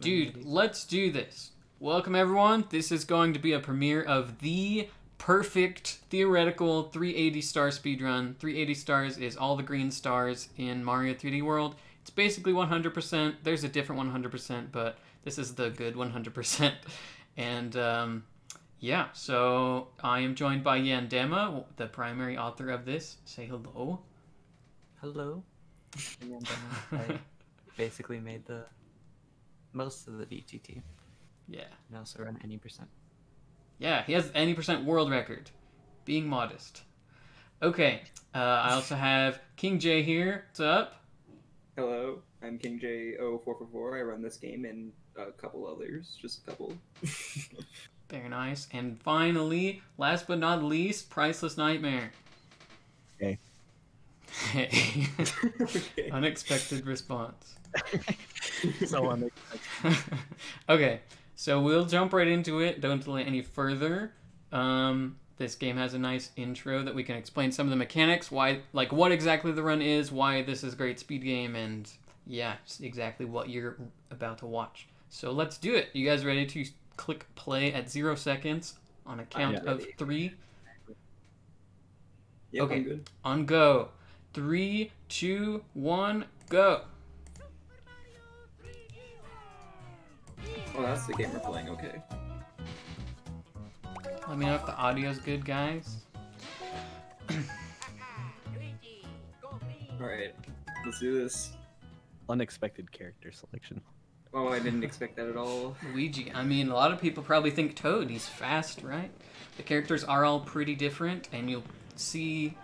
Dude, let's do this. Welcome everyone. This is going to be a premiere of the perfect theoretical 380 star speedrun. 380 stars is all the green stars in Mario 3D World. It's basically 100%. There's a different 100%, but this is the good 100%. And um, yeah, so I am joined by Yandema, the primary author of this. Say hello. Hello. I basically made the most of the BTT. Yeah. And also run any percent. Yeah, he has any percent world record. Being modest. Okay, uh, I also have King J here. What's up? Hello, I'm King J0444. I run this game and a couple others, just a couple. Very nice. And finally, last but not least, Priceless Nightmare. Hey. Hey. okay. Unexpected response. so unexpected. okay, so we'll jump right into it. Don't delay any further. Um, this game has a nice intro that we can explain some of the mechanics, why, like, what exactly the run is, why this is a great speed game, and yeah, exactly what you're about to watch. So let's do it. You guys ready to click play at zero seconds on a count of three? Yep, Okay. I'm good. On go. Three, two, one, go. Oh, that's the game we're playing. Okay. Let me know if the audio's good, guys. All right, let's do this. Unexpected character selection. Oh, I didn't expect that at all. Luigi. I mean, a lot of people probably think Toad. He's fast, right? The characters are all pretty different, and you'll see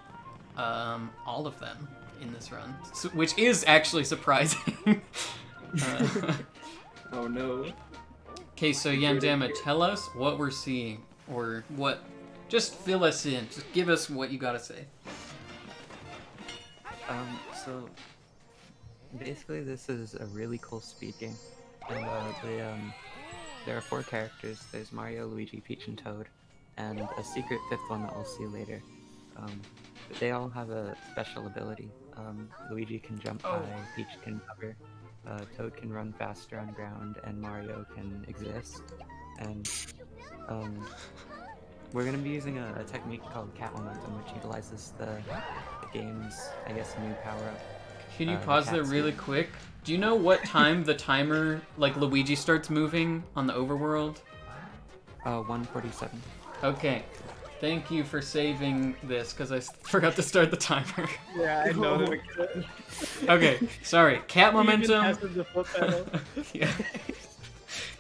um, all of them in this run, so, which is actually surprising. uh, Oh no. okay, so Yandema, tell us what we're seeing, or what. Just fill us in. Just give us what you gotta say. Um, so basically, this is a really cool speed game, and uh, the um, there are four characters. There's Mario, Luigi, Peach, and Toad, and a secret fifth one that we'll see later. Um, but they all have a special ability. Um, Luigi can jump Oh. high, Peach can cover, uh, Toad can run faster on ground, and Mario can exist. And um, we're gonna be using a, a technique called cat momentum, which utilizes the, the game's, I guess, new power up. Can you Uh, pause there really quick? Do you know what time the timer, like Luigi, starts moving on the overworld? Uh, 147. Okay. Thank you for saving this because I forgot to start the timer. Yeah, I know know okay, sorry. Cat momentum. the foot pedal. yeah.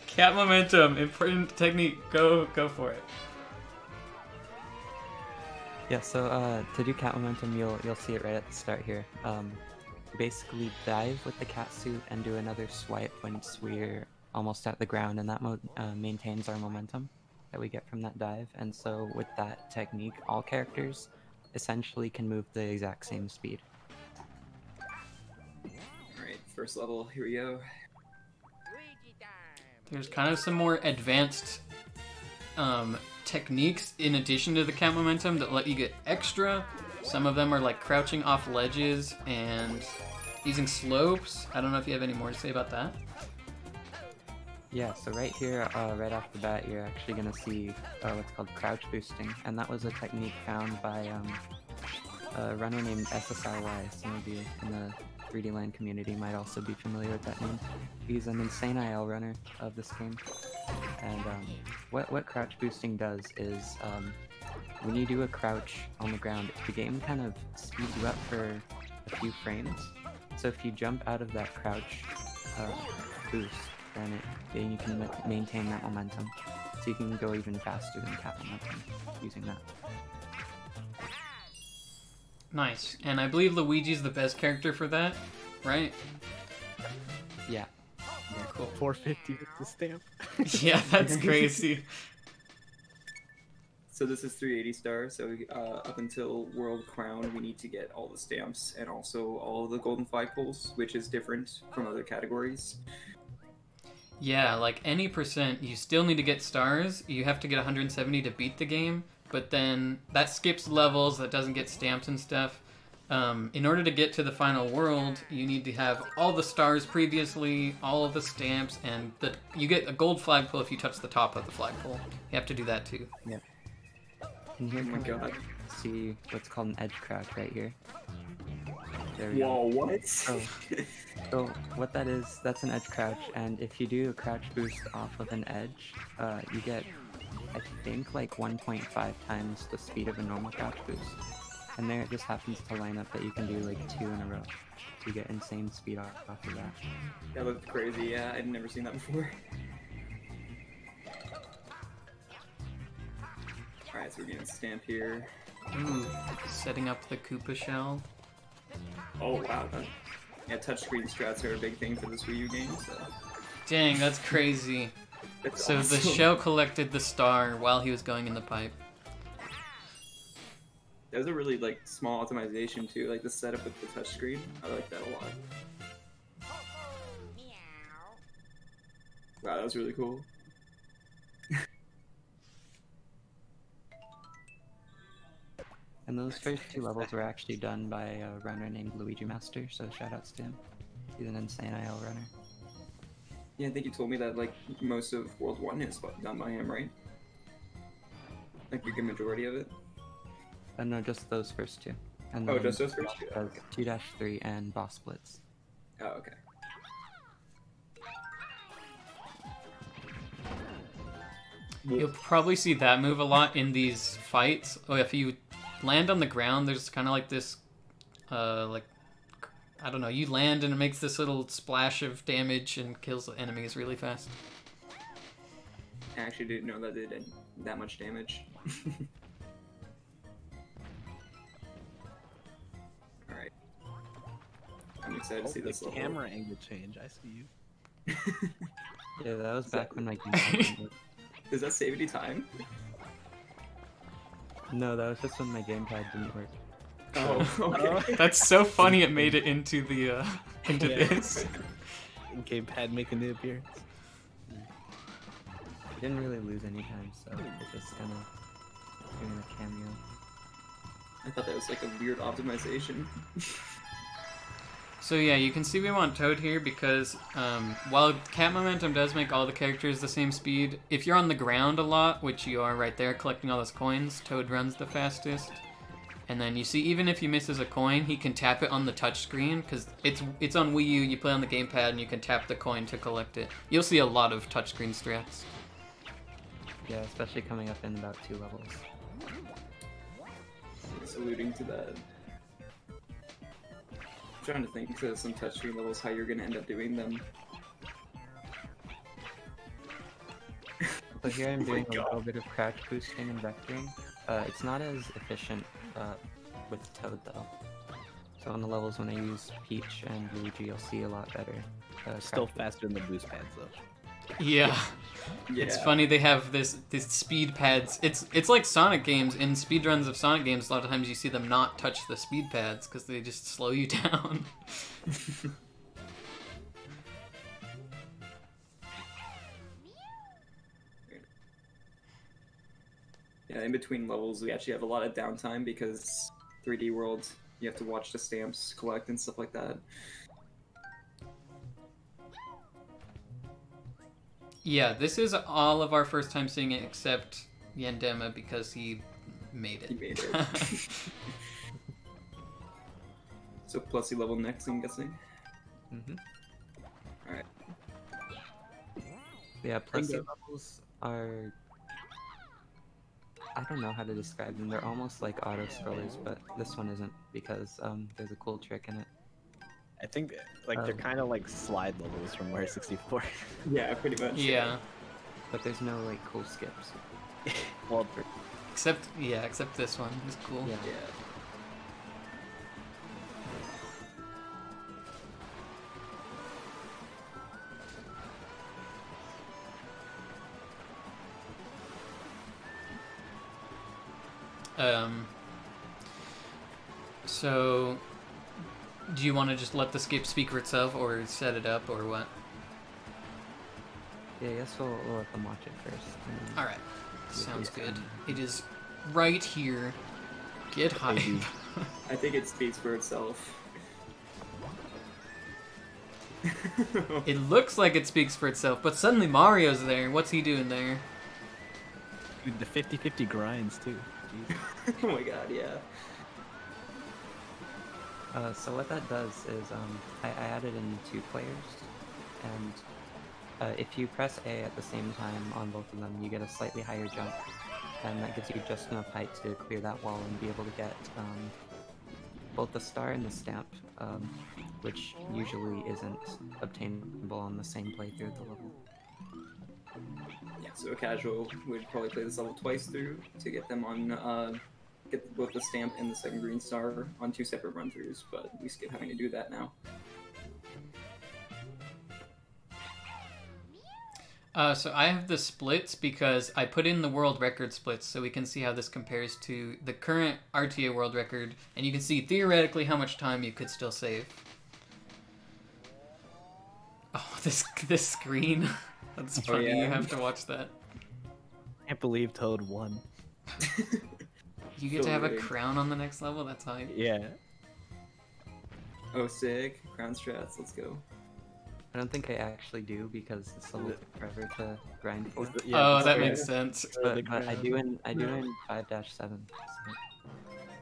Cat momentum. Important technique. Go, go for it. Yeah, so uh, to do cat momentum, you'll you'll see it right at the start here. Um, basically dive with the cat suit and do another swipe once we're almost at the ground, and that mo- uh, maintains our momentum that we get from that dive. And so with that technique, all characters essentially can move the exact same speed. All right, first level. Here we go. There's kind of some more advanced um, techniques in addition to the cat momentum that let you get extra. Some of them are like crouching off ledges and using slopes. I don't know if you have any more to say about that. Yeah, so right here, uh, right off the bat, you're actually going to see uh, what's called crouch boosting, and that was a technique found by um, a runner named SSRY. Some of you in the 3D Land community might also be familiar with that name. He's an insane IL runner of this game, and um, what, what crouch boosting does is um, when you do a crouch on the ground, the game kind of speeds you up for a few frames. So if you jump out of that crouch uh, boost, then, it, then you can maintain that momentum. So you can go even faster than cat momentum using that. Nice. And I believe Luigi's the best character for that, right? Yeah. Yeah, cool. 450 with the stamp. yeah, that's crazy. So this is 380 stars. So uh, up until World Crown, we need to get all the stamps and also all the golden flagpoles, which is different from other categories. Yeah, like any percent, you still need to get stars. You have to get 170 to beat the game, but then that skips levels, that doesn't get stamps and stuff. um, in order to get to the final world, you need to have all the stars previously, all of the stamps, and the you get a gold flagpole if you touch the top of the flagpole. You have to do that too. And here Oh my can god. see what's called an edge crouch right here. There we go. Whoa, what? Oh. So what that is, that's an edge crouch, and if you do a crouch boost off of an edge, uh, you get, I think, like 1.5 times the speed of a normal crouch boost. And there it just happens to line up that you can do like two in a row. So you get insane speed off, off of that. That looked crazy. Yeah, I'd never seen that before. Alright, so we're getting a stamp here. Ooh, setting up the Koopa shell. Oh wow. That, yeah, touchscreen strats are a big thing for this Wii U game. So Dang, that's crazy. that's So the awesome. shell collected the star while he was going in the pipe. That was a really like small optimization too. Like the setup with the touchscreen. I like that a lot. Wow, that was really cool. And those first two levels were actually done by a runner named Luigi Master, so shoutouts to him. He's an insane IL runner. Yeah, I think you told me that like most of World One is done by him, right? Like a good majority of it. Uh, no, just those first two. And Oh, just those first two? does 2-3 and boss splits. Oh, okay. You'll probably see that move a lot in these fights. Oh, if you land on the ground, there's kind of like this, uh, like, I don't know, you land and it makes this little splash of damage and kills the enemies really fast. I actually didn't know that it did that much damage. Alright. I'm excited to Oh, see this level. camera angle change. I see you. Yeah, that was Is that- back when my game Does that save any time? No, that was just when my gamepad didn't work. Oh, okay. That's so funny. It made it into the uh, into Yeah. this. Gamepad making the appearance. I didn't really lose any time, so it just kind of doing a cameo. I thought that was like a weird optimization. So yeah, you can see we want Toad here because um, while Cat Momentum does make all the characters the same speed, if you're on the ground a lot, which you are right there collecting all those coins, Toad runs the fastest. And then you see, even if he misses a coin, he can tap it on the touch screen because it's it's on Wii U. You play on the gamepad and you can tap the coin to collect it. You'll see a lot of touchscreen strats. Yeah, especially coming up in about two levels. Just alluding to that. I'm trying to think to some touchscreen levels how you're gonna end up doing them. So here I'm Oh doing a little bit of crouch boosting and vectoring. Uh, it's not as efficient uh, with Toad though. So on the levels when I use Peach and Luigi, you'll see a lot better. Uh, Still faster than the boost pads though. Yeah. Yeah. It's funny they have this this speed pads. It's it's like Sonic games. In speedruns of Sonic games, a lot of times you see them not touch the speed pads because they just slow you down. Yeah, in between levels, we actually have a lot of downtime because 3D World, you have to watch the stamps collect and stuff like that. Yeah, this is all of our first time seeing it except Yandema because he made it. He made it. so Plessie level next, I'm guessing. Mhm. Alright. Yeah, plus levels are. I don't know how to describe them. They're almost like auto scrollers, but this one isn't because um, there's a cool trick in it. I think like they're Um, kind of like slide levels from Mario 64. Yeah, pretty much. yeah, But there's no like cool skips. well, except yeah, except this one is cool. Yeah. Yeah. Um. So, do you want to just let the skip speak for itself, or set it up, or what? Yeah, I guess we'll, we'll let them watch it first. All right, sounds yeah. good. It is right here. Get hype. Maybe. I think it speaks for itself. It looks like it speaks for itself, but suddenly Mario's there. What's he doing there? Dude, the 50-50 grinds too. Jeez. oh my god, yeah. Uh, so what that does is um, I, I added in two players, and uh, if you press A at the same time on both of them, you get a slightly higher jump, and that gives you just enough height to clear that wall and be able to get um, both the star and the stamp, um, which usually isn't obtainable on the same playthrough of the level. Yeah, so a casual would probably play this level twice through to get them on, uh, get both the stamp and the second green star on two separate run throughs, but we skip having to do that now. Uh, so I have the splits because I put in the world record splits so we can see how this compares to the current RTA world record, and you can see theoretically how much time you could still save. Oh, this this screen. That's Oh, funny. You have to watch that. I Can't believe Toad won. You get to So have a crown on the next level. That's hype. Yeah. Oh, sick. Crown strats, let's go. I don't think I actually do because this level took forever to grind for. Is yeah, oh, that star- makes sense. But, but I do in I do in five seven.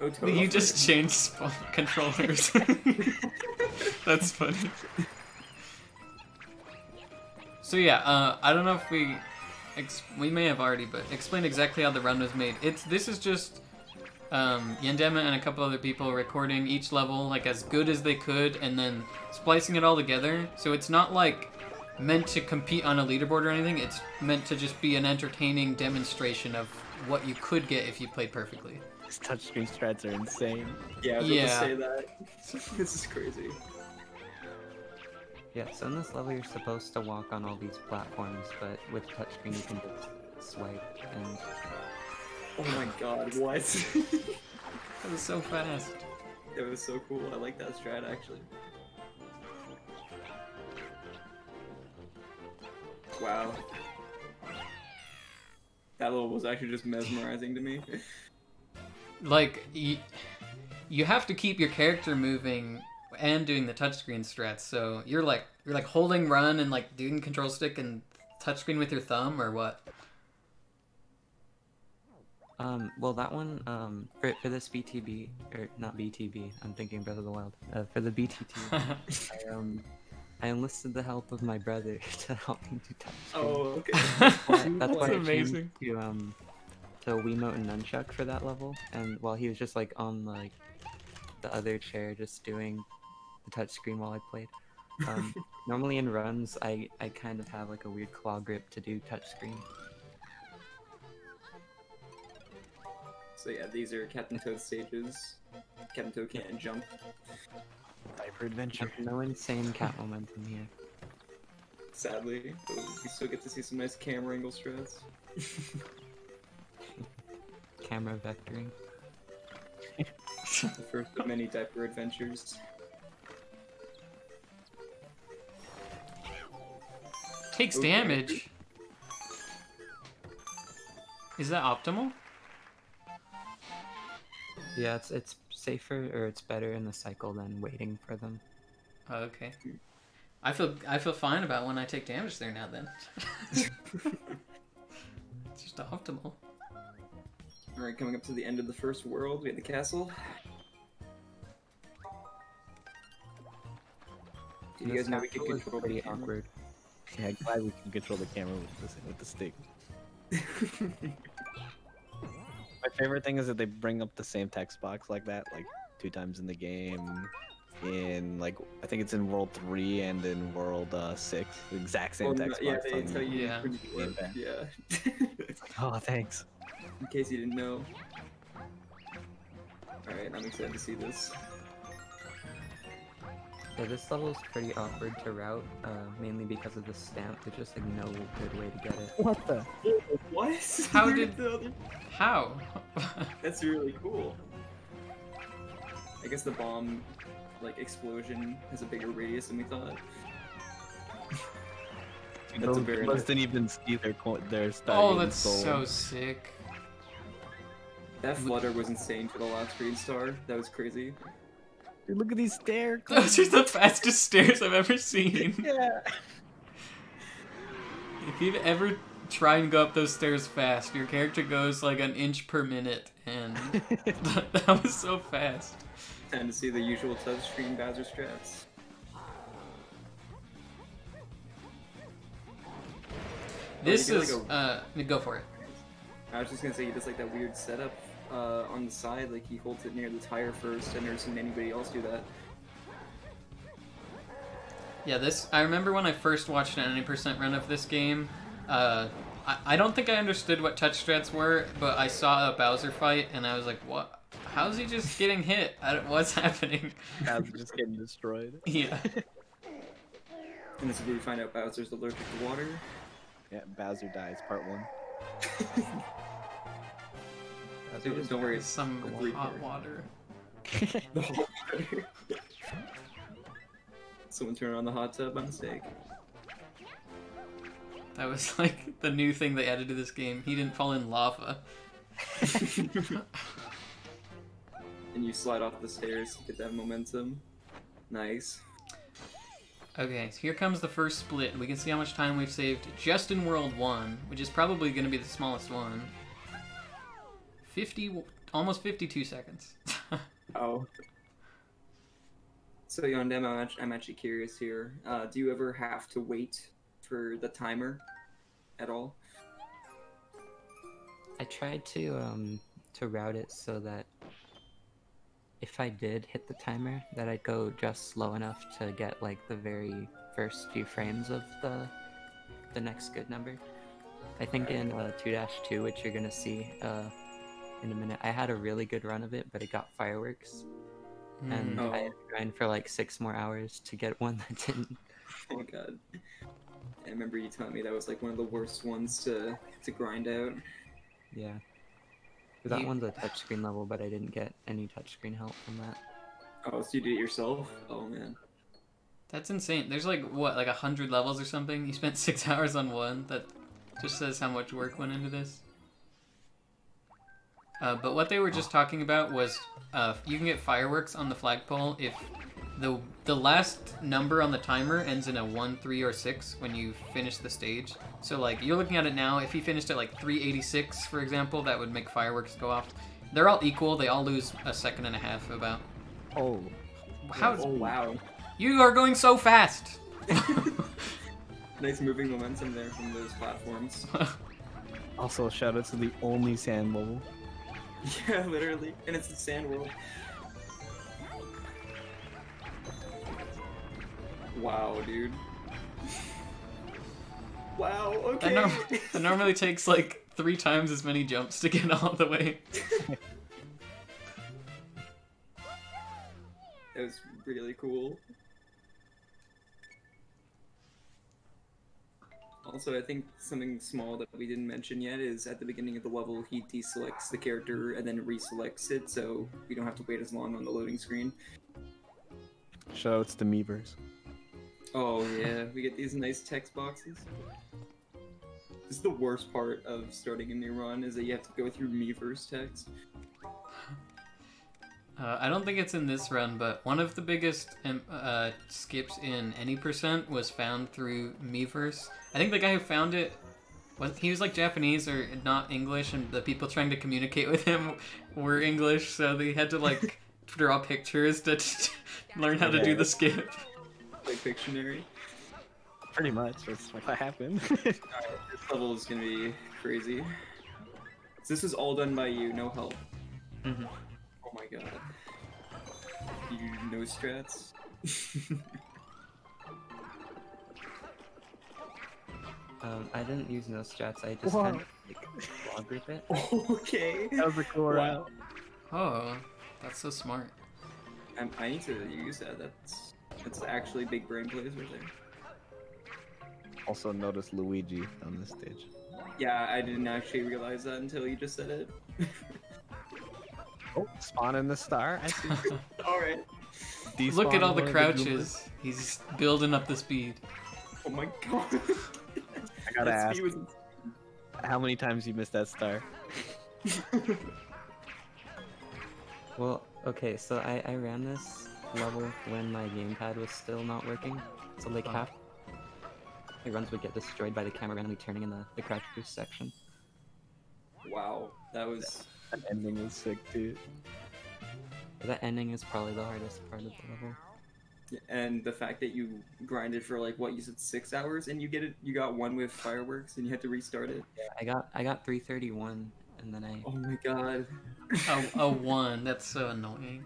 Oh, You just changed sp- controllers. That's funny. So yeah, uh, I don't know if we, ex- we may have already, but explain exactly how the run was made. It's this is just um, Yandema and a couple other people recording each level like as good as they could, and then splicing it all together. So it's not like meant to compete on a leaderboard or anything. It's meant to just be an entertaining demonstration of what you could get if you played perfectly. These touchscreen strats are insane. Yeah, I was Yeah. about to say that. this is crazy. Yeah, so in this level you're supposed to walk on all these platforms, but with touchscreen you can just swipe and Oh my god, what? That was so fast. That was so cool. I like that strat actually. Wow. That level was actually just mesmerizing to me. like you, you have to keep your character moving and doing the touchscreen strats. So you're like you're like holding run and like doing control stick and touchscreen with your thumb or what? Um, well, that one, um, for, for this BTB, or not BTB, I'm thinking Breath of the Wild. Uh, for the BTT, I, um, I enlisted the help of my brother to help me do touchscreen. Oh, okay. That's why That's I amazing. changed to, um, to Wiimote and Nunchuck for that level, and while he was just, like, on, like, the other chair just doing the touchscreen while I played. Um, normally in runs, I, I kind of have, like, a weird claw grip to do touchscreen. So yeah, these are Captain Toad stages. Captain Toad can't jump. Viper Adventure. No insane cat momentum here. sadly. But we still get to see some nice camera angle strats. Camera vectoring. the first of many diaper adventures. Takes Okay. damage. Is that optimal? Yeah, it's it's safer or it's better in the cycle than waiting for them. Oh, okay. I feel I feel fine about when I take damage there now. Then it's just optimal. Alright, coming up to the end of the first world, we have the castle. Did you guys know we could castle is control the pretty camera? awkward. Yeah, glad we can control the camera with the, with the stick. My favorite thing is that they bring up the same text box like that, like two times in the game. In like, I think it's in World Three and in World uh, Six, the exact same Well, text yeah, box. they on- tell you Yeah. when you Yeah. Yeah. Like, oh, thanks. In case you didn't know. Alright, I'm excited to see this. Yeah, this level is pretty awkward to route, uh, mainly because of the stamp. There's just like no good way to get it. What the? What? How did- the other- How? That's really cool. I guess the bomb, like, explosion has a bigger radius than we thought. That's a Those very must nice- didn't even see their co- their oh, that's soul. so sick. That flutter was insane for the last green star. That was crazy. Dude, look at these stairs. Those are the fastest stairs I've ever seen. yeah. If you've ever tried and go up those stairs fast, your character goes like an inch per minute, and that, that was so fast. Time to see the usual touchscreen Bowser strats. This you is like, uh, go for it. I was just gonna say he does like that weird setup uh, on the side, like he holds it near the tire first. I've never seen anybody else do that. Yeah, this I remember when I first watched an 90% run of this game. Uh, I, I don't think I understood what touch strats were, but I saw a Bowser fight and I was like, "What? How's he just getting hit? What's happening?" Guys are just getting destroyed. Yeah. And this is where we find out Bowser's allergic to water. Yeah, Bowser dies, part one. Don't, don't worry, it's Some hot water. the hot water. Someone turn on the hot tub by mistake. That was like the new thing they added to this game. He didn't fall in lava. and you slide off the stairs to get that momentum. Nice. Okay, so here comes the first split. We can see how much time we've saved just in World 1, which is probably going to be the smallest one. 50, almost 52 seconds. Oh. So Yondem, I'm I'm actually curious here. Uh, do you ever have to wait for the timer at all? I tried to um to route it so that if I did hit the timer, that I'd go just slow enough to get like the very first few frames of the the next good number. I think in uh, 2-2, which you're gonna see uh, in a minute, I had a really good run of it, but it got fireworks, and Hmm. Oh. I had to grind for like six more hours to get one that didn't. Oh god. I remember you telling me that was like one of the worst ones to to grind out. Yeah. That You- one's a touchscreen level, but I didn't get any touchscreen help from that. Oh, so you did it yourself? Oh man. That's insane. There's like, what, like a 100 levels or something? You spent 6 hours on one? That just says how much work went into this. Uh, but what they were just talking about was uh, you can get fireworks on the flagpole if the the last number on the timer ends in a 1, 3, or 6 when you finish the stage. So, like, you're looking at it now. If he finished at like 386, for example, that would make fireworks go off. They're all equal. They all lose a second and a half about. Oh. How? Oh wow. You are going so fast! Nice moving momentum there from those platforms. Also, shout out to the only sand level. yeah, literally. And it's the sand world. Wow, dude. wow, okay. That, norm- that normally takes like three times as many jumps to get all the way. it was really cool. Also, I think something small that we didn't mention yet is at the beginning of the level, he deselects the character and then reselects it, so we don't have to wait as long on the loading screen. Shout outs to Miiverse. Oh yeah, we get these nice text boxes. This is the worst part of starting a new run, is that you have to go through Miiverse text. Uh, I don't think it's in this run, but one of the biggest um, uh, skips in any percent was found through Miiverse. I think the guy who found it was he was like Japanese or not English, and the people trying to communicate with him were English, so they had to like draw pictures to learn how to do the skip. Like Pictionary. Pretty much. That's what happened. This level is gonna be crazy. This is all done by you, no help. Mhm. Oh my god. You know strats? Um, I didn't use no strats. I just Whoa. kind of like log group it. okay. that was a cool Wow. route. Oh, that's so smart. I'm, I need to use that. That's that's actually big brain plays right there. Also, notice Luigi on this stage. Yeah, I didn't actually realize that until you just said it. Oh, spawn in the star. I see. all right. Look at all the Despawning one of crouches. He's building up the speed. Oh my god. I gotta That ask, speed was how many times you missed that star? Well, okay, so I, I ran this level when my gamepad was still not working. So like Oh. half my runs would get destroyed by the camera randomly turning in the, the crouch boost section. Wow, that was That ending was sick too. That ending is probably the hardest part of the level. and the fact that you grinded for like what you said six hours and you get it you got one with fireworks and you had to restart it. I got I got 331 and then I Oh my god, A, a one. That's so annoying.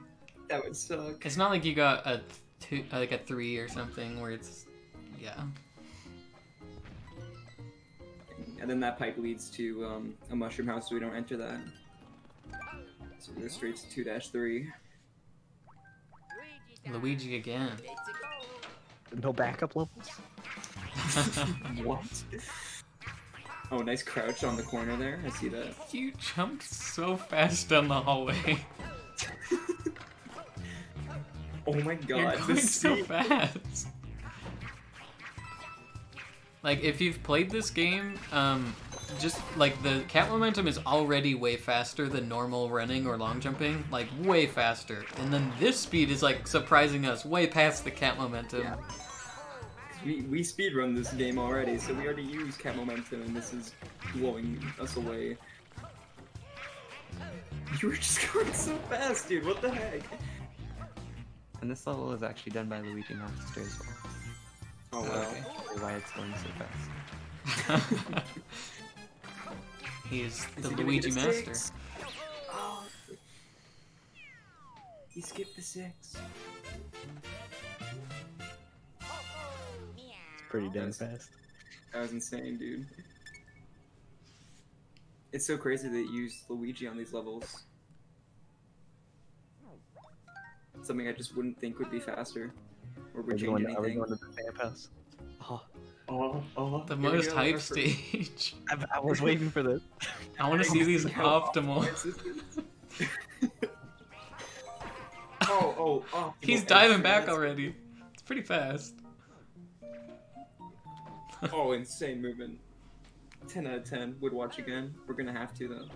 That would suck. It's not like you got a two, like a three or something where it's, yeah. And then that pipe leads to um, a mushroom house, so we don't enter that. So we go straight to two dash three. Luigi again. No backup levels. What? Oh, nice crouch on the corner there. I see that. you jumped so fast down the hallway. Oh my god, You're going so fast. Like if you've played this game, um, just like the cat momentum is already way faster than normal running or long jumping, like way faster. And then this speed is like surprising us way past the cat momentum. Yeah. We, we speedrun this game already, so we already use cat momentum, and this is blowing us away. You were just going so fast, dude. What the heck? And this level is actually done by Luigi Master as well. Oh wow. wow. Okay. Why it's going so fast. he is Is the he Luigi master. Oh. He skipped the six. It's pretty damn fast. That was insane, dude. It's so crazy that you use Luigi on these levels. Something I just wouldn't think would be faster. Or would change going to, are we anything. going to the vamp house? Oh, Oh, oh, The most hype our stage. I, I was waiting for this. I want to see these optimal. oh, oh, oh. He's oh, diving extra, back already. It's pretty fast. Oh, insane movement. 10 out of 10. Would watch again. We're gonna have to, though.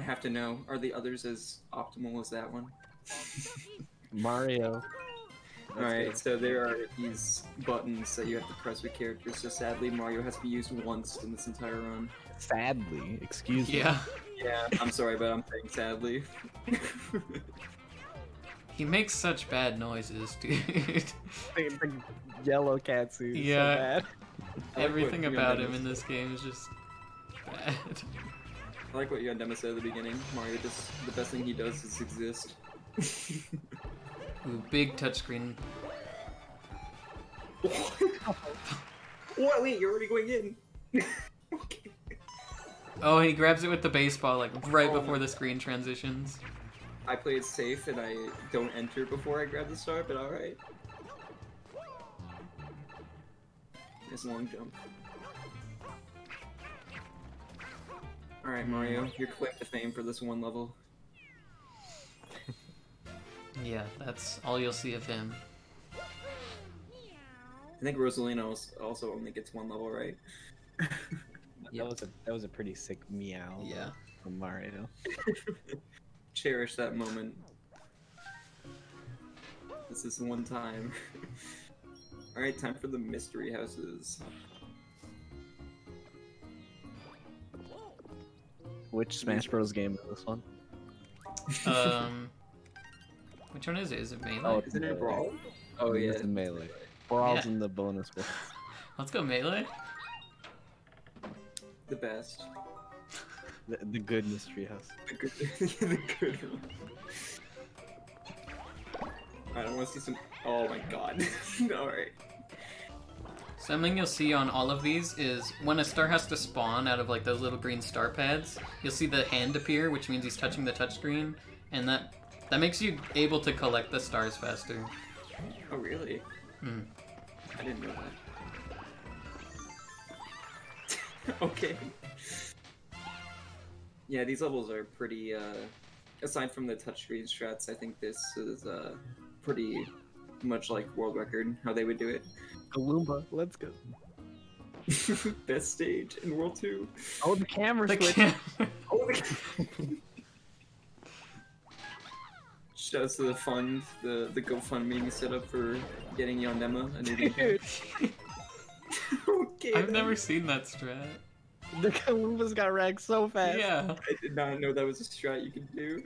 I have to know, are the others as optimal as that one? Mario. Alright, so there are these buttons that you have to press with characters, so sadly Mario has to be used once in this entire run. Sadly, excuse me. Yeah. Yeah, I'm sorry, but I'm saying sadly. He makes such bad noises, dude. The, the yellow cat suit. is Yeah. So bad. I like Everything about him in this game is just bad. I like what you had Yandema said at the beginning. Mario just, the best thing he does is exist. Ooh, big touchscreen. what? Wait, you're already going in. okay. Oh, he grabs it with the baseball, like right Oh before my the screen transitions. I play it safe and I don't enter before I grab the star, but alright. Nice long jump. Alright, mm. Mario, you're claim to fame for this one level. Yeah, that's all you'll see of him. I think Rosalina also only gets one level, right? That was a that was a pretty sick meow. Yeah. From Mario. Cherish that moment. This is one time. Alright, time for the mystery houses. Which Smash Bros. game is this one? Um, which one is it? Is it melee? Oh, Isn't it Brawl? Oh yeah. It's in Melee. Brawl's Yeah. in the bonus one. Let's go melee. The best. The, the good mystery house. The good, the good one. Alright, I want to see some. Oh my god. Alright. Something you'll see on all of these is when a star has to spawn out of like those little green star pads, you'll see the hand appear, which means he's touching the touchscreen, and that that makes you able to collect the stars faster. Oh really? Hmm. I didn't know that. okay. Yeah, these levels are pretty. Uh, aside from the touchscreen strats, I think this is uh, pretty much like world record how they would do it. Goomba, let's go. Best stage in World 2. Oh, the camera The switch. camera. Oh my Shouts to the fund, the, the GoFundMe we set up for getting Yandema a new game. Dude, okay, I've then. never seen that strat. the Kalumba's got racked so fast. Yeah. I did not know that was a strat you could do.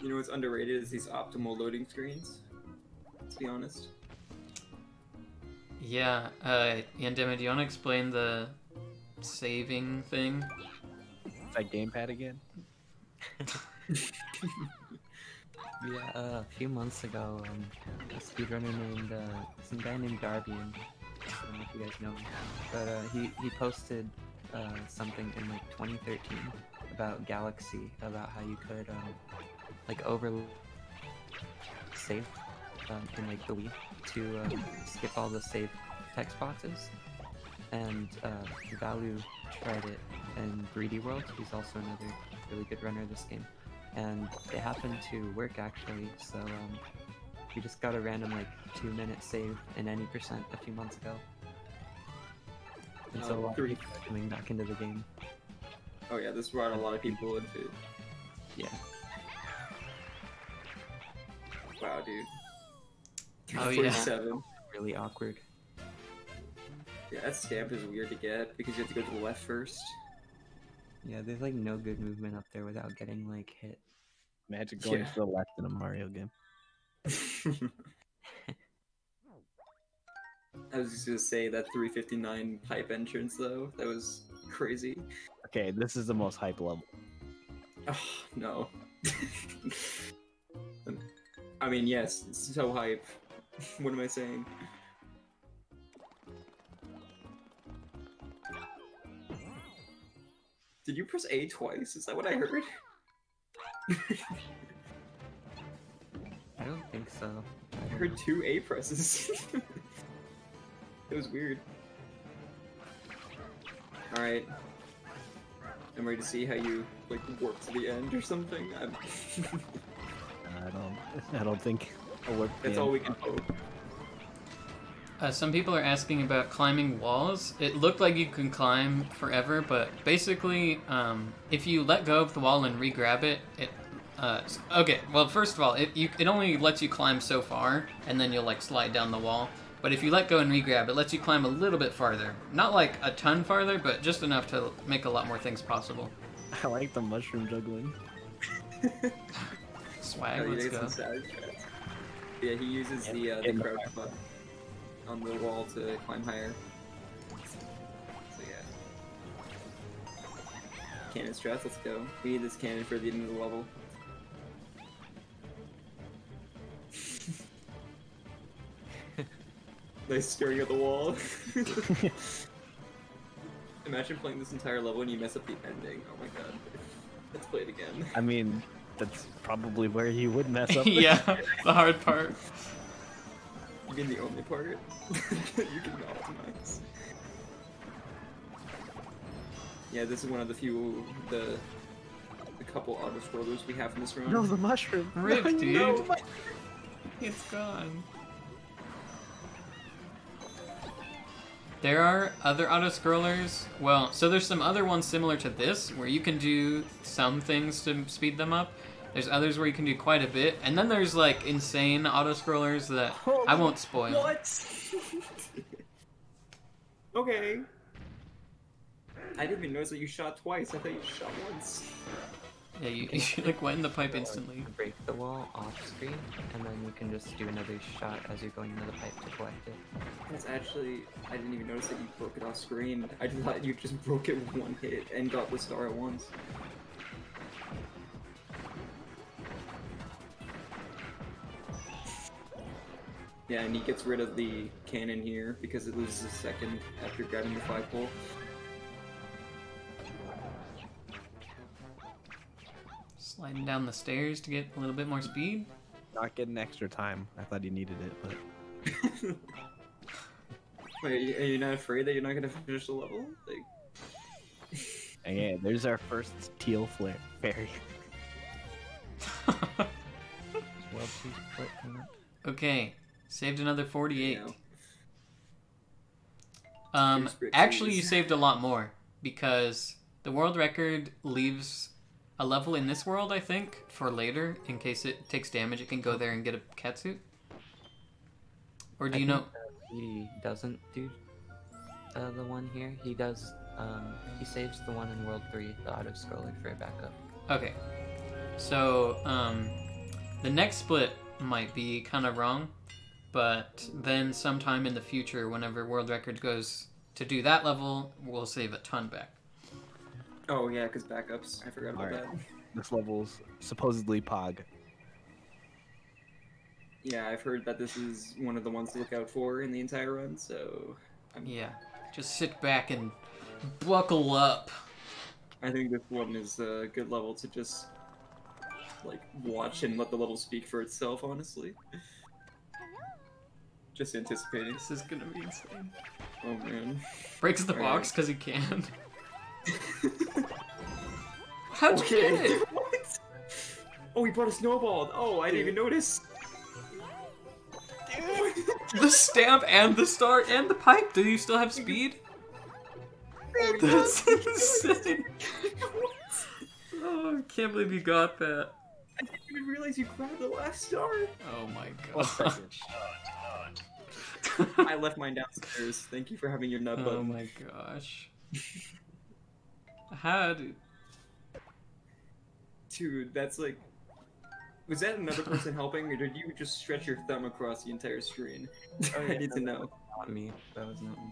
You know what's underrated is these optimal loading screens. Let's be honest. Yeah. Uh, Yandema, do you want to explain the saving thing? Is that gamepad again? Yeah, uh, a few months ago, um, a speedrunner named, uh, some guy named Darby, and I don't know if you guys know him, but, uh, he, he posted, uh, something in, like, 2013 about Galaxy, about how you could, um, like, over save, um, in, like, the Wii to, um, skip all the save text boxes, and, uh, Valu tried it in Greedy World, he's also another really good runner of this game and it happened to work actually. So um, we just got a random like two minute save in any percent a few months ago. And so Oh, a lot of three. coming back into the game. Oh yeah, this brought a lot of people into. Yeah. Wow, dude. Oh, yeah. Really awkward. Yeah, that stamp is weird to get because you have to go to the left first. Yeah, there's like no good movement up there without getting like hit. Magic going Yeah. to the left in a Mario game. I was just gonna say that 359 pipe entrance though. That was crazy. Okay, this is the most hype level. Oh, no. I mean, yes, so hype. what am I saying? Did you press A twice? Is that what I heard? I don't think so. I heard two A presses. it was weird. Alright. I'm ready to see how you, like, warp to the end or something. I'm... Don't. I don't think. A That's all we can hope. Uh, some people are asking about climbing walls. It looked like you can climb forever, but basically, um, if you let go of the wall and re-grab it, it. Uh, okay, well, first of all, it you it only lets you climb so far, and then you'll like slide down the wall. But if you let go and re-grab, it lets you climb a little bit farther. Not like a ton farther, but just enough to make a lot more things possible. I like the mushroom juggling. Swag, Oh, let's go. some savage shots. Yeah, he uses Yeah, the, uh, the the crouch button on the wall to climb higher. So yeah. Cannon strats, let's go. We need this cannon for the end of the level. nice staring at the wall. Imagine playing this entire level and you mess up the ending. Oh my god. Let's play it again. I mean, that's probably where you would mess up. yeah, the hard part. You mean the only part? you can optimize. Yeah, this is one of the few the the couple auto scrollers we have in this room. No, the mushroom. Rip, No, dude. no, my- It's gone. There are other auto scrollers. Well, so there's some other ones similar to this where you can do some things to speed them up. There's others where you can do quite a bit, and then there's like insane auto scrollers that I won't spoil. What? okay. I didn't even notice that you shot twice. I thought you shot once. Yeah, you, you like went in the pipe instantly. Break the wall off screen, and then you can just do another shot as you're going into the pipe to collect it. That's actually I didn't even notice that you broke it off screen. I thought you just broke it with one hit and got the star at once. Yeah, and he gets rid of the cannon here because it loses a second after grabbing the flagpole. Sliding down the stairs to get a little bit more speed. Not getting extra time. I thought he needed it, but Wait, are you- not afraid that you're not gonna finish the level? Like, and yeah, there's our first teal flare fairy. Well, please put. Okay, Saved another 48. You know. Um, actually, you saved a lot more because the world record leaves a level in this world, I think, for later in case it takes damage. It can go there and get a catsuit. Or do I you know? uh, he doesn't do uh, the one here. He does. Um, he saves the one in World Three, the auto scroller for a backup. Okay, so um, the next split might be kind of wrong, but then sometime in the future, whenever world record goes to do that level, we'll save a ton back. Oh yeah, because backups. I forgot about Alright. that. This level's supposedly Pog. Yeah, I've heard that this is one of the ones to look out for in the entire run. So I'm, Yeah, just sit back and buckle up. I think this one is a good level to just like watch and let the level speak for itself. Honestly, just anticipating. This is gonna be insane. Oh man. Breaks the Alright. box because he can. How'd you get it? what? Oh, he brought a snowball. Oh, I didn't even notice. The stamp and the star and the pipe. Do you still have speed? That's insane. Oh, I can't believe you got that. I didn't even realize you grabbed the last star. Oh my god. second. I left mine downstairs. Thank you for having your nut oh button. my gosh. How did Dude, that's like. Was that another person helping, or did you just stretch your thumb across the entire screen? Oh, I yeah, need to know. Not me. That was not me.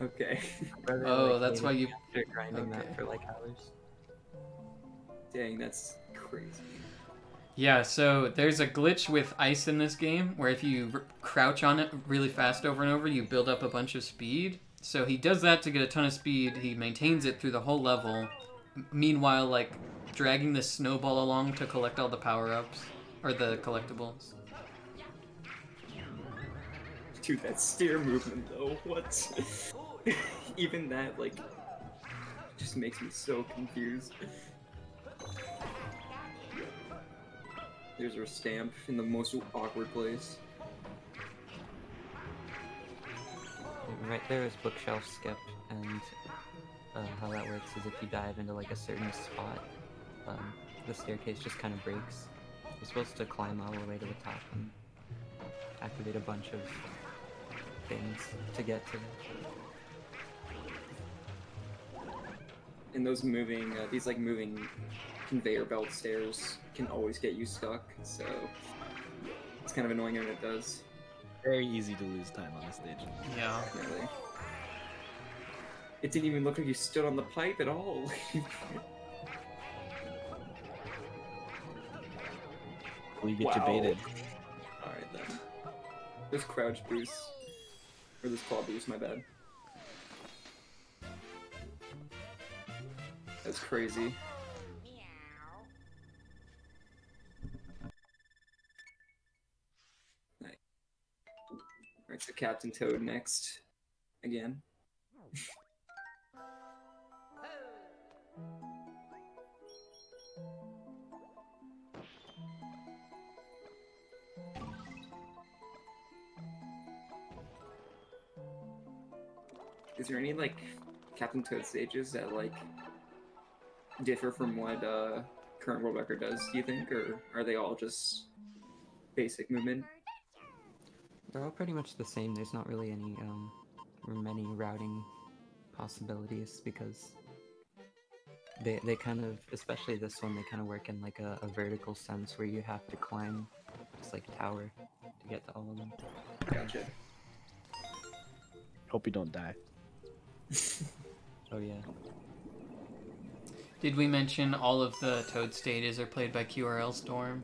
Okay. My Oh, like, that's why you- after grinding okay. that for like hours. Dang, that's crazy. Yeah, so there's a glitch with ice in this game where if you crouch on it really fast over and over, you build up a bunch of speed. So he does that to get a ton of speed. He maintains it through the whole level. Meanwhile, like dragging the snowball along to collect all the power ups or the collectibles. Dude, that steer movement though, what? Even that, like, just makes me so confused. There's our stamp in the most awkward place. Right there is bookshelf skip, and uh, how that works is if you dive into like a certain spot, um, the staircase just kind of breaks. You're supposed to climb all the way to the top and activate a bunch of things to get to. And those moving, uh, these like moving conveyor belt stairs can always get you stuck, so it's kind of annoying when it does. Very easy to lose time on the stage. Yeah. Really. It didn't even look like you stood on the pipe at all. we get Wow. you baited? Alright then. This crouch boost. Or this claw boost, my bad. That's crazy. Nice. Alright, so Captain Toad next. Again. Is there any like Captain Toad stages that like differ from what uh, current world record does? Do you think, or are they all just basic movement? They're all pretty much the same. There's not really any um, many routing possibilities because they they kind of, especially this one, they kind of work in like a, a vertical sense where you have to climb, just like a tower, to get to all of them. Gotcha. Hope you don't die. Oh yeah. Did we mention all of the Toad stages are played by QRL Storm?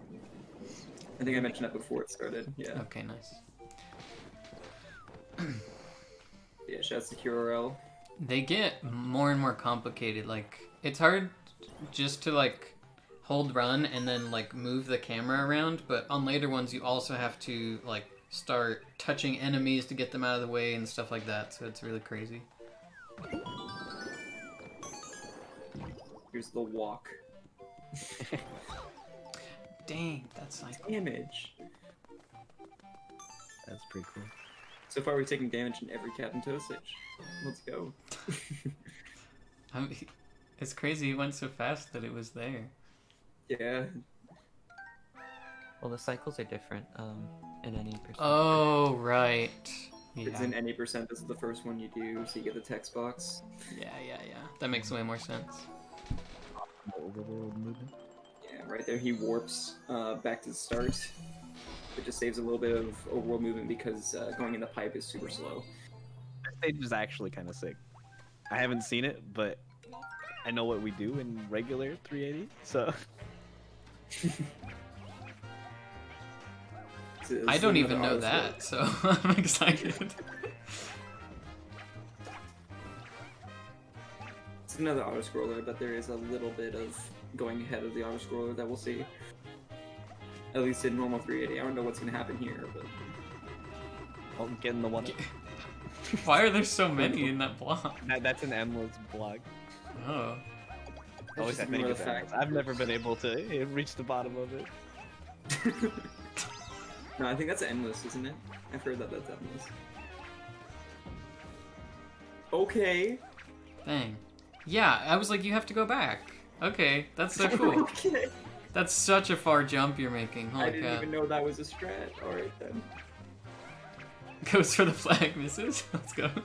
I think I mentioned that before it started. Yeah. Okay, nice. Yeah. Shouts to QRL. They get more and more complicated. Like it's hard just to like hold run and then like move the camera around, but on later ones you also have to like start touching enemies to get them out of the way and stuff like that. So it's really crazy. Here's the walk. Dang, that's like Damage. That's pretty cool. So far, we've taken damage in every Captain Toad stage. Let's go. I mean, it's crazy. It went so fast that it was there. yeah. Well, the cycles are different um, in any percent. Oh right. Yeah. It's in any percent. This is the first one you do, so you get the text box. Yeah, yeah, yeah. That makes way more sense. Overworld movement. Yeah, right there he warps uh, back to the start. It just saves a little bit of overworld movement because uh, going in the pipe is super slow. This stage is actually kind of sick. I haven't seen it, but I know what we do in regular 380. So It's- it's I don't even know auto scroll. that, so I'm excited. It's another auto scroller, but there is a little bit of going ahead of the auto scroller that we'll see. At least in normal 380. I don't know what's gonna happen here, but I'll get in the one. Why are there so many in that block? That, that's an endless block. Oh. That's Always just I think ignore it's the fact- endless. I've never been able to eh, reach the bottom of it. no, I think that's endless, isn't it? I've heard that that's endless. Okay. Dang. Yeah, I was like, you have to go back. Okay, that's so cool. okay. That's such a far jump you're making. I didn't even know that was a strat. Alright then. Goes for the flag, misses. Let's go.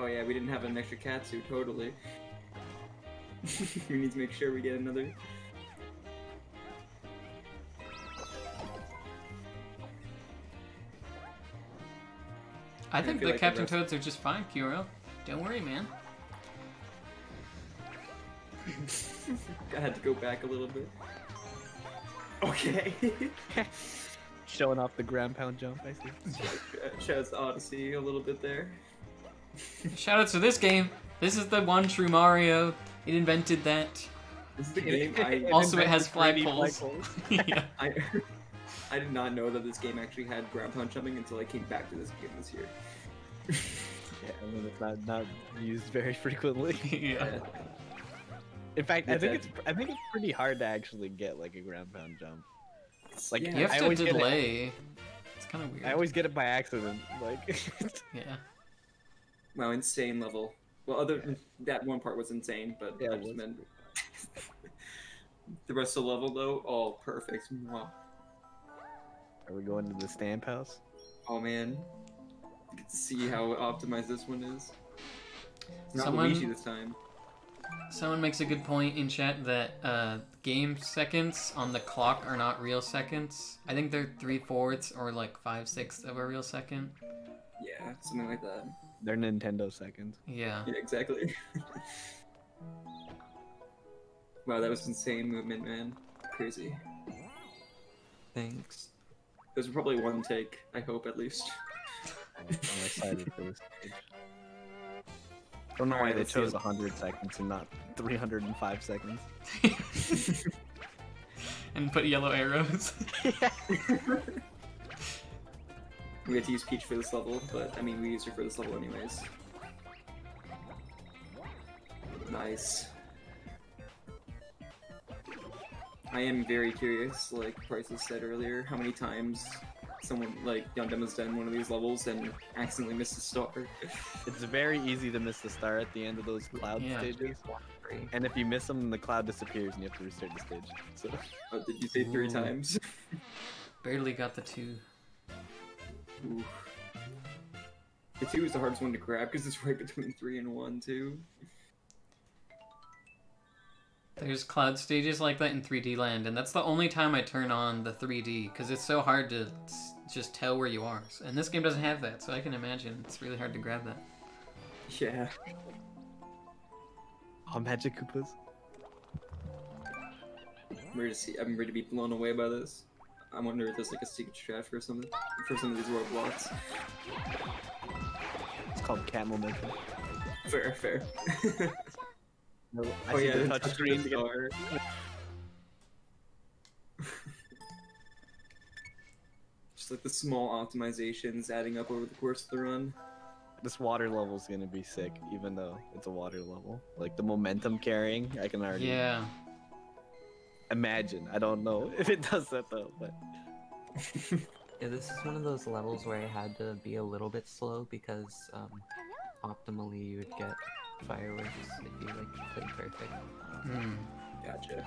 Oh yeah, we didn't have an extra cat suit, totally. we need to make sure we get another. I I think feel the like the Captain rest- Toads are just fine, QRL. Don't worry, man. I had to go back a little bit. Okay. Showing off the ground pound jump, I see. Shouts to Odyssey a little bit there. Shout out to this game. This is the one true Mario. It invented that. This is the game I Also, it has invented 3D yeah. I I did not know that this game actually had ground pound jumping until I came back to this game this year. Yeah, I mean, it's not, not used very frequently. yeah. In fact, I think a- it's I think it's pretty hard to actually get like a ground pound jump. Like Yeah. You I have always to get it- delay. It's kind of weird. I always get it by accident. Like Yeah. Wow, insane level. Well, other that one part was insane, but Yeah, I just meant the rest of the level though. Oh, perfect. Wow. Are we going to the stamp house? Oh man, get to see how optimized this one is. It's not Someone- Luigi this time. Someone makes a good point in chat that uh, game seconds on the clock are not real seconds. I think they're three fourths or like five sixths of a real second. Yeah, something like that. They're Nintendo seconds. Yeah. Yeah, exactly. wow, that was insane movement, man. Crazy. Thanks. Those were probably one take. I hope at least. I'm excited for this stage. I don't know why Alright, they chose 100 seconds and not 305 seconds. and put yellow arrows. We had to use Peach for this level, but I mean, we used her for this level anyways. Nice. I am very curious, like Priceless said earlier, how many times someone like Yandema has done one of these levels and accidentally missed a star. It's very easy to miss the star at the end of those cloud Yeah. stages. Three. And if you miss them, the cloud disappears and you have to restart the stage. So Oh, did you say three Ooh. times? Barely got the two. Ooh. The two is the hardest one to grab because it's right between three and one too. There's cloud stages like that in 3D Land, and that's the only time I turn on the 3D because it's so hard to just tell where you are. And this game doesn't have that, so I can imagine it's really hard to grab that. Yeah. Oh, Magic Koopas. I'm ready to see. I'm ready to be blown away by this. I wonder if there's like a secret strat for something for some of these roadblocks. It's called cat momentum. Fair, fair. No, oh yeah, the the touch screen. to get- Just like the small optimizations adding up over the course of the run. This water level is gonna be sick, even though it's a water level. Like the momentum carrying, I can already. Yeah. imagine. I don't know if it does that though, but Yeah, this is one of those levels where I had to be a little bit slow because um, optimally you would get fireworks if you like played perfect. Hmm. Gotcha.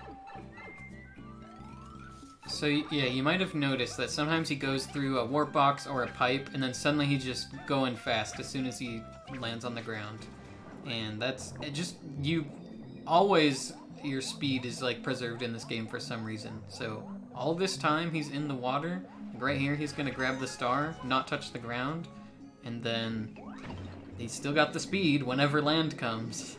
So yeah, you might have noticed that sometimes he goes through a warp box or a pipe, and then suddenly he's just going fast as soon as he lands on the ground, and that's it just you. Always your speed is like preserved in this game for some reason. So all this time he's in the water. like, Right here, he's gonna grab the star, not touch the ground, and then he's still got the speed whenever land comes.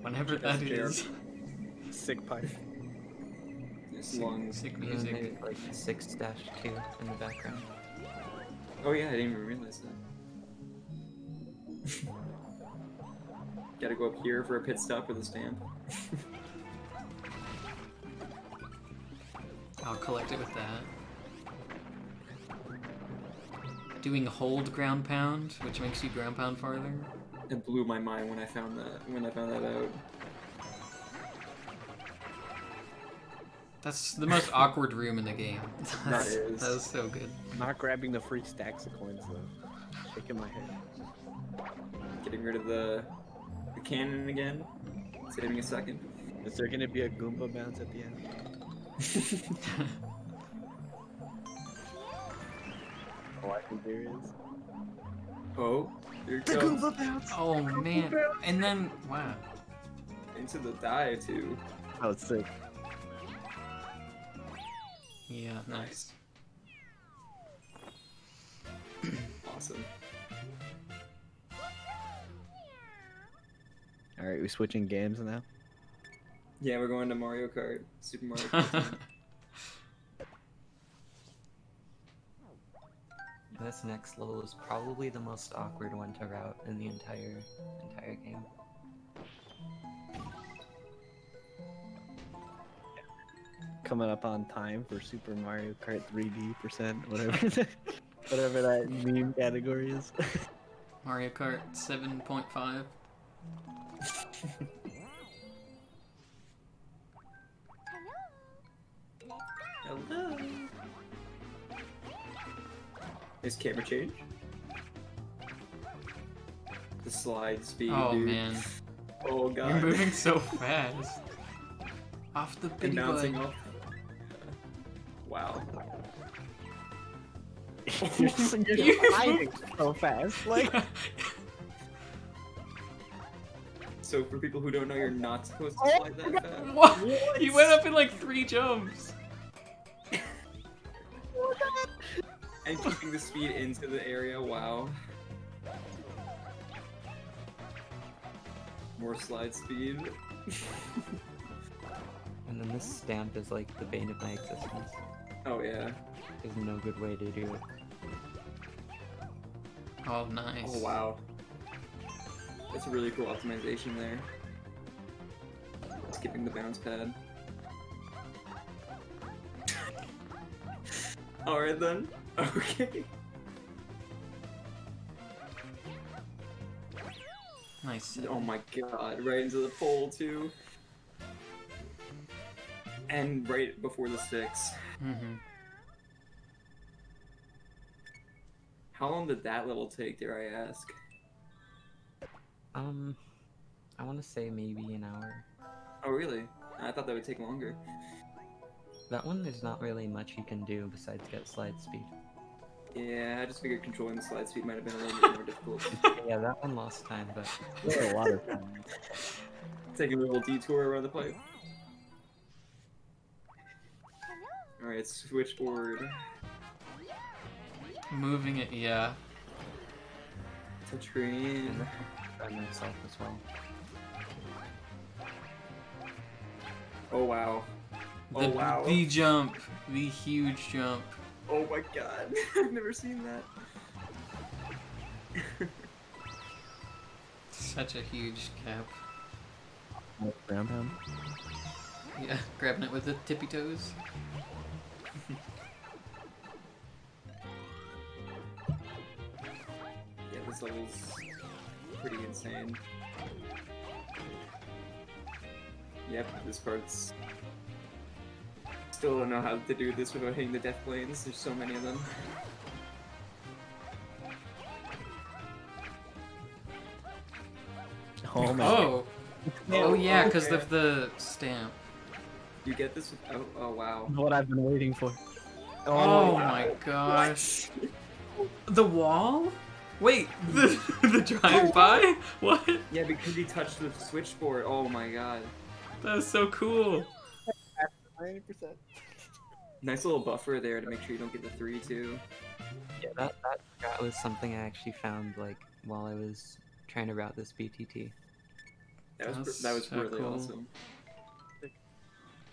Whenever that That's is. sick pipe. As long. Sick music. there's like six dash two in the background. Oh yeah, I didn't even realize that. Gotta go up here for a pit stop with a stamp. I'll collect it with that. Doing hold ground pound, which makes you ground pound farther. It blew my mind when I found that when I found that out. That's the most awkward room in the game. That That's- That was so good. Not grabbing the free stacks of coins though. Shaking my head. Getting rid of the the cannon again. Saving a second. Is there gonna be a Goomba bounce at the end? Oh, I think there is. oh, here it comes. bounce! Oh man. And then wow. Into the dive too. Oh, it's sick. Yeah, nice. Awesome. Alright, we switching games now. Yeah, we're going to Mario Kart. Super Mario Kart. This next level is probably the most awkward one to route in the entire entire game. Coming up on time for Super Mario Kart 3D percent, whatever, whatever that meme category is. Mario Kart 7.5. Hello. Is camera change? The slide speed, Oh dude. man. Oh god. You're moving so fast. Off the and bitty bouncing off. Wow. you're just, you're You- sliding so fast. Like, So for people who don't know, you're not supposed to Oh slide that fast. What? He went up in like three jumps. And keeping the speed into the area, wow. More slide speed. And then this stamp is like the bane of my existence. oh yeah. There's no good way to do it. Oh nice. Oh wow. That's a really cool optimization there. Skipping the bounce pad. Alright then. Okay. Nice. Oh my god, right into the pole too. And right before the six. Mm-hmm. How long did that level take, dare I ask? Um, I want to say maybe an hour. Oh really? I thought that would take longer. That one, there's not really much you can do besides get slide speed. Yeah, I just figured controlling the slide speed might have been a little bit more difficult. yeah, that one lost time, but there are a lot of times. Taking a little detour around the pipe. Alright, switchboard. Moving it, yeah. Touchscreen. and by myself as well. Oh wow. The, Oh wow. the jump. The huge jump. Oh my god. I've never seen that. Such a huge cap. Ground pound. Yeah, grabbing it with the tippy toes. Yeah, this level's pretty insane. Yep, this part's. Still don't know how to do this without hitting the death planes. There's so many of them. Oh man. Oh. oh, oh yeah, because okay. of the stamp. You get this? Oh, oh wow. What I've been waiting for. Oh, oh my gosh. The wall? Wait, the, the drive-by? Oh. What? Yeah, because he touched the switchboard. Oh my god. That was so cool. 90%. Nice little buffer there to make sure you don't get the three too. Yeah, that, that that was something I actually found like while I was trying to route this BTT. That was that was so really cool. awesome.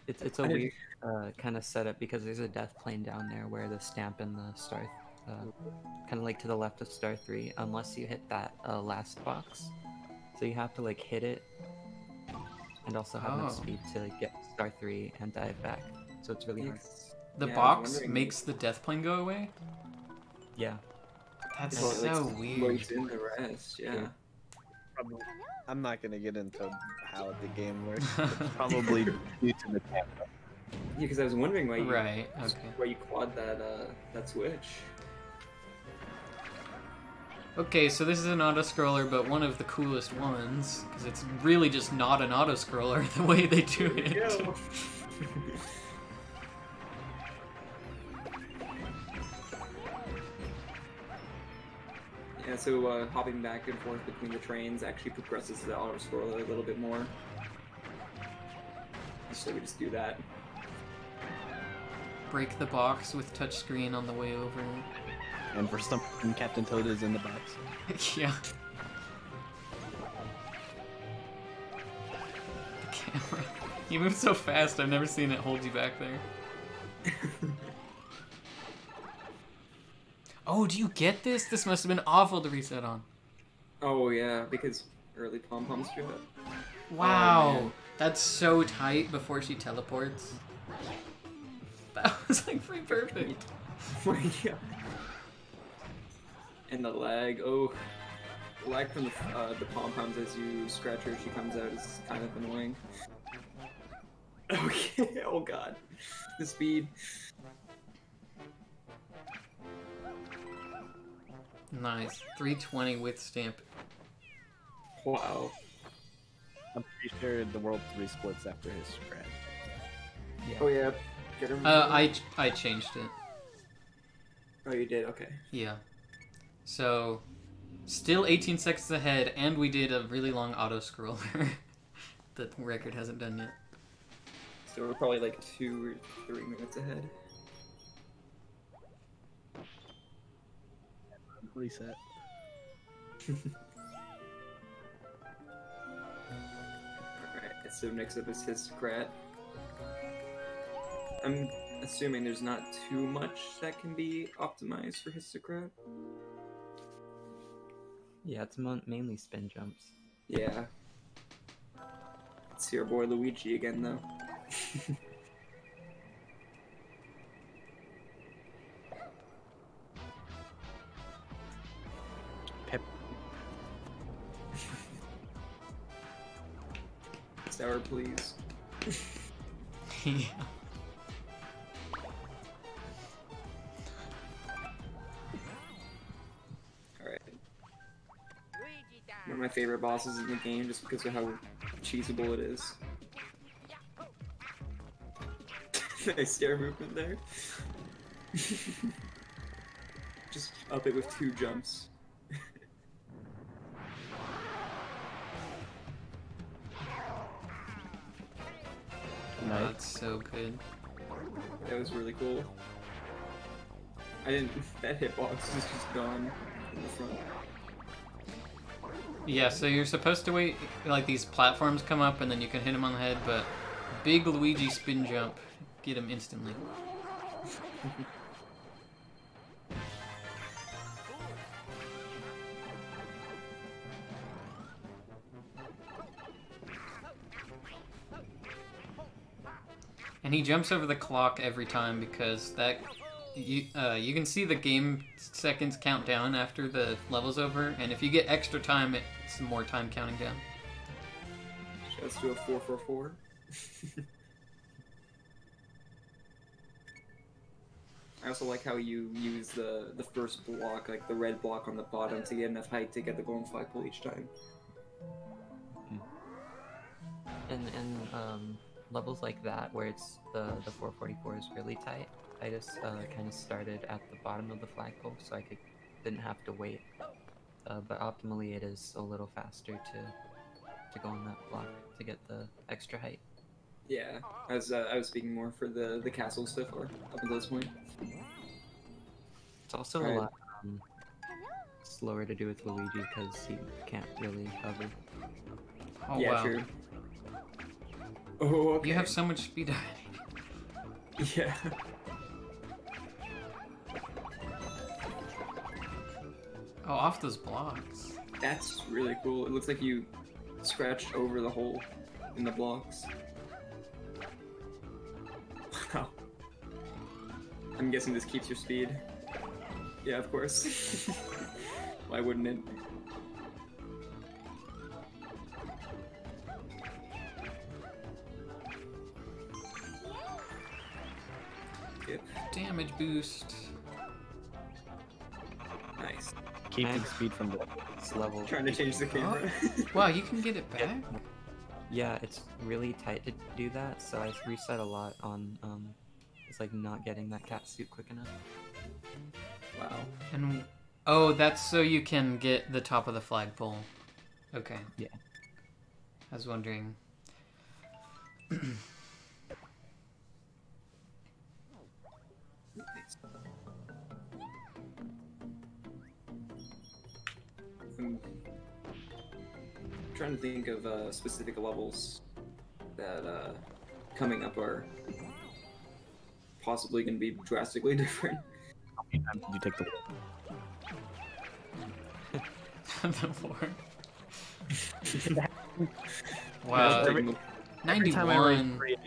It's it's a I weird uh, kind of setup because there's a death plane down there where the stamp and the star, uh, kind of like to the left of star three, unless you hit that uh, last box. So you have to like hit it, and also have enough Oh. speed to get star three and dive back. So it's really hard. The Yeah, box makes the death plane go away? Yeah. That's Well, it, like, so loads weird. in the rest, yeah. Yeah. I'm not gonna get into how the game works. Probably due to the camera. Yeah, because I was wondering why you Right, okay. why you quad that uh that switch. Okay, so this is an auto-scroller, but one of the coolest ones, because it's really just not an auto-scroller the way they do it. Yo. yeah, so uh, hopping back and forth between the trains actually progresses the auto scroller a little bit more. So we just do that. Break the box with touchscreen on the way over. And for some reason, Captain Toad is in the box. yeah. The camera. You move so fast, I've never seen it hold you back there. Oh, do you get this? This must have been awful to reset on. oh yeah, because early pom poms do it. Wow, oh, man. that's so tight before she teleports. That was like pretty perfect. yeah. And the lag, oh, the lag from the uh, the pom poms as you scratch her, she comes out is kind of annoying. Okay, oh god, the speed. Nice, 320 with stamp. Wow. I'm pretty sure the world three splits after his scratch. Oh yeah, get her. Uh, I I changed it. Oh, you did. Okay. Yeah. So, still 18 seconds ahead, and we did a really long auto scroller that the record hasn't done yet. So we're probably like two or three minutes ahead. Reset. Alright, so next up is Hisstocrat. I'm assuming there's not too much that can be optimized for Hisstocrat. Yeah, it's mainly spin jumps. Yeah. It's your boy Luigi again, though. of my favorite bosses in the game just because of how cheesable it is. nice stair movement there. just up it with two jumps. Nice. That's so good. That was really cool. I didn't. That hitbox is just gone in the front. Yeah, so you're supposed to wait, like these platforms come up, and then you can hit him on the head, but big Luigi spin jump, get him instantly. And he jumps over the clock every time because that you uh, you can see the game seconds count down after the level's over, and if you get extra time, it's more time counting down. Let's do a 444. I also like how you use the the first block, like the red block on the bottom, to get enough height to get the golden flagpole each time. And and um, levels like that where it's the the 444 is really tight. I just uh, kind of started at the bottom of the flagpole so I could didn't have to wait. Uh, but optimally, it is a little faster to to go on that block to get the extra height. Yeah, I was uh, I was speaking more for the the castle so far up until this point. It's also Right. a lot um, slower to do with Luigi because he can't really hover. Oh yeah, wow. true. Oh, okay. You have so much speed. Yeah. Oh, off those blocks. That's really cool. It looks like you scratched over the hole in the blocks. Wow. I'm guessing this keeps your speed. Yeah, of course. Why wouldn't it? Damage boost. Keeping Nice. speed from the This level. Trying to change the camera. Wow, you can get it back? Yeah, it's really tight to do that, so I reset a lot on um, it's like not getting that cat suit quick enough. wow. And oh, that's so you can get the top of the flagpole. Okay. Yeah. I was wondering. I'm trying to think of uh, specific levels that uh, coming up are possibly going to be drastically different. how many times did you take the the floor. Uh, Wow. Every- taking Every time I raise 91.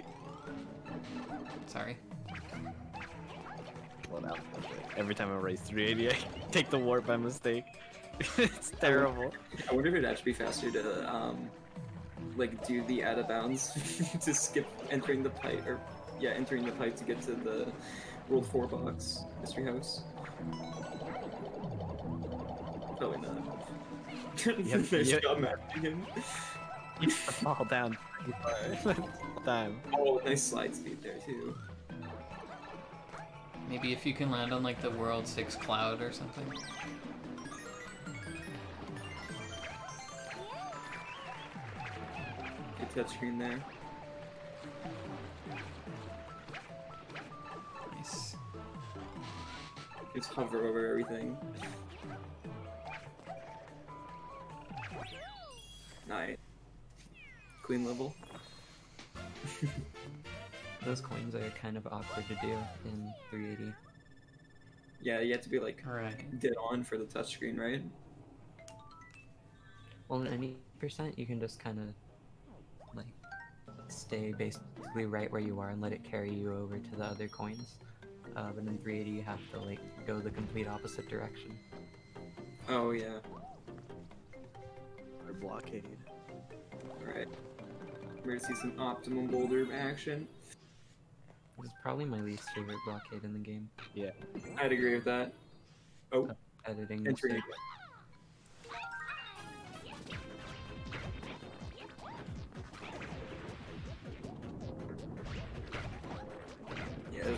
Sorry. well, now, every time I raise 380, I take the warp by mistake. it's terrible. I wonder if it'd actually be faster to um, like do the out of bounds to skip entering the pipe or yeah entering the pipe to get to the World Four box mystery house. Probably not. Yep, Nice yep. job matching him. You fall down pretty time. Oh, nice slide speed there too. Maybe if you can land on like the World 6 cloud or something. Good touchscreen there. Nice. Just hover over everything. Nice. Queen level. Those coins are kind of awkward to do in 380. Yeah, you have to be like Alright. dead on for the touchscreen, right? Well, in any percent, you can just kind of stay basically right where you are and let it carry you over to the other coins. Uh, but in 380, you have to like go the complete opposite direction. Oh yeah. Or blockade. Alright. We're gonna see some optimum boulder action. This is probably my least favorite blockade in the game. Yeah. I'd agree with that. Oh, Editing entering.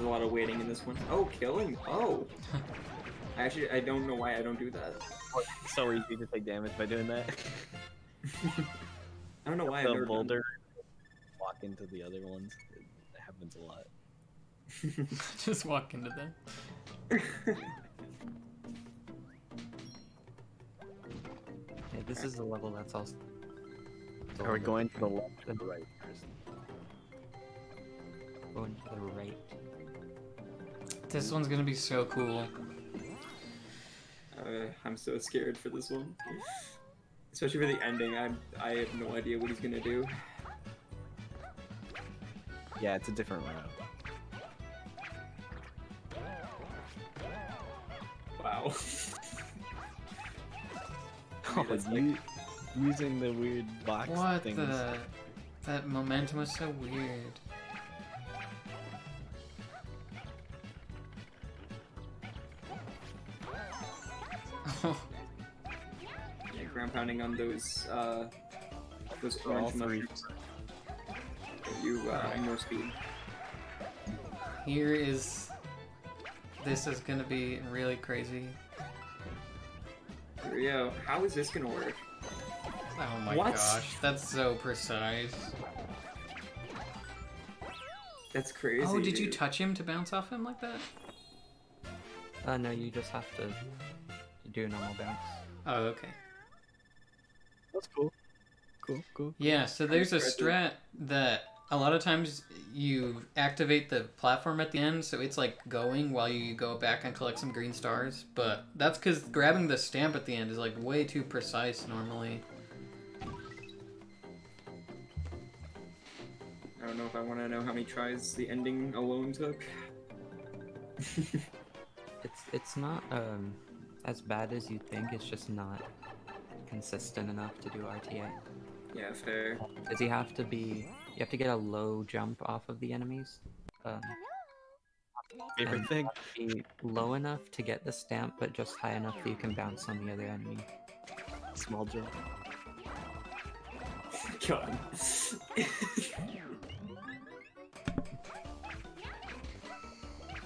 A lot of waiting in this one. Oh, killing. Oh. Actually, I don't know why I don't do that. So easy to take damage by doing that. I don't know why I've the never done boulder walk into the other ones. It happens a lot. Just walk into them. Yeah, this is the level that's also. Are we going to the left or the right first? Going to the right. This one's gonna be so cool. Uh, I'm so scared for this one. Especially for the ending, I I have no idea what he's gonna do. Yeah, it's a different route. Wow. Oh, that's you using the weird box What things. the? That momentum was so weird. Ground pounding on those uh, those All orange three. mushrooms. Get You uh, Alright. more speed. Here is. This is gonna be really crazy. Here we go. How is this gonna work? Oh my What? gosh, that's so precise. That's crazy. Oh, did you touch him to bounce off him like that? Uh, no, you just have to do a normal bounce. Oh, okay. That's cool. Cool, cool. Yeah, so there's a strat that a lot of times you activate the platform at the end, so it's like going while you go back and collect some green stars. But that's because grabbing the stamp at the end is like way too precise normally. I don't know if I want to know how many tries the ending alone took. It's it's not um as bad as you think. It's just not consistent enough to do RTA. yeah, fair. Because you have to be you have to get a low jump off of the enemies. Um, Favorite thing. be low enough to get the stamp, but just high enough that you can bounce on the other enemy. Small jump. God.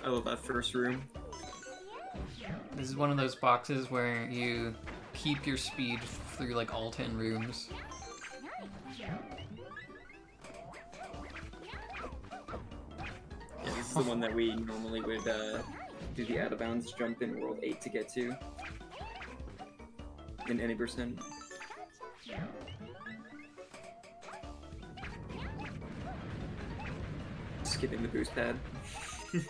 I love that first room. This is one of those boxes where you keep your speed through like all 10 rooms. Yeah, this is the one that we normally would uh, do the out of bounds jump in World 8 to get to. In any percent. Skipping the boost pad.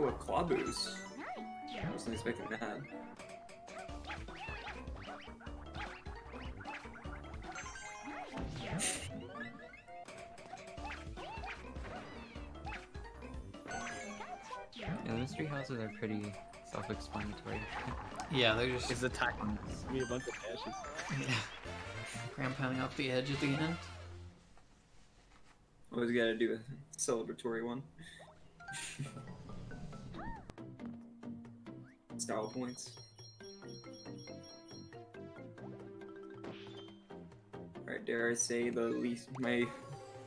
oh, a claw boost. I wasn't expecting that. Yeah, the mystery houses are pretty self-explanatory. Yeah, they're just Is the time. Need a bunch of dashes. ground pounding off the edge at the end. Always gotta do a celebratory one. Style points. Alright, dare I say the least, my,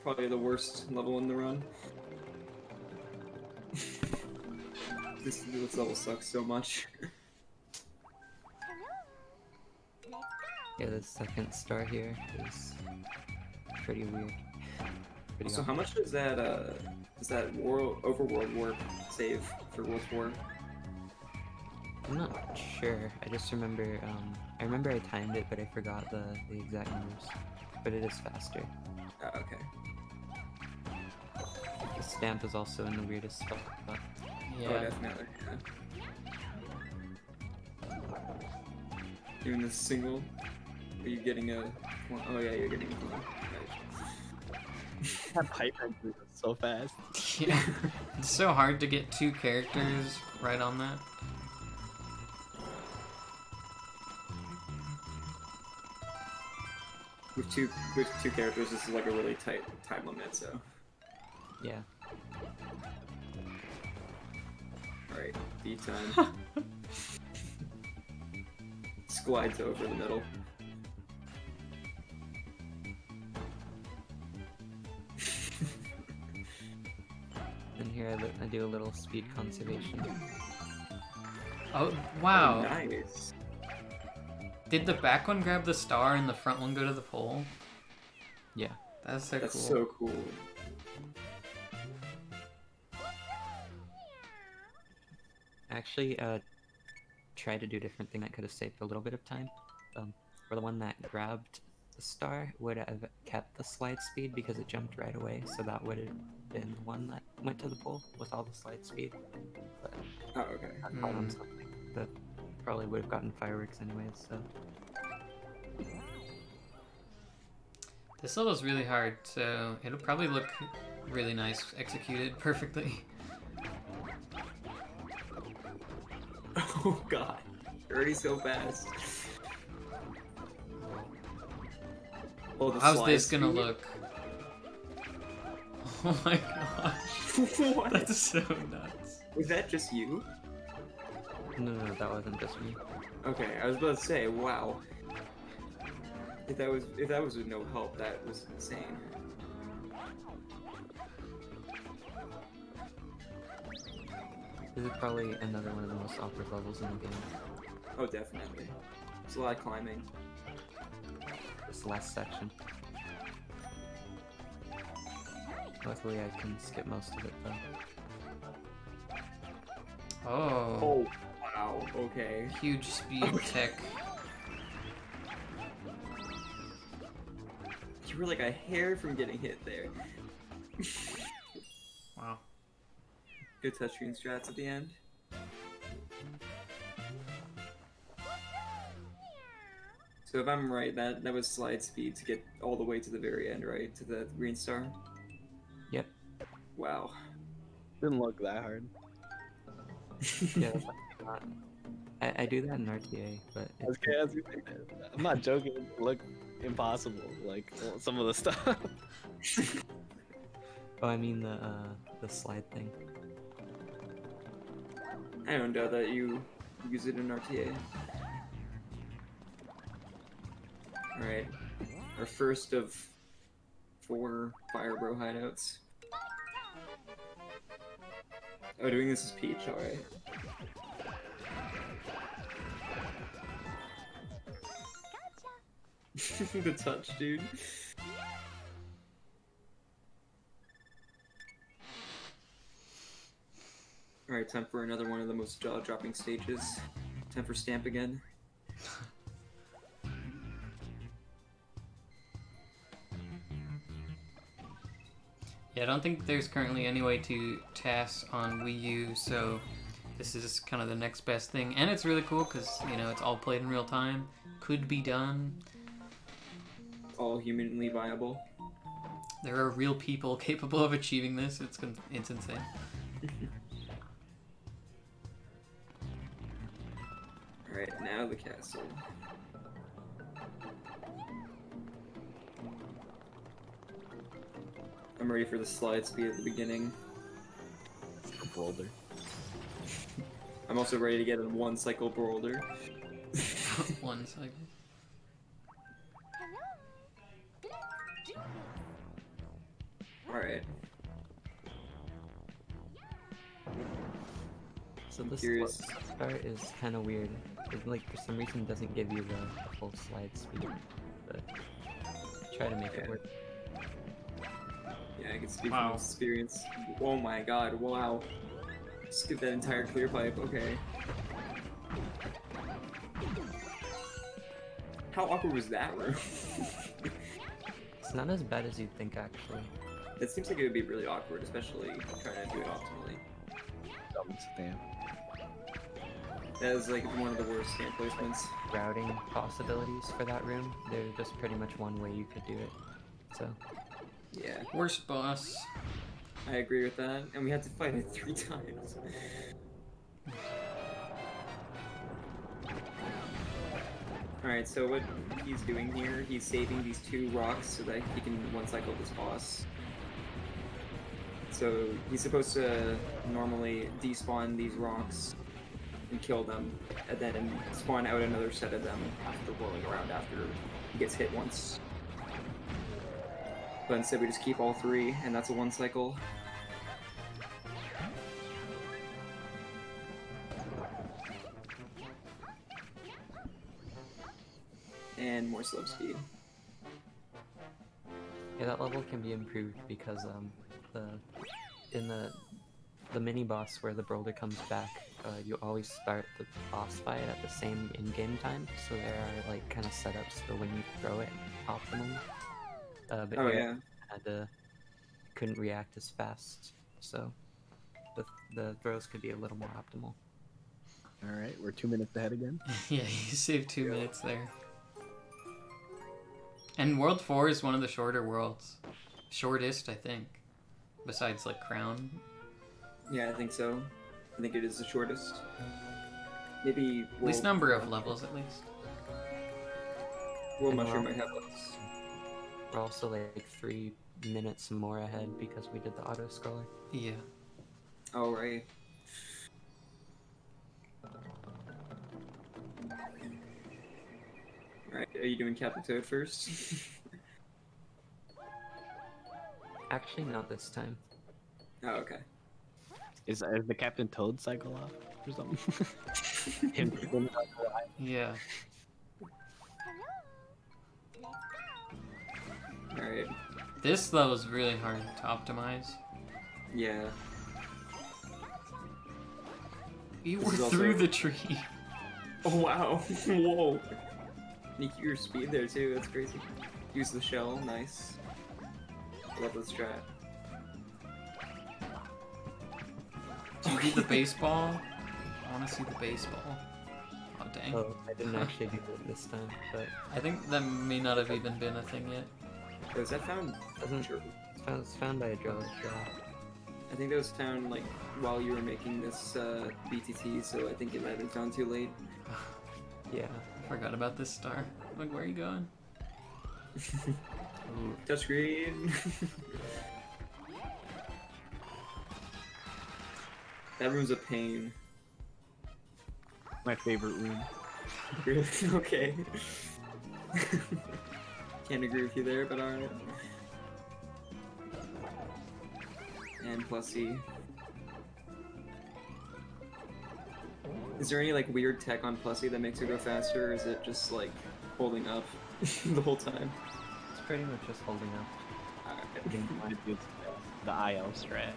probably the worst level in the run. this, this level sucks so much. Yeah, the second star here is pretty weird. Pretty So off. how much does that, uh, does that war, overworld warp save for World War? I'm not sure. I just remember. Um, I remember I timed it, but I forgot the, the exact numbers. But it is faster. Uh, okay. The stamp is also in the weirdest spot. Oh, Yeah. definitely. Yeah. Doing this single. Are you getting a? Oh yeah, you're getting one. Right. That Piper moves so fast. Yeah. it's so hard to get two characters right on that. With two with two characters, this is like a really tight time limit. So, Yeah. all right, beat time. Slides over the middle. And here I, I do a little speed conservation. Oh, wow. Nice. Did the back one grab the star and the front one go to the pole? Yeah. That's so That's cool. so cool. Actually, uh, tried to do a different thing that could have saved a little bit of time. Um, for the one that grabbed the star would have kept the slide speed because it jumped right away, so that would have been the one that went to the pole with all the slide speed. But Oh, okay. I probably would have gotten fireworks anyways, so. This level's really hard, so it'll probably look really nice executed perfectly. Oh god, You're already so fast. Oh, How's this gonna look? Oh my gosh. That's so nuts. Was that just you? No, no, that wasn't just me. Okay, I was about to say, wow. If that was if that was with no help, that was insane. This is probably another one of the most awkward levels in the game. Oh, definitely. It's a lot of climbing. This last section. Luckily, I can skip most of it though. Oh. Oh, wow. Okay. Huge speed tech. You were like a hair from getting hit there. Wow. Good touchscreen strats at the end. So if I'm right, that that was slide speed to get all the way to the very end, right? To the green star. Yep. Wow. Didn't look that hard. Yeah, not. I, I do that in RTA, but I was gonna ask you- I'm not joking. It looked impossible. Like well, some of the stuff. oh, I mean the uh, the slide thing. I don't doubt that you use it in RTA. Alright. Our first of four Fire Bro hideouts. Oh, doing this is Peach, alright. the touch, dude. Alright, time for another one of the most jaw-dropping stages. Time for Stamp again. Yeah, I don't think there's currently any way to TAS on Wii U, so this is kind of the next best thing. And it's really cool because, you know, it's all played in real time. Could be done. All humanly viable. There are real people capable of achieving this. It's it's insane. Alright, now the castle. I'm ready for the slide speed at the beginning. Boulder. I'm also ready to get a one cycle boulder. One second. Alright. So this Curious. part is kind of weird. It, like for some reason doesn't give you the full slide speed, but try to make Yeah. it work. Yeah, I can speak Wow. from experience. Oh my god, wow. Skip that entire clear pipe, okay. How awkward was that room? It's not as bad as you'd think actually. it seems like it would be really awkward, especially trying to do it optimally. Double stamp. That is like one of the worst stand placements. Routing possibilities for that room, there's just pretty much one way you could do it. So Yeah, Worst boss. I agree with that. And we had to fight it three times. Alright, so what he's doing here, he's saving these two rocks so that he can one cycle this boss. So he's supposed to normally despawn these rocks and kill them, and then spawn out another set of them after rolling around after he gets hit once. But instead we just keep all three, and that's a one cycle. And more slow speed. yeah, that level can be improved because um the in the the mini boss where the boulder comes back, uh, you always start the boss fight at the same in-game time, so there are like kind of setups for when you throw it optimally. Uh, but Oh here yeah. had to couldn't react as fast, so the the throws could be a little more optimal. All right, we're two minutes ahead again. yeah, you saved two minutes there. And World 4 is one of the shorter worlds. Shortest, I think. Besides, like, Crown. Yeah, I think so. I think it is the shortest. Maybe At least number of levels, at least. World And Mushroom well- might have less. We're also like three minutes more ahead because we did the auto scroller. Yeah. Oh right. Alright, are you doing Captain Toad first? Actually, not this time. oh, okay. Is, is the Captain Toad cycle off or something? Him swimming out the line. Yeah. Alright. This is really hard to optimize. Yeah. You This were is also- through the tree. Oh wow. Whoa. You keep your speed there too, that's crazy. Use the shell, nice. Love the strat. Do you need the baseball? I want to see the baseball. Oh dang. Oh, I didn't actually do it this time, but I think that may not have even been a thing yet. Oh, is that found? Doesn't- Sure. it's found, it's found by a driller. I think that was found like while you were making this uh, BTT, so I think it might have been found too late. Yeah. I forgot about this star. Like, where are you going? Ooh. Touchscreen. that room's a pain. My favorite room. Really? okay. Can't agree with you there, but alright. And plus E. Is there any like weird tech on Plessie that makes it go faster, or is it just like holding up the whole time? It's pretty much just holding up. Alright. It's the IL strat.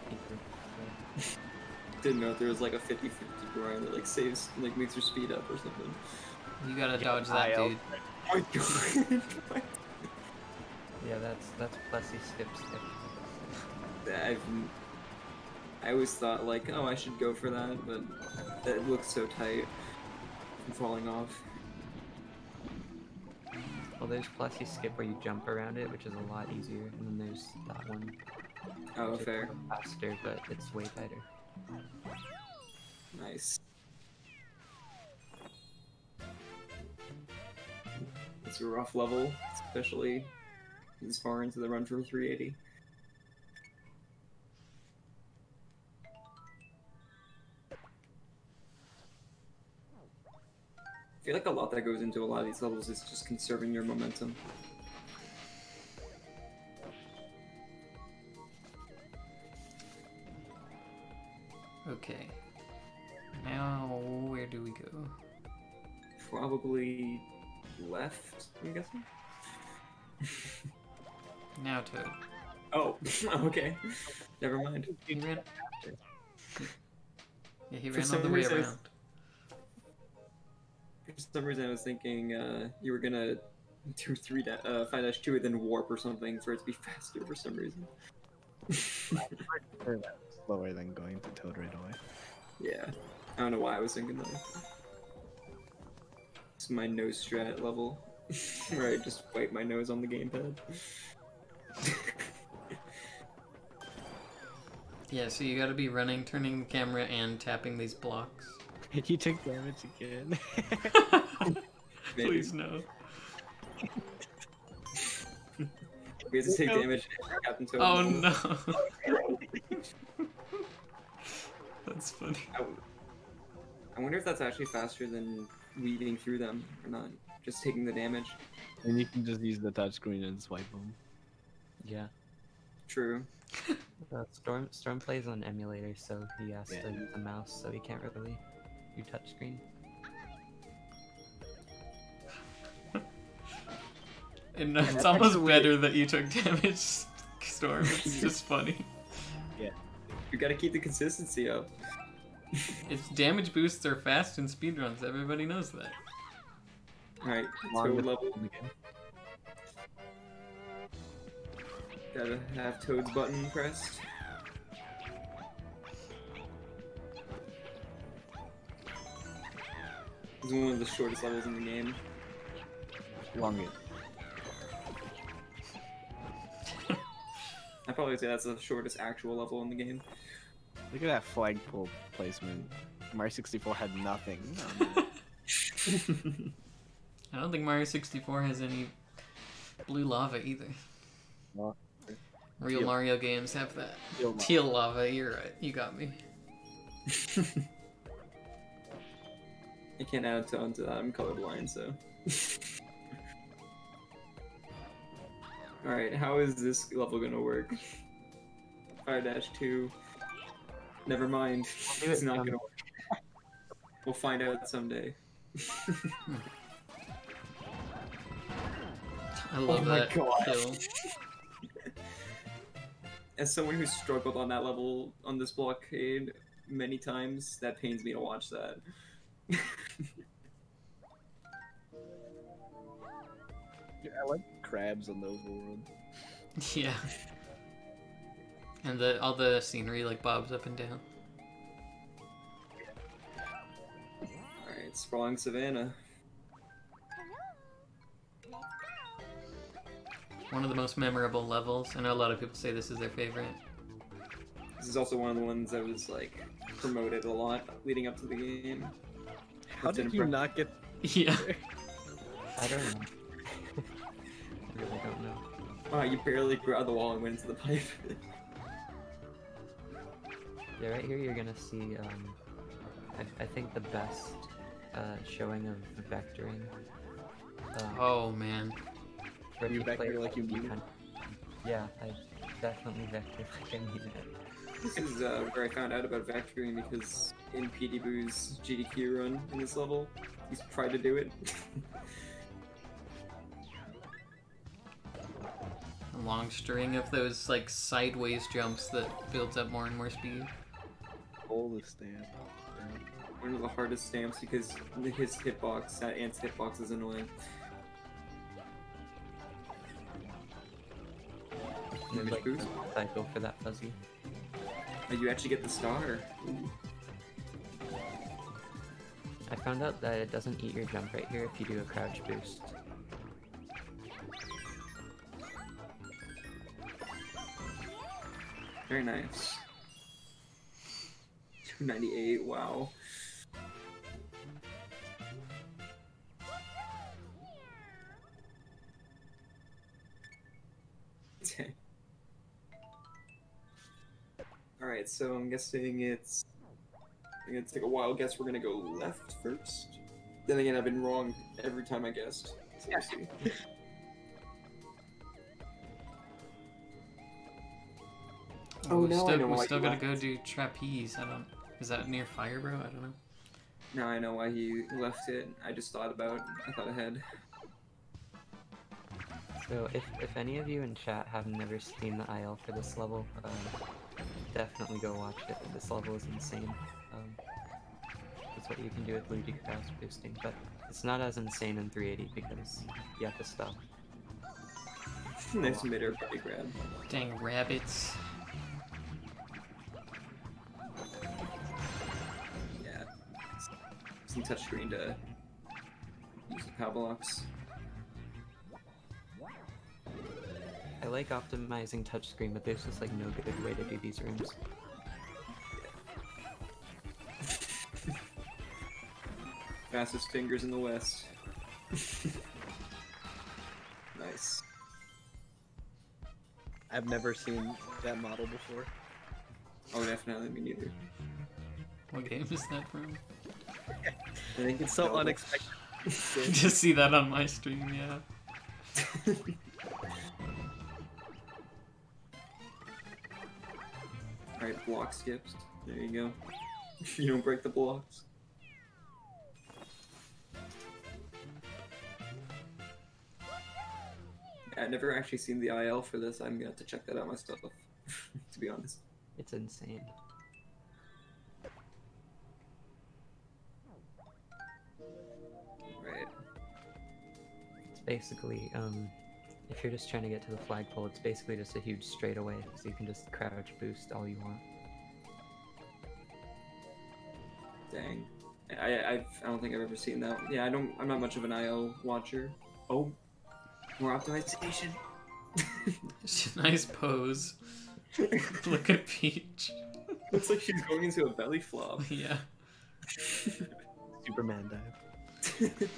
Didn't know if there was like a 50-50 grind that like saves, like makes your speed up or something. You gotta dodge that, IL dude. Oh my god! Yeah, that's that's Plessie skip skip. I've, I always thought like, oh, I should go for that, but that looks so tight from falling off. Well, there's Plessie skip where you jump around it, which is a lot easier, and then there's that one. Oh, fair. Faster, but it's way tighter. Nice. It's a rough level, especially as far into the run for 380. I feel like a lot that goes into a lot of these levels is just conserving your momentum. Okay. Now, where do we go? Probably left, I'm guessing? Now, Toad. Oh, okay. Never mind. He ran. Yeah, he ran all the way reason- around. For some reason, I was thinking uh, you were gonna do three da- uh, five dash two and then warp or something for it to be faster for some reason. Slower than going to Toad right away. yeah, I don't know why I was thinking that. It's my nose strat level, where I just wipe my nose on the gamepad. Yeah, so you gotta be running, turning the camera, and tapping these blocks. you took damage again. Please no. We have to take damage. Captain Toad. Oh no. That's funny. I, I wonder if that's actually faster than weaving through them or not. Just taking the damage. and you can just use the touchscreen and swipe them. Yeah. True. Uh, Storm Storm plays on emulator, so he has Yeah. to use a mouse, so he can't really do touchscreen. And it's that's almost better that you took damage, Storm. It's just funny. Yeah. You gotta keep the consistency up. Its damage boosts are fast in speedruns. Everybody knows that. Alright, Longest Toad level. in Gotta have Toad's button pressed. This is one of the shortest levels in the game. Longest. I probably say that's the shortest actual level in the game. Look at that flagpole placement. Mario 64 had nothing. I don't think Mario 64 has any blue lava either. Oh, Real Teal. Mario games have that. Teal lava. Teal lava, you're right. You got me. I can't add tone to that. I'm colorblind, so. Alright, how is this level gonna work? Fire Dash 2. Never mind. It's it not gonna work. We'll find out someday. Oh I love Oh my that God. kill. As someone who's struggled on that level on this blockade many times, that pains me to watch that. Yeah, I like crabs on the overworld. Yeah. And the all the scenery like bobs up and down. Alright, sprawling savannah. One of the most memorable levels. I know a lot of people say this is their favorite. This is also one of the ones that was like promoted a lot leading up to the game. How That's did you not get Yeah. I don't know. I really don't know. Wow, you barely grew out of the wall and went into the pipe. Yeah, right here you're gonna see, um, I, I think the best uh, showing of vectoring. Um, Oh man. Where You play vector like you need it? Yeah, I definitely vector like I needed it. this is uh, where I found out about vectoring because in PD Boo's GDQ run in this level, he's tried to do it. A long string of those like sideways jumps that builds up more and more speed. hold the stamp? one of the hardest stamps because his hitbox, that ant's hitbox is annoying. There's Image like boost. cycle for that fuzzy. But you actually get the star. I found out that it doesn't eat your jump right here if you do a crouch boost. Very nice. 298, wow. Alright, so I'm guessing it's. I'm gonna take a wild guess. We're gonna go left first. Then again, I've been wrong every time I guessed. So we'll see. Oh, we now I still, know we why still you gotta left. go do trapeze. I don't. Is that near Fire Bro? I don't know. Now I know why he left it. I just thought about. I thought ahead. So if, if any of you in chat have never seen the IL for this level, um, definitely go watch it. This level is insane. Um, that's what you can do with Luigi crouch boosting, but it's not as insane in 380 because you have to stop. nice mid-air body grab. Dang rabbits. Yeah. Some touchscreen to use the power blocks. I like optimizing touchscreen, but there's just like no good way to do these rooms. Fastest fingers in the west. nice. I've never seen that model before. Oh, definitely me neither. What game is that from? I think It's so double. unexpected. Just see that on my stream, yeah. Alright, block skips. There you go. you don't break the blocks. Yeah, I've never actually seen the IL for this. I'm gonna have to check that out myself, to be honest. It's insane. Right. It's basically, um, if you're just trying to get to the flagpole, it's basically just a huge straightaway, so you can just crouch boost all you want. Dang. I, I've, I don't think I've ever seen that. Yeah, I don't. I'm not much of an IL watcher. Oh, more optimization. nice pose. Look at Peach. Looks like she's going into a belly flop. Yeah. Superman dive.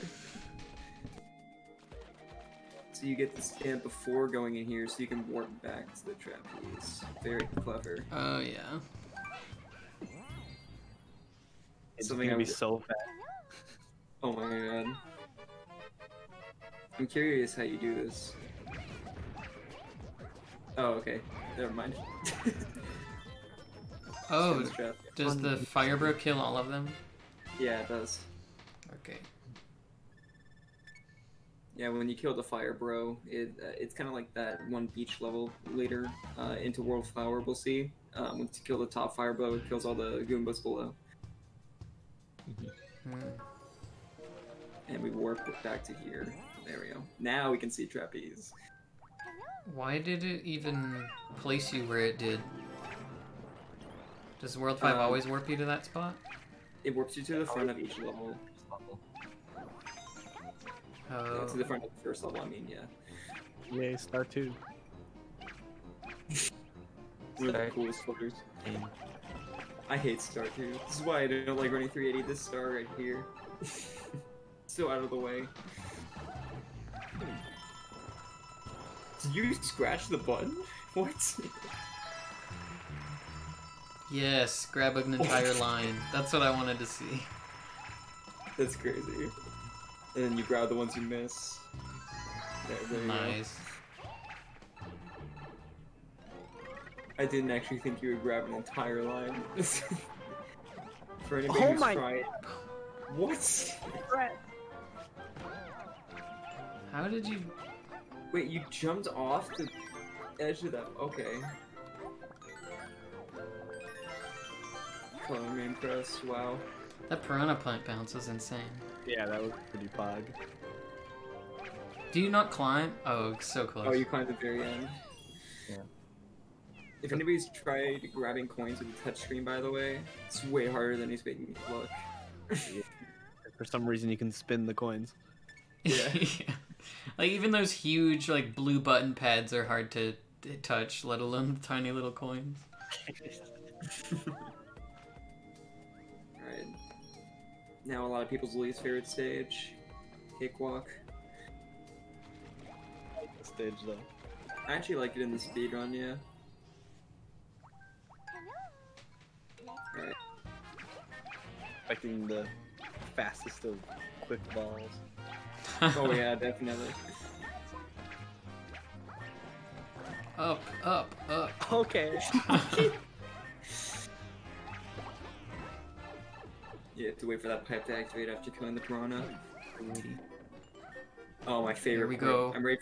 So you get the stamp before going in here, so you can warp back to the trapeze. Very clever. Oh yeah. It's Something gonna I be would- so fast. Oh my god. I'm curious how you do this. Oh, okay. Never mind. Oh, Stamp does the fire bro kill all of them? Yeah, it does. Okay. Yeah, when you kill the fire bro, it uh, it's kind of like that one beach level later uh, into World Flower we'll see. Um, once you kill the top fire bro, it kills all the Goombas below. Hmm. And we warp it back to here. There we go. Now we can see trapeze. Why did it even place you where it did? Does World 5 Um, always warp you to that spot? It warps you to the front of each level. Yeah, Oh. to the front of the first level, I mean, yeah. Yay, Star 2. One of the coolest footers. I hate Star 2. This is why I don't like running 380 this star right here. so out of the way. Did you scratch the button? What? Yes, grab an entire line. That's what I wanted to see. That's crazy. And then you grab the ones you miss. There, there you go. Nice. I didn't actually think you would grab an entire line. For anybody Oh who's my- tried. What? How did you? Wait, you jumped off the edge of that. Okay. Color me impressed. Wow. That piranha plant bounce was insane. Yeah, that was pretty pog. Do you not climb? Oh, so close. Oh, you climbed the very end. Yeah. If anybody's tried grabbing coins with a touchscreen, by the way, it's way harder than he's making it look. For some reason, you can spin the coins. Yeah. Like even those huge like blue button pads are hard to touch, let alone the tiny little coins. Now a lot of people's least favorite stage, cakewalk. The stage though. I actually like it in the speedrun, yeah. Alright. Expecting the fastest of quick balls. Oh yeah, definitely. Up, up, up. Okay. You have to wait for that pipe to activate after killing the piranha. Oh, my favorite. we part. go. I'm ready,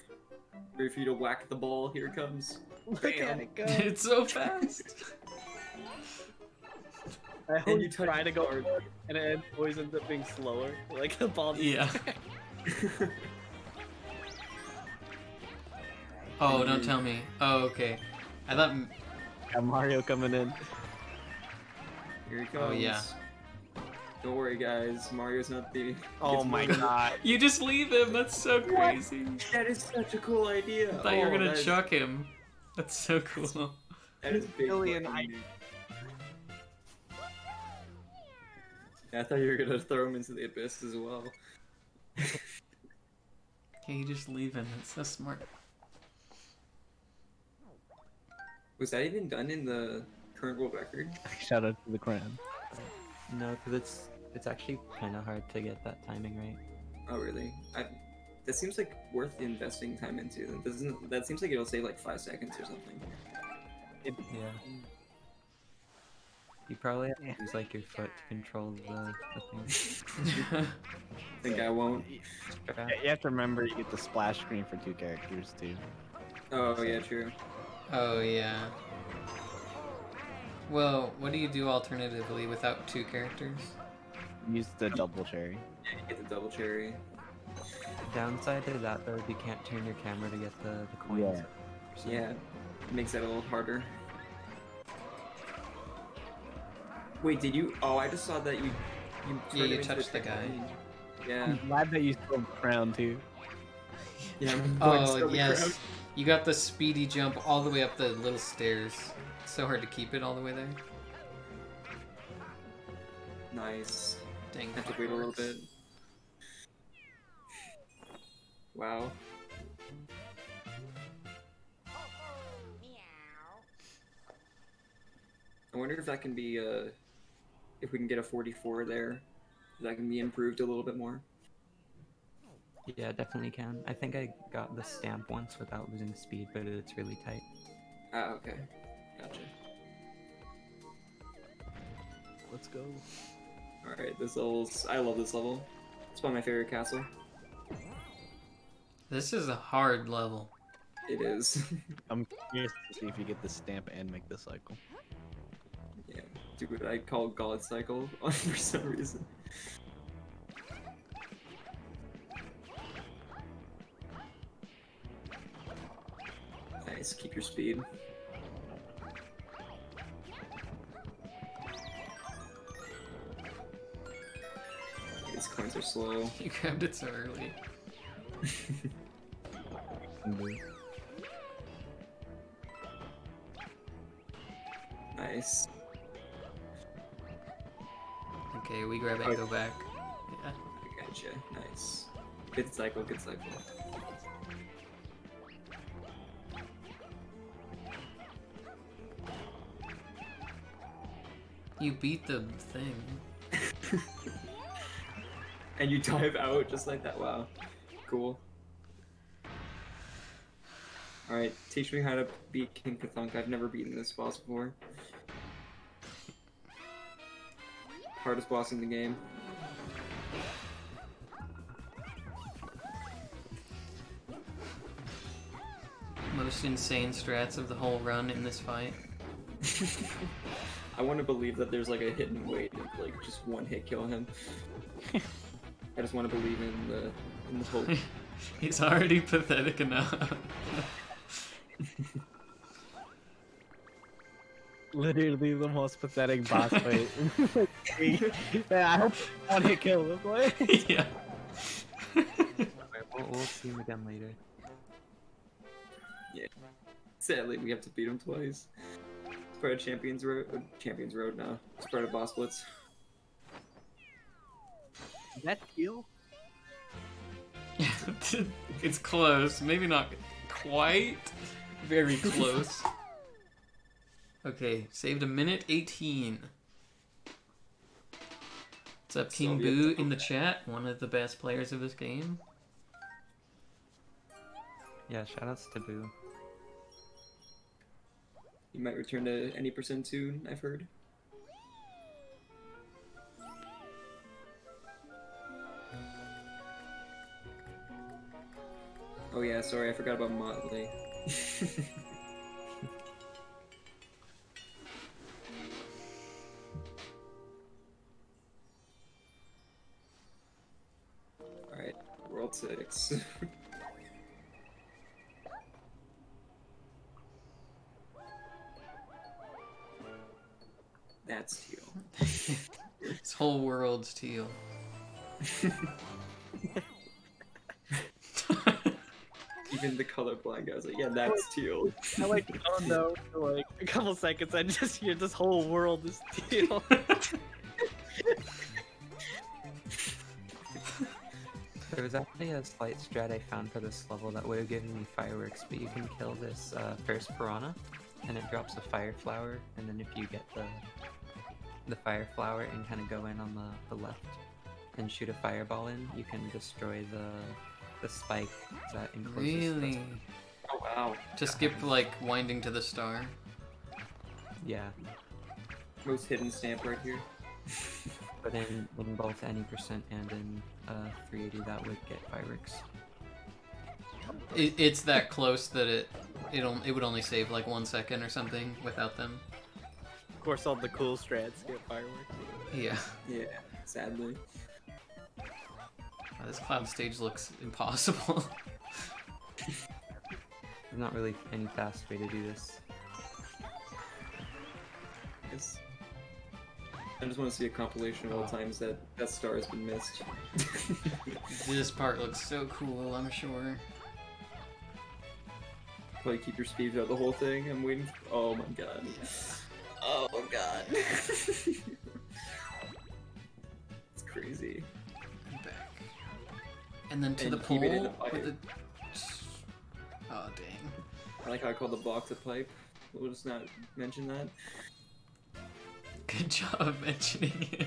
ready for you to whack the ball. Here it comes. Look Bam. at it go. it's so fast. I And always you try to go, hard. and it always ends up being slower. Like the ball. Yeah. Oh, don't tell me. Oh, okay. I thought. Got Mario coming in. Here he comes. Oh, yeah. Don't worry, guys. Mario's not the. Oh my moved. god. You just leave him. That's so crazy. That is such a cool idea. I thought you were Oh, gonna that is- chuck him. That's so cool. That is big. Billion I- Yeah, I thought you were gonna throw him into the abyss as well. Okay, you just leave him. That's so smart. Was that even done in the current world record? Shout out to the crown. No, because it's it's actually kind of hard to get that timing right. Oh, really? I. That seems like worth investing time into. That doesn't. That seems like it'll save like five seconds or something. Yeah. You probably have to use like your foot to control the, the thing. think I won't. Strap. You have to remember you get the splash screen for two characters too. Oh yeah, true. oh yeah. Well, what do you do alternatively without two characters? Use the double cherry. Yeah, you get the double cherry. The downside to that though, is you can't turn your camera to get the, the coins. Yeah. So- Yeah, makes that a little harder. Wait, did you? Oh, I just saw that you. You, Yeah, you touched the guy. Yeah. I'm glad that you still crown too. Yeah. I'm oh, going to Oh yes, crown. you got the speedy jump all the way up the little stairs. It's so hard to keep it all the way there. Nice. Dang, I have to wait a little bit. Wow. I wonder if that can be, uh, if we can get a 44 there. That can be improved a little bit more. Yeah, definitely can. I think I got the stamp once without losing speed, but it's really tight. Ah, okay. Gotcha. Let's go. All right, this level's I love this level. It's probably my favorite castle. This is a hard level. It is. I'm curious to see if you get the stamp and make the cycle. yeah, dude, I call God Cycle for some reason. Nice, keep your speed. Coins are slow. You grabbed it so early. Nice. Okay, we grab it and go back. Yeah. I gotcha. Nice. Good cycle, good cycle. You beat the thing. and you dive out just like that. Wow. Cool. Alright, teach me how to beat King Ka-thunk. I've never beaten this boss before. Hardest boss in the game. Most insane strats of the whole run in this fight. I want to believe that there's like a hidden way to like just one hit kill him. I just want to believe in the in the hope. He's already pathetic enough. Literally the most pathetic boss fight. Man, I hope one hit kill him. Like. yeah. Alright, we'll, we'll see him again later. Yeah. Sadly, we have to beat him twice. It's part of Champions Road. uh, Champions Road now. It's part of Boss Blitz. That kill? it's close. Maybe not quite. Very close. Okay, saved a minute 18. What's up, King Soviet Boo in the chat? One of the best players of this game. Yeah, shoutouts to Boo. You might return to any percent soon, I've heard. Oh yeah, sorry, I forgot about Motley. Alright, World 6. That's teal. This whole world's teal. Even the colorblind was like, yeah, that's teal. I like oh no for like a couple seconds I just hear this whole world is teal. There was actually a slight strat I found for this level that would have given me fireworks, but you can kill this uh, first piranha, and it drops a fire flower, and then if you get the the fire flower and kind of go in on the, the left and shoot a fireball in, you can destroy the the spike that encloses the- really? Oh wow. To skip, like, winding to the star. Yeah, Most hidden stamp right here. but in, in both any percent and in uh, 380 that would get fireworks. It, it's that close that it it, on, it would only save like one second or something without them. of course all the cool strats get fireworks. Yeah. Yeah, sadly. Wow, this cloud stage looks impossible. There's not really any fast way to do this. Yes. I just want to see a compilation of all oh. times that that star has been missed. this part looks so cool, I'm sure. Probably keep your speed throughout the whole thing. I'm waiting. Oh my god. Oh god. it's crazy. And then to And the in the with the... Oh, dang. I like how I called the box a pipe. We'll just not mention that. Good job mentioning it.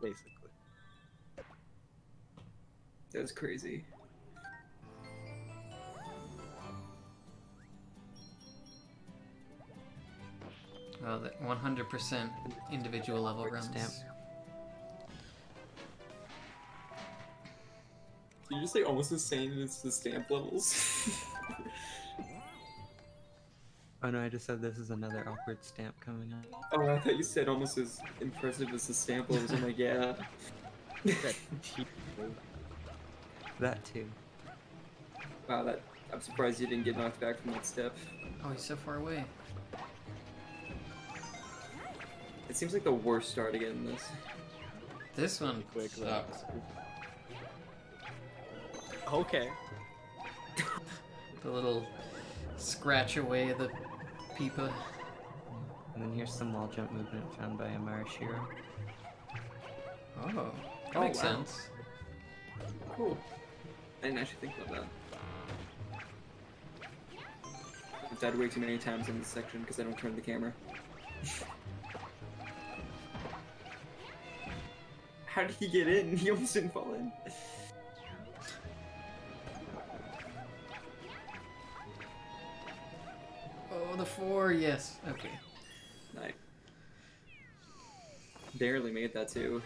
Basically. That's crazy. Well, that 100% individual level Awkward runs. stamp. Did you just say almost the same as the stamp levels? Oh no, I just said this is another awkward stamp coming up. oh, I thought you said almost as impressive as the stamp levels. I'm like, yeah. That. That too. Wow, that I'm surprised you didn't get knocked back from that step. Oh, he's so far away. It seems like the worst start to get in this. This one Quick, like- sucks. Okay. The little scratch away of the Peepa. And then here's some wall jump movement found by Amarashiro. Oh, that Oh, makes wow. sense. Cool. I didn't actually think about that. I've died way too many times in this section because I don't turn the camera. How did he get in? He almost didn't fall in. Oh, the four, yes. Okay. Nice. Barely made that too.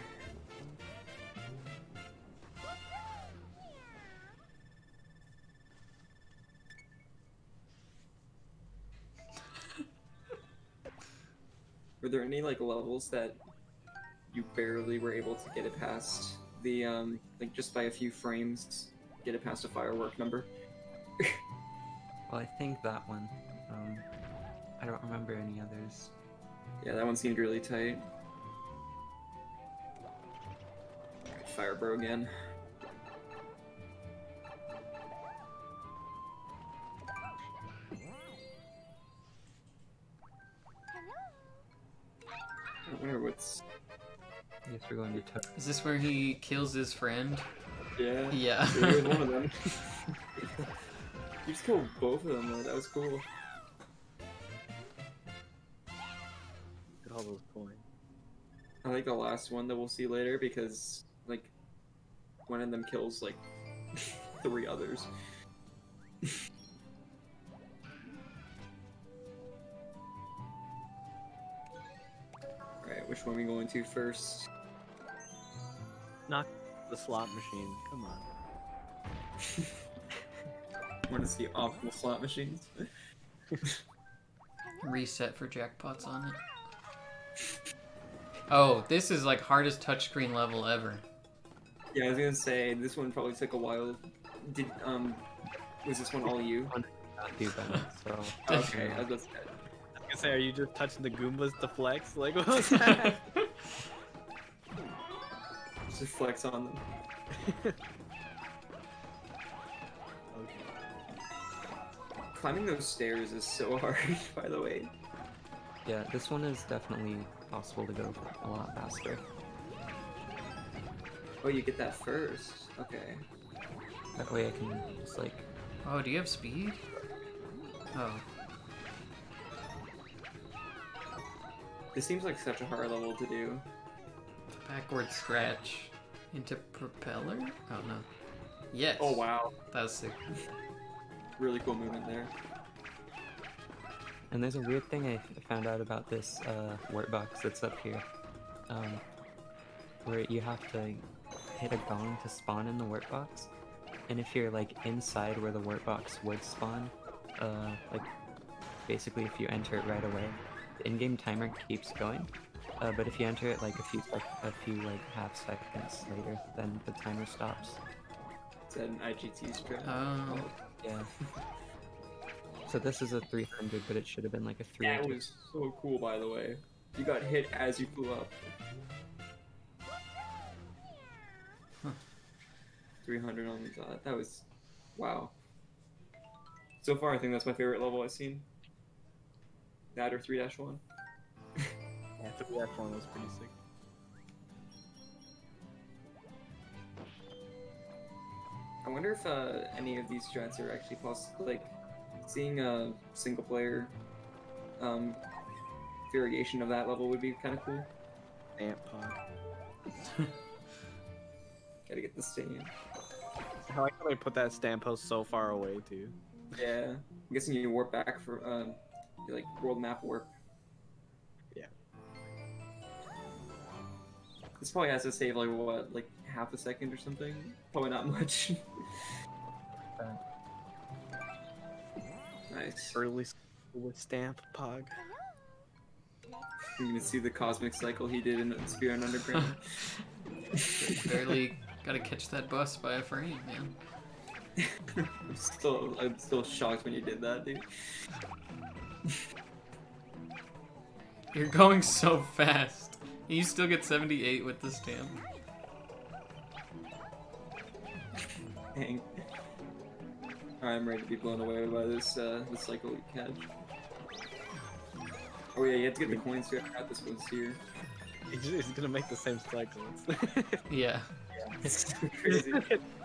Were there any like levels that you barely were able to get it past the um like just by a few frames get it past a firework number? Well, I think that one. Um, I don't remember any others. Yeah, that one seemed really tight. Fire bro again. I wonder what's. I guess we're going to Tokyo. Is this where he kills his friend? Yeah. Yeah. He was one of them. you just killed both of them though. That was cool. Look at all those coins. I like the last one that we'll see later because like one of them kills like three others. Alright, which one are we going to first? Knock the slot machine. Come on. want to see optimal slot machines? Reset for jackpots on it. Oh, this is like hardest touchscreen level ever. Yeah, I was gonna say this one probably took a while. Did um was this one all you? Not do that, so. Okay, I was about to say- I was gonna say, are you just touching the Goombas to flex? Like, what was that? just flex on them. okay. Climbing those stairs is so hard, by the way. Yeah, this one is definitely possible to go a lot faster. Oh, you get that first. Okay. That way I can just like. Oh, do you have speed? Oh, This seems like such a hard level to do. Backward scratch into propeller? Oh no. Yes. Oh wow. That was sick. Really cool movement there. And there's a weird thing I found out about this uh, warp box that's up here, um, where you have to hit a gong to spawn in the warp box, and if you're like inside where the warp box would spawn, uh, like basically if you enter it right away, the in-game timer keeps going. Uh, but if you enter it like a few sec- a few like half seconds later, then the timer stops. It's an IGT strip. Oh. Yeah. So this is a 300, but it should have been like a 300. That was so cool, by the way. You got hit as you flew up. Huh. 300 on the dot. That was. Wow. So far, I think that's my favorite level I've seen. That or 3 1. Yeah, the that one was pretty sick. I wonder if uh, any of these strats are actually possible. Like, seeing a single player um, variation of that level would be kind of cool. Stamp pog. Gotta get the same. I like how they put that stamp post so far away too. Yeah, I'm guessing you warp back for um, like world map warp. This probably has to save like what, like half a second or something. Probably not much. nice. Early with stamp pog. You're gonna see the Kosmic cycle he did in Spear and Underground. Barely gotta catch that bus by a frame, man. I'm still, I'm still shocked when you did that, dude. You're going so fast. You still get 78 with the stamp. Dang. I'm ready to be blown away by this, uh, this cycle we catch. Oh yeah, you have to get the coins to out this one's here. It's he's gonna make the same cycle. Yeah, It's crazy.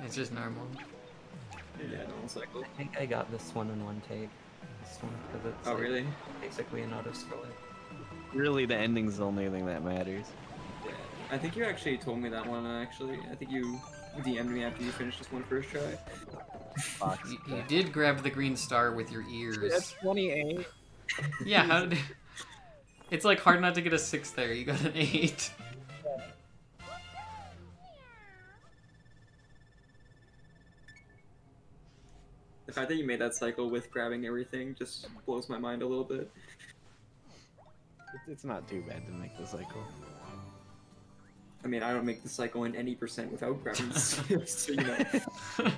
it's just normal. yeah, normal cycle. I think I got this one in one take. This one, because it's Oh like, really? basically an auto scroller. Really, the ending's the only thing that matters. Yeah. I think you actually told me that one, actually. I think you DM'd me after you finished this one first try. Fox. You, you did grab the green star with your ears. That's 28. Yeah, how did... It's like hard not to get a 6 there. You got an 8. The fact that you made that cycle with grabbing everything just blows my mind a little bit. It's not too bad to make the cycle. I mean, I don't make the cycle in any percent without grabbing the skips, so you know.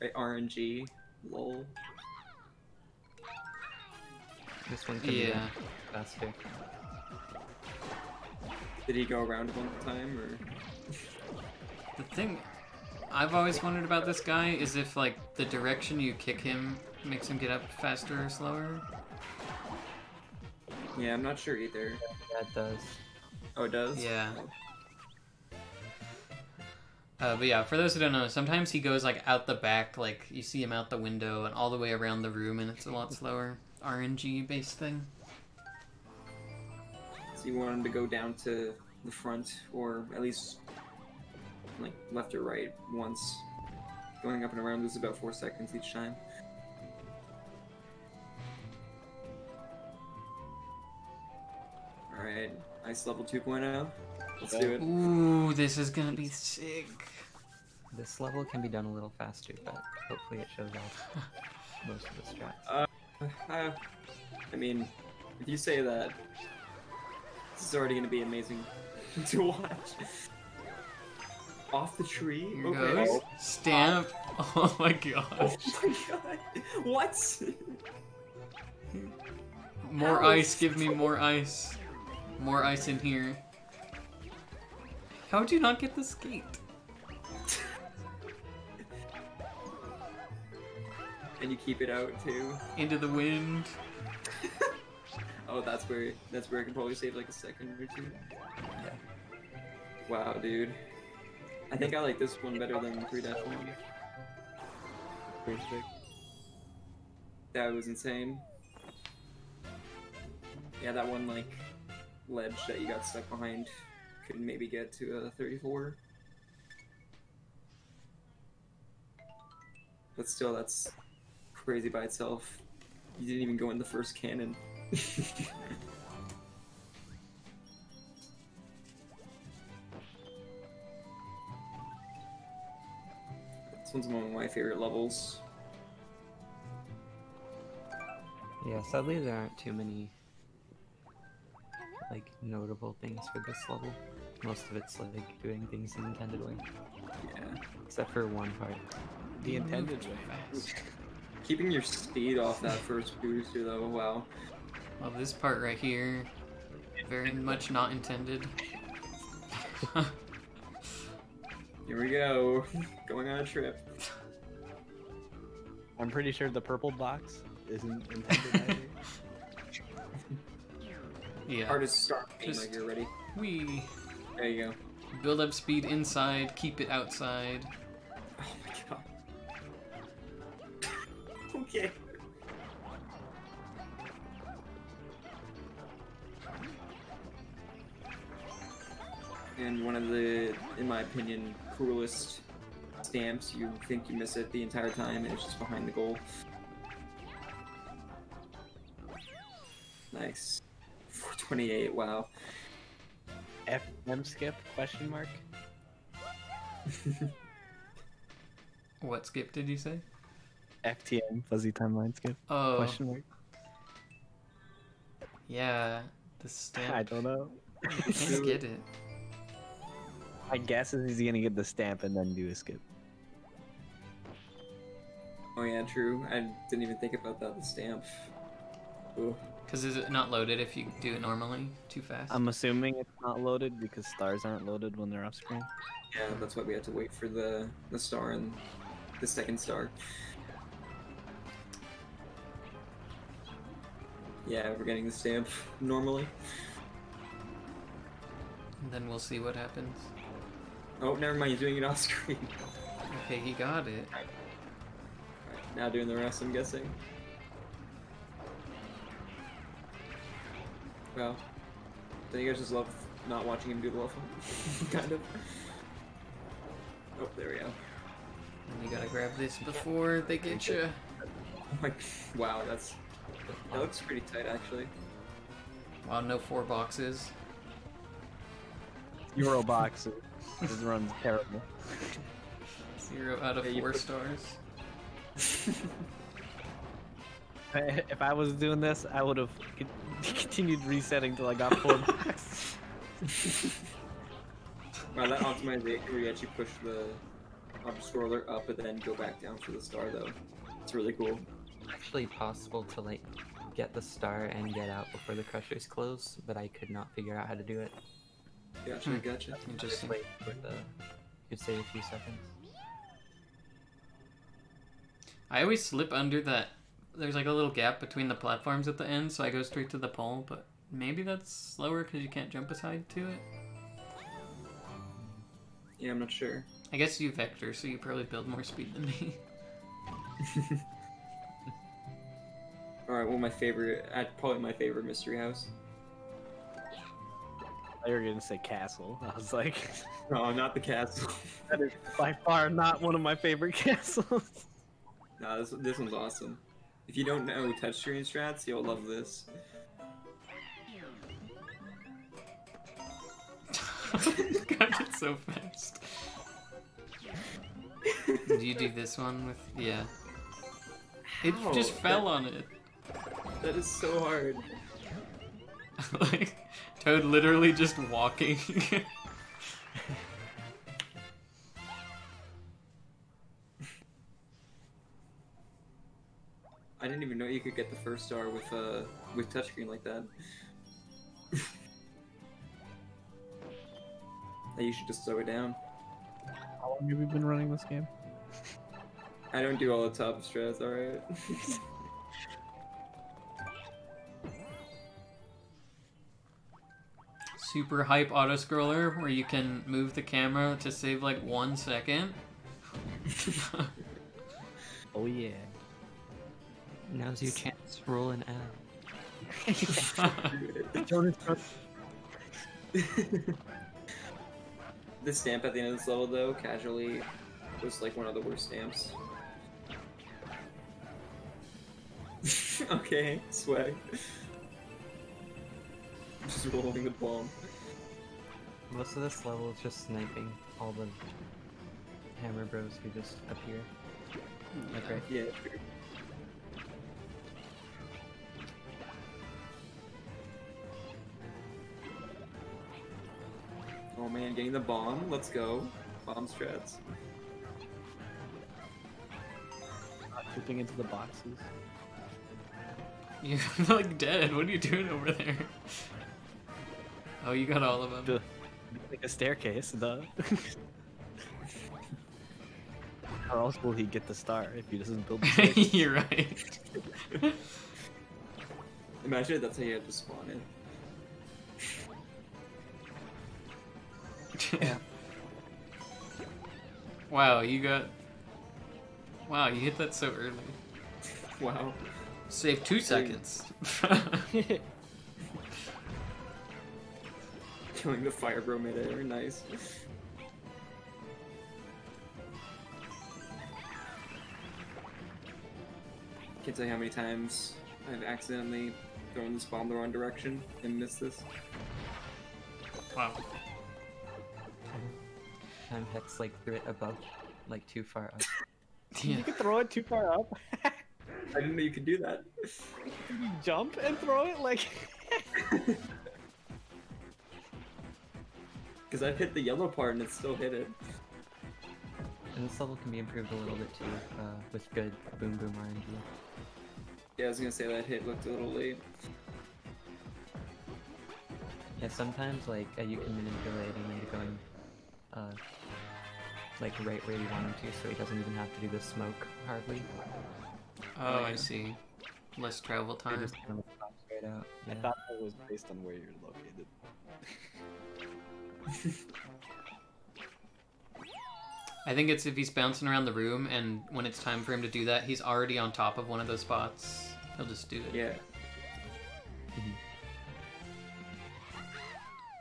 right, RNG, lol. This one can yeah. done faster. Did he go around one time, or? The thing I've always wondered about this guy is if, like, the direction you kick him makes him get up faster or slower. Yeah, I'm not sure either. That does. Oh, it does? Yeah. Uh, but yeah, for those who don't know, sometimes he goes like out the back, like you see him out the window and all the way around the room, and it's a lot slower. RNG based thing. So you want him to go down to the front, or at least like left or right once. Going up and around is about four seconds each time. Alright, ice level 2.0. Let's do it. Ooh, this is gonna be sick. This level can be done a little faster, but hopefully it shows off most of the strats. Uh, I mean, if you say that, this is already gonna be amazing to watch. Off the tree? Here okay. goes. Stamp. Oh my god. Oh my god. What? More How ice, give me more ice. More ice in here. How'd you not get the skate? and you keep it out too. Into the wind. Oh, that's where that's where I can probably save like a second or two. Yeah. Wow, dude. I think I like this one better than 3-1. That was insane. Yeah, that one like ledge that you got stuck behind could maybe get to a 34. But still, that's crazy by itself. You didn't even go in the first cannon. this one's one of my favorite levels. Yeah, sadly there aren't too many like notable things for this level. Most of it's like doing things the intended way, Yeah. except for one part. The intended way. Keeping your speed off that first booster though, wow. Well, this part right here, very much not intended. Here we go. Going on a trip. I'm pretty sure the purple box isn't intended either. yeah. Hardest start Just- right here, ready? We. There you go. Build up speed inside, keep it outside. Oh my god. okay. And one of the, in my opinion, cruelest stamps. You think you miss it the entire time, and it's just behind the goal. Nice. 428. Wow. FM skip? Question mark. What skip did you say? FTM fuzzy timeline skip? Oh, Question mark. yeah. The stamp. I don't know. I can't get it. My guess is he's gonna get the stamp and then do a skip. Oh yeah, true. I didn't even think about that. The stamp. Ooh. Because is it not loaded if you do it normally? Too fast? I'm assuming it's not loaded because stars aren't loaded when they're off screen. Yeah, that's why we had to wait for the the star and the second star. Yeah, we're getting the stamp normally. And then we'll see what happens. Oh, never mind. He's doing it off screen. Okay, he got it. Alright, now doing the rest, I'm guessing. Well, then you guys just love not watching him do the level, kind of. Oh, there we go. And you gotta grab this before they get you. Oh my, wow, that's that looks pretty tight actually. Wow, no four boxes. Euro box. This runs terrible. Zero out of Yeah, four put- stars. If I was doing this, I would have continued resetting till I got four boxes. Wow, that optimization where you actually push the up scroller up and then go back down for the star though. It's really cool. Actually possible to like get the star and get out before the crushers close, but I could not figure out how to do it. Gotcha, Hmm. gotcha. Interesting. Wait for the could save a few seconds. I always slip under that. There's like a little gap between the platforms at the end, so I go straight to the pole. But maybe that's slower because you can't jump aside to it. Yeah, I'm not sure. I guess you vector, so you probably build more speed than me. Alright, well my favorite uh, probably my favorite mystery house. I were gonna say castle. I was like, No, not the castle. that is by far not one of my favorite castles. no, this this one's awesome. If you don't know touchscreen strats, you'll love this. Got it so fast. Did you do this one with? Yeah. It How? just fell on it. That is so hard. like Toad literally just walking. I didn't even know you could get the first star with uh with touchscreen like that. That you should just slow it down. How long have you been running this game? I don't do all the top strats, alright? Super hype auto scroller where you can move the camera to save like one second. Oh yeah. Now's your chance. Roll an L. Jonas the stamp at the end of this level, though, casually, was like one of the worst stamps. okay, swag. Just rolling the bomb. Most of this level is just sniping all the hammer bros who just appear. Okay. Yeah, true. Oh man, getting the bomb. Let's go. Bomb strats. Flipping into the boxes. You're like dead. What are you doing over there? Oh, you got all of them. Duh. Like a staircase, duh. How else will he get the star if he doesn't build the staircase? You're right. Imagine that's how you had to spawn in. Yeah. wow, you got. Wow, you hit that so early. Wow. Save two seconds. Killing the fire bro midair, nice. Can't tell you how many times I've accidentally thrown this bomb the wrong direction and missed this. wow. And Hex like threw it above, like too far up. Yeah. You can throw it too far up. I didn't know you could do that. you jump and throw it like. Because I've hit the yellow part and it still hit it. And this level can be improved a little bit too, uh, with good boom boom RNG. Yeah, I was gonna say that hit looked a little late. Yeah, sometimes like uh, you can manipulate him into going, uh, like right where you want him to, so he doesn't even have to do the smoke hardly. Oh, I see. Less travel time. just kind of pops right out. I thought that was based on where you're located. I think it's if he's bouncing around the room, and when it's time for him to do that, he's already on top of one of those spots. He'll just do it. Yeah.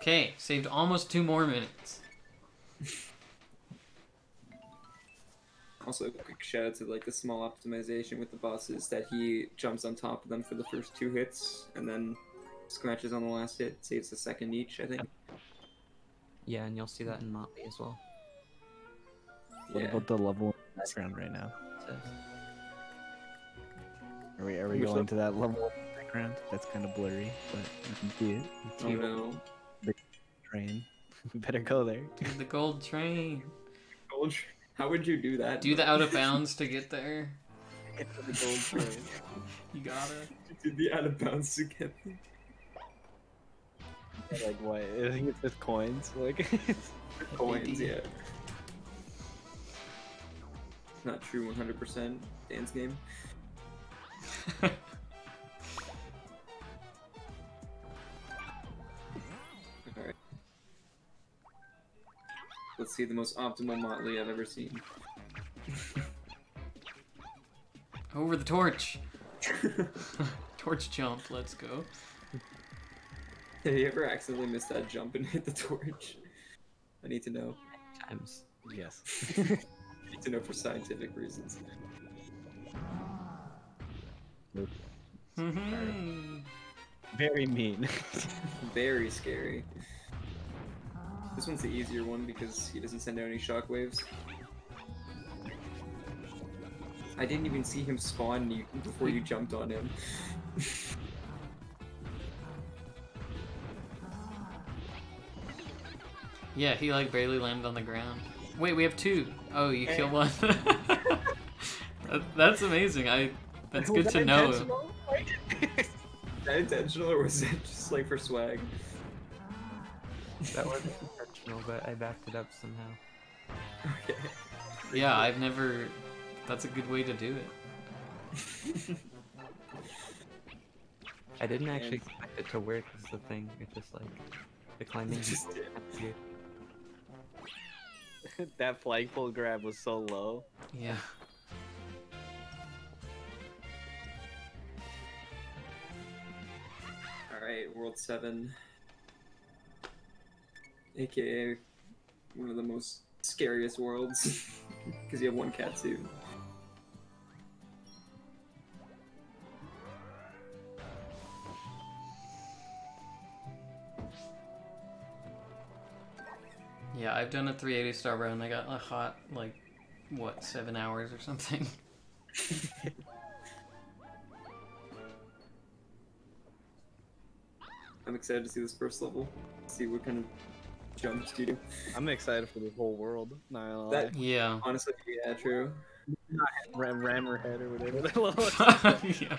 Okay, saved almost two more minutes. Also, a quick shout out to like the small optimization with the bosses that he jumps on top of them for the first two hits and then scratches on the last hit, saves the second each, I think. Yeah, and you'll see that in Motley as well. What Yeah. about the level in the background right now? Are we are we Which going to that level in the background? That's kind of blurry, but you can see it. Oh no. The Train. We better go there. Do the gold train. Gold tr- How would you do that? Do the out of bounds to get there. Get to the gold train. You gotta. Do the out of bounds to get there. like what? I think it's with coins. Like Coins, Maybe. yeah. Not true 100% dance game. Let's see the most optimal Motley I've ever seen. Over the torch. torch jump. Let's go. Have you ever accidentally missed that jump and hit the torch? I need to know. Times. yes. I need to know for scientific reasons. Mhm. Very mean. Very scary. This one's the easier one because he doesn't send out any shockwaves. I didn't even see him spawn you before you jumped on him. yeah, he like barely landed on the ground. Wait, we have two. Oh, you kill one. That's amazing. I. That's Was good that to know. intentional? That intentional or was that just like for swag? That wasn't intentional, but I backed it up somehow. Okay. Yeah, I've never. That's a good way to do it. I didn't actually And- expect it to work. Is the thing. It's just like the climbing. Just did. that flagpole grab was so low. Yeah. Alright, World 7. AKA one of the most scariest worlds. Because you have one cat too. Yeah, I've done a 380 star run. I got a hot, like, what, seven hours or something. I'm excited to see this first level. See what kind of jumps you do. I'm excited for the whole world. Not gonna lie. That- Yeah. Honestly, yeah, true. Ram Rammerhead or whatever. that level is. yeah.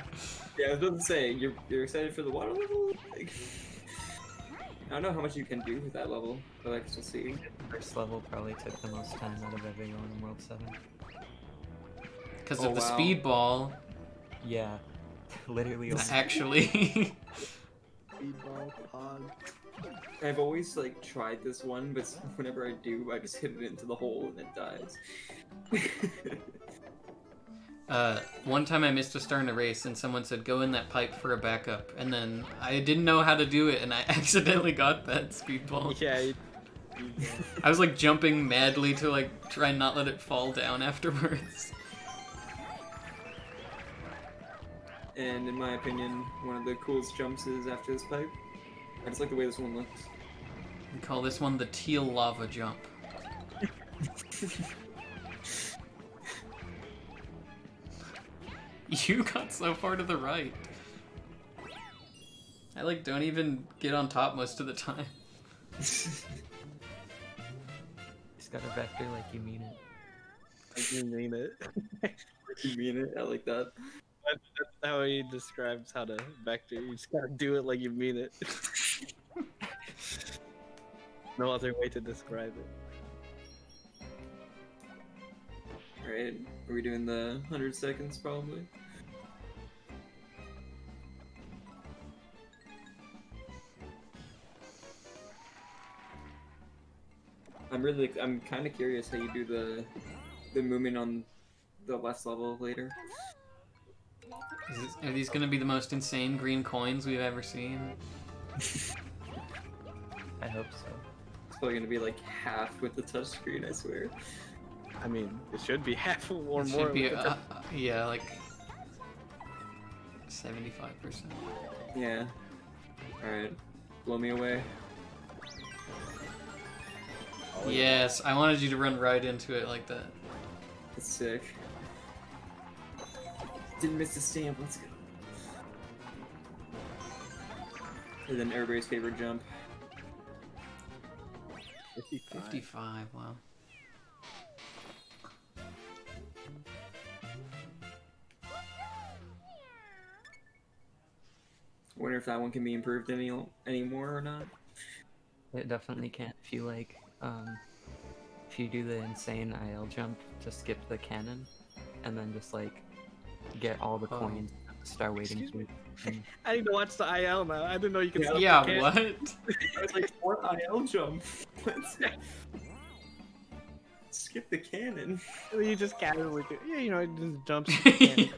Yeah, I was about to say, you're, you're excited for the water level? Like, I don't know how much you can do with that level, but I guess we'll see. First level probably took the most time out of everyone in World 7. Because Oh, of the wow. speedball, Yeah. Literally only actually. Speedball, pog. I've always like tried this one, but whenever I do, I just hit it into the hole and it dies. Uh, one time I missed a star in a race, and someone said, "Go in that pipe for a backup," and then I didn't know how to do it, and I accidentally got that speedball. Yeah. You, I was like jumping madly to like try and not let it fall down afterwards. and in my opinion, one of the coolest jumps is after this pipe. I just like the way this one looks. We call this one the teal lava jump. You got so far to the right. I like don't even get on top most of the time. Just got a vector like you mean it. I do mean it. you mean it? I like that. That's, how he describes how to vector. You just gotta do it like you mean it. no other way to describe it. Alright, are we doing the 100 seconds probably? I'm really, I'm kind of curious how you do the, the movement on the left level later. Is this, are these gonna be the most insane green coins we've ever seen? I hope so. It's probably gonna be like half with the touchscreen, I swear. I mean, it should be half or It more. should be, uh, uh, yeah, like seventy-five percent. Yeah. Alright, blow me away. Oh, yeah. Yes, I wanted you to run right into it like that. That's sick. Didn't miss the stamp, let's go. And then everybody's favorite jump. 55. Fifty-five. Wow. Wonder if that one can be improved any anymore or not. It definitely can't. If you like, um, if you do the insane IL jump to skip the cannon, and then just like get all the Oh. coins, start waiting Excuse for me. it. I need to watch the IL now. I didn't know you could. Yeah. stop the Yeah. What? I was like, what IL jump? Let's skip the cannon. You just casually do. Yeah, you know, it just jumps. the cannon.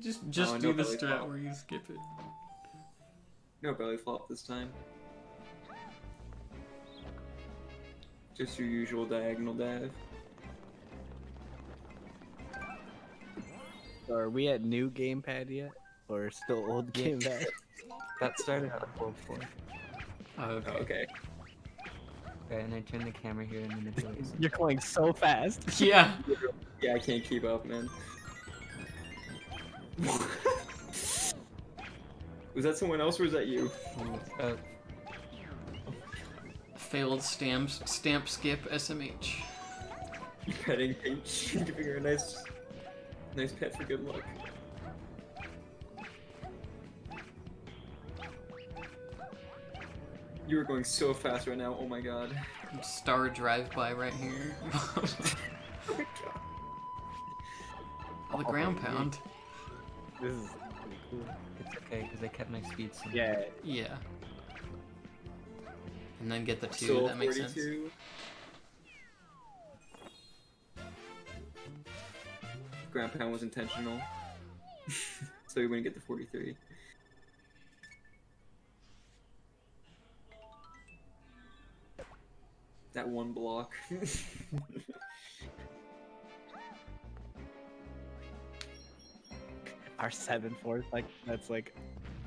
Just just Oh, do no the belly strat flop. where you skip it. No belly flop this time. Just your usual diagonal dive. Are we at new gamepad yet, or still old Yeah. gamepad? That started at level four. Oh, Oh, okay. okay. Okay, and I turn the camera here and manipulate. it. You're going so fast. Yeah. Yeah, I can't keep up, man. was that someone else or was that you? Uh, Failed stamps stamp skip SMH. Petting Peach, giving her a nice, nice pet for good luck. You are going so fast right now. Oh my god. Star drive by right here. Oh my god. oh, the ground pound. This is pretty cool. it's okay because I kept my speed. simple. Yeah, Yeah. And then get the two. Soul that makes sense. Ground pound was intentional. so we wouldn't get the 43. That one block. our seven fourth, like that's like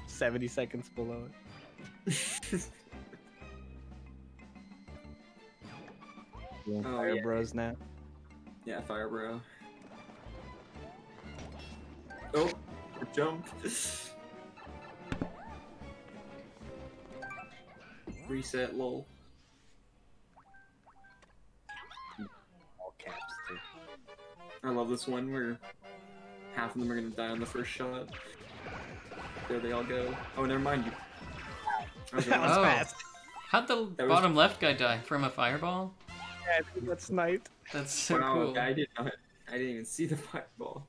seventy seconds below it. Oh, Fire yeah. Bros now. yeah, fire bro. Oh, jump. Reset, lol. All caps too. I love this one where half of them are gonna die on the first shot. There they all go. Oh, never mind you. I that gonna- was Oh. fast. How'd the That was- bottom left guy die? From a fireball? Yeah, I think that's sniped. That's so wow, cool. I did not. I didn't even see the fireball.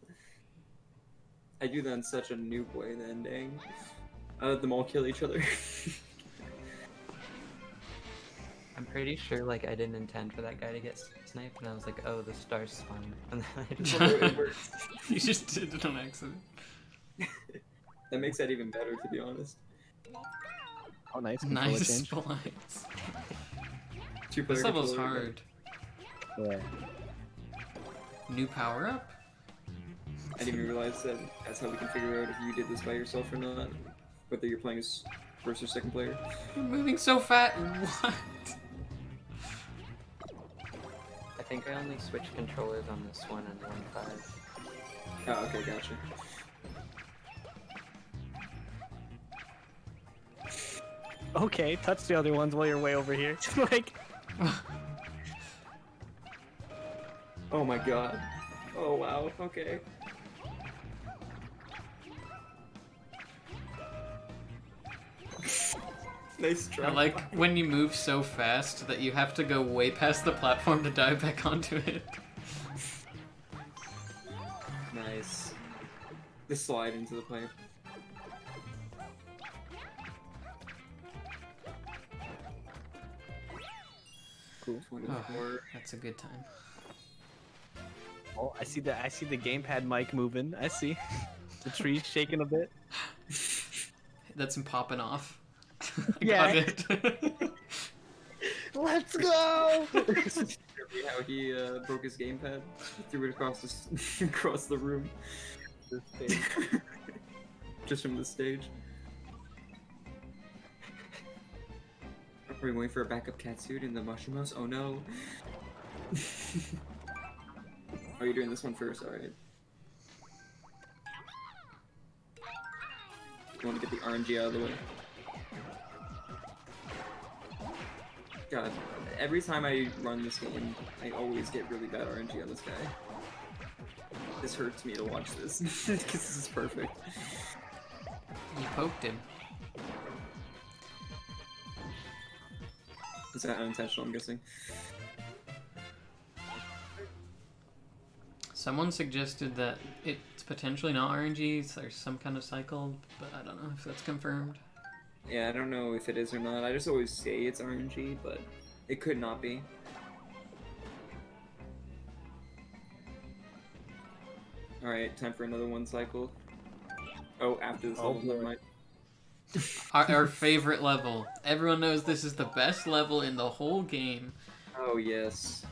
I do that in such a noob way. Then dang. I let them all kill each other. I'm pretty sure like I didn't intend for that guy to get sniped, and I was like, oh, the star's spawned, and then I just Well, you just did it on accident. That makes that even better, to be honest. Oh, nice. Nice change. splines. Two This level's hard. Yeah. New power up? I didn't even realize that that's how we can figure out if you did this by yourself or not. Whether you're playing as first or second player. You're moving so fast. What? I think I only switched controllers on this one and one five. Oh, okay, gotcha. Okay, touch the other ones while you're way over here. like, Oh my god. Oh wow, okay. Nice try. I like when you move so fast that you have to go way past the platform to dive back onto it. Nice. The slide into the plane. Cool. 24. That's a good time. oh, I see the I see the gamepad mic moving. I see the trees shaking a bit. That's him popping off. I Yeah. got it. Let's go! How he uh, broke his gamepad? Threw it across the across the room. Just from the stage. Are we waiting for a backup cat suit in the mushroom house? Oh no. oh, you're doing this one first, alright. You want to get the RNG out of the way. God, every time I run this game, I always get really bad RNG on this guy. This hurts me to watch this, because this is perfect. you poked him. Is that unintentional, I'm guessing? Someone suggested that it's potentially not RNG, there's some kind of cycle, but I don't know if that's confirmed. Yeah, I don't know if it is or not. I just always say it's RNG, but it could not be. Alright, time for another one cycle. Oh, after this Oh, level, never boy. mind. Our, our favorite level. Everyone knows this is the best level in the whole game. Oh, yes.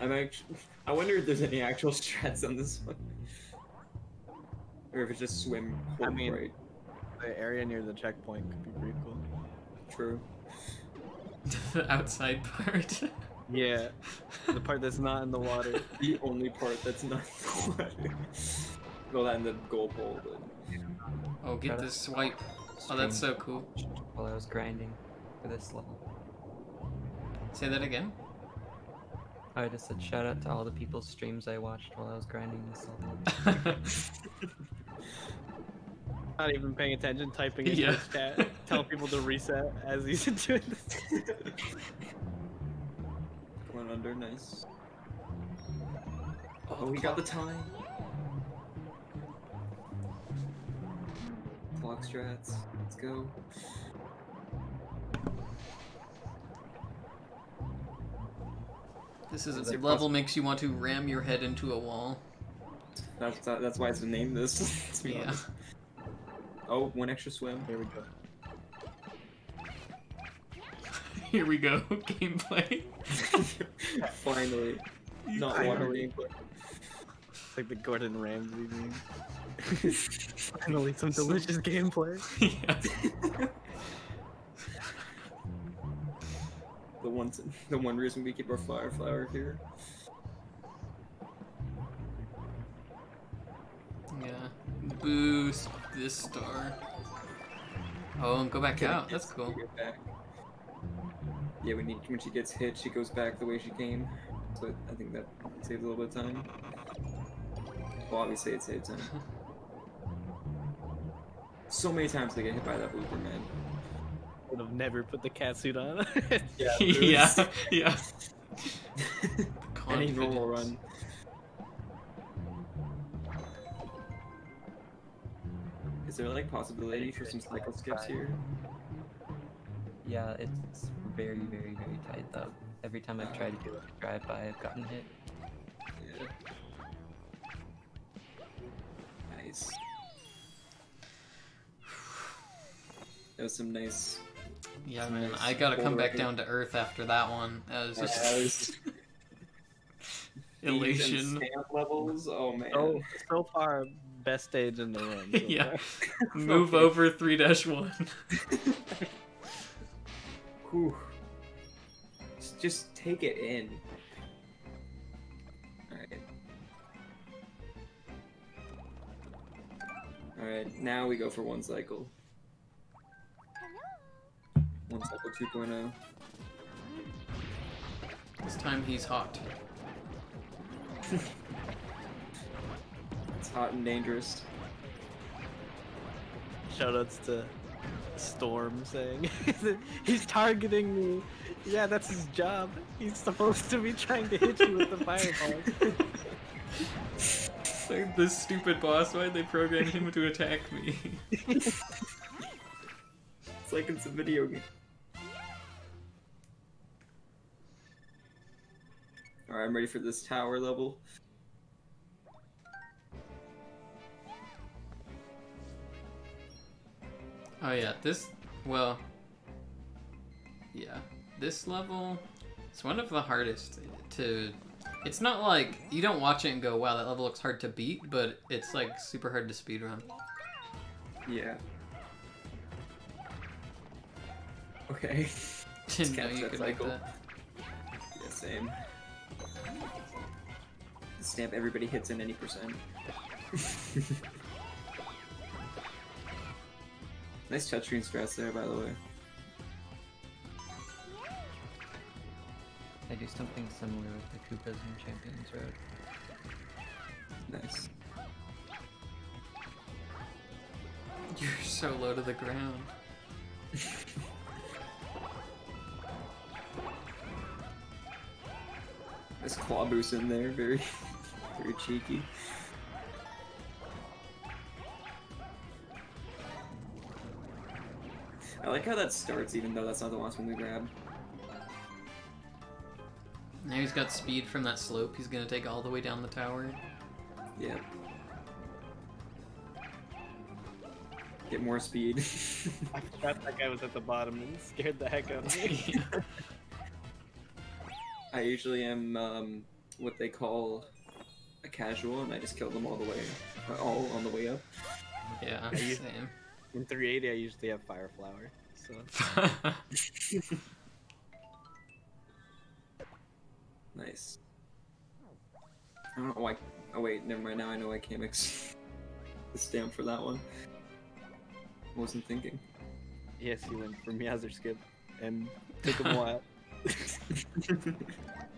I'm actually. I wonder if there's any actual strats on this one. Or if it's just swim, I mean- right. The area near the checkpoint could be pretty cool. True. the outside part. Yeah, the part that's not in the water. The only part that's not the water. Well, that and the goal pole, but. Oh, get this swipe. Oh, that's so cool. While I was grinding for this level. Say that again. I just said shout out to all the people's streams I watched while I was grinding this level. Not even paying attention, typing into Yeah. his chat, tell people to reset as he's doing this. Going under, nice. Oh, we got the time. Clock strats. Let's go. This is Is a level makes you want to ram your head into a wall. That's that's why it's named this. to be Yeah. honest. Oh, one extra swim. Here we go. Here we go. Gameplay. Finally, not Finally. water gameplay. It's like the Gordon Ramsay meme. Finally, some delicious gameplay. yeah. The one, the one reason we keep our fire flower here. Yeah. Boost this star. Oh, and go back out. That's cool. Yeah, when, he, when she gets hit, she goes back the way she came. So I think that saves a little bit of time. Well, obviously it saves time. So many times they get hit by that blooper, man. Would have never put the cat suit on. Yeah, yeah. Yeah. Any normal run. Is there like possibility for some cycle skips here? Yeah, it's very, very, very tight though. Every time I've tried to do a drive-by, I've gotten hit. Yeah. Nice. That was some nice. Yeah, man, Nice. I gotta come back Alright. down to earth after that one. That was just that was- elation. Stamp levels. Oh man. So so far, best stage in the run. so Yeah. Move Okay. over 3 1. Whew. Just, just take it in. Alright. Alright, now we go for one cycle. One cycle oh. 2.0. This time he's hot. It's hot and dangerous. Shoutouts to Storm saying he's targeting me. Yeah, that's his job. He's supposed to be trying to hit you with the fireball. Like this stupid boss, why'd they program him to attack me? It's like it's a video game. Alright, I'm ready for this tower level. Oh yeah, this well Yeah. This level it's one of the hardest to it's not like you don't watch it and go, wow, that level looks hard to beat, but it's like super hard to speedrun. Yeah. Okay. Didn't know you could make that. Yeah, same. Stamp everybody hits in any percent. nice touchscreen stress there, by the way. I do something similar with the Koopas in Champion's Road. Nice. You're so low to the ground. Nice claw boost in there, very, very cheeky. I like how that starts, even though that's not the last one we grab. Now he's got speed from that slope. He's gonna take all the way down the tower. Yeah. Get more speed. I forgot that guy was at the bottom and scared the heck out of me. I usually am um, what they call a casual, and I just killed them all the way, uh, all on the way up. yeah, Are you- same. In 380, I usually have Fire Flower. So Nice. I don't know why. Oh wait, never mind. Now I know why Kamix the stamp for that one. Wasn't thinking. yes, he went for Meowser skip and took him a while.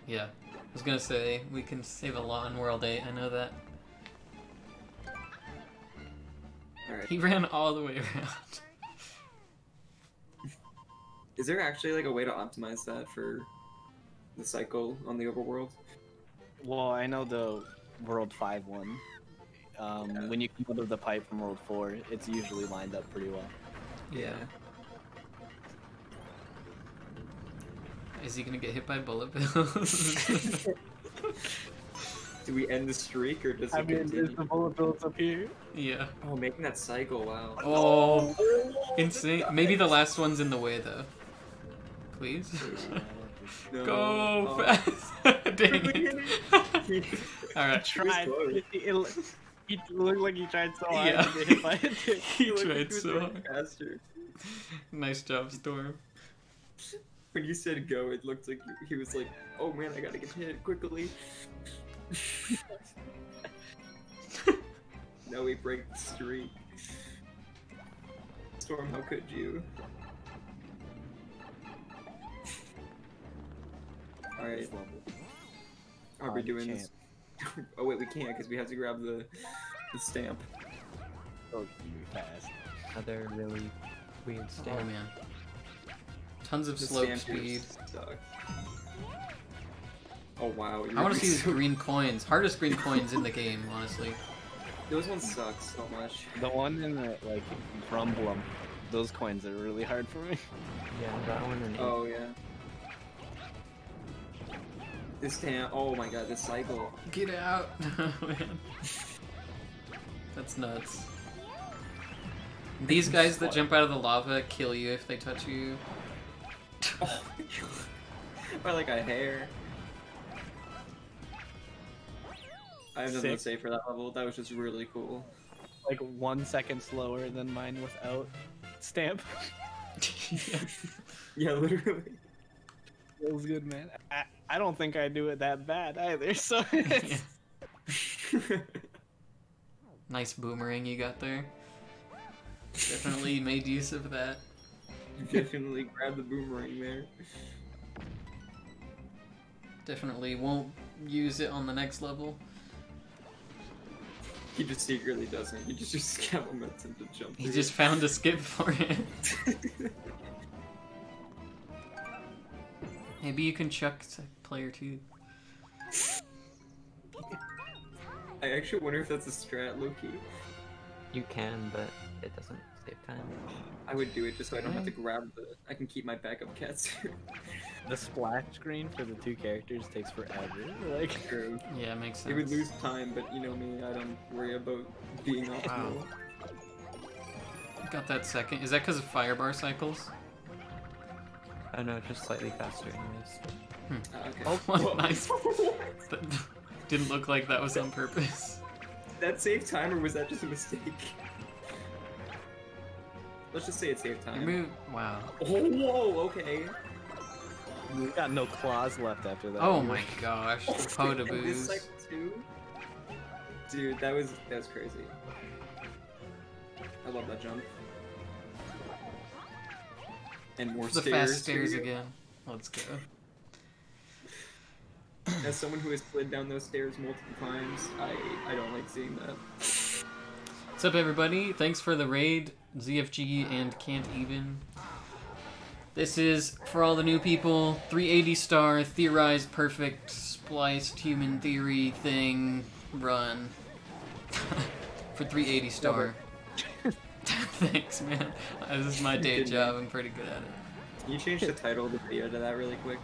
yeah. I was gonna say we can save a lot in World 8, I know that. all right. He ran all the way around. Is there actually like a way to optimize that for the cycle on the overworld? Well, I know the World 5 one. Um, Yeah. When you come out of the pipe from World 4, it's usually lined up pretty well. Yeah. Is he gonna get hit by bullet bills? Do we end the streak or does it I mean, continue? there's the bullet bills up here. yeah. Oh, making that cycle! Wow. Oh, insane. Maybe the last one's in the way though. Please. No. Go Oh. fast. Dang it. Alright. tried. close. It, it, he looked like he tried so hard Yeah. to get hit by it. He Look, tried was so going hard. Faster. Nice job, Storm. When you said go, it looked like he was like, "Oh man, I gotta get hit quickly." no, we break the streak. Storm, how could you? All right, are we Oh, you doing this? oh wait, we can't because we have to grab the the stamp. Oh, so really fast. Another really weird Oh stamp. man. Tons of The slope speed. sucks. Oh wow! I want to see these these green coins. Hardest green coins in the game, honestly. Those ones suck so much. The one in the like Brumblum those coins are really hard for me. Yeah, that one and Oh yeah. This can Oh my god, this cycle. Get out, oh, man. That's nuts. These guys that jump out of the lava kill you if they touch you. Oh my god. Or like a hair. I have nothing to say for that level. That was just really cool. Like one second slower than mine without stamp. Yeah, literally. Feels good, man. I, I don't think I do it that bad either. So Nice boomerang you got there. Definitely made use of that. You definitely grab the boomerang there. Definitely won't use it on the next level. He just secretly doesn't. He just uses cat momentum to jump. He just it. found a skip for it. Maybe you can chuck to player two. I actually wonder if that's a strat, Loki. you can, but it doesn't save time. I would do it just so I don't have to grab the. I can keep my backup cats. the splash screen for the two characters takes forever. Like True. Yeah, it makes sense. It would lose time, but you know me, I don't worry about being optimal. Wow. Got that second. Is that because of firebar cycles? Oh no, just slightly faster anyways. Ah, okay. Oh, Whoa. nice. Didn't look like that was on purpose. that saved time, or was that just a mistake? Let's just say it saved time. move. Wow. Oh, whoa, okay. we got no claws left after that. Oh my gosh. The And this Podoboos. cycle too? Dude, that was that was crazy. I love that jump. And more The stairs. fast stairs too. again. Let's go. As someone who has slid down those stairs multiple times, I I don't like seeing that. What's up, everybody? Thanks for the raid, ZFG and Can't Even. This is, for all the new people, 380 star, theorized, perfect, spliced human theory thing run. for 380 star. Thanks, man. This is my day job. I'm pretty good at it. Can you change the title of the video to that really quick?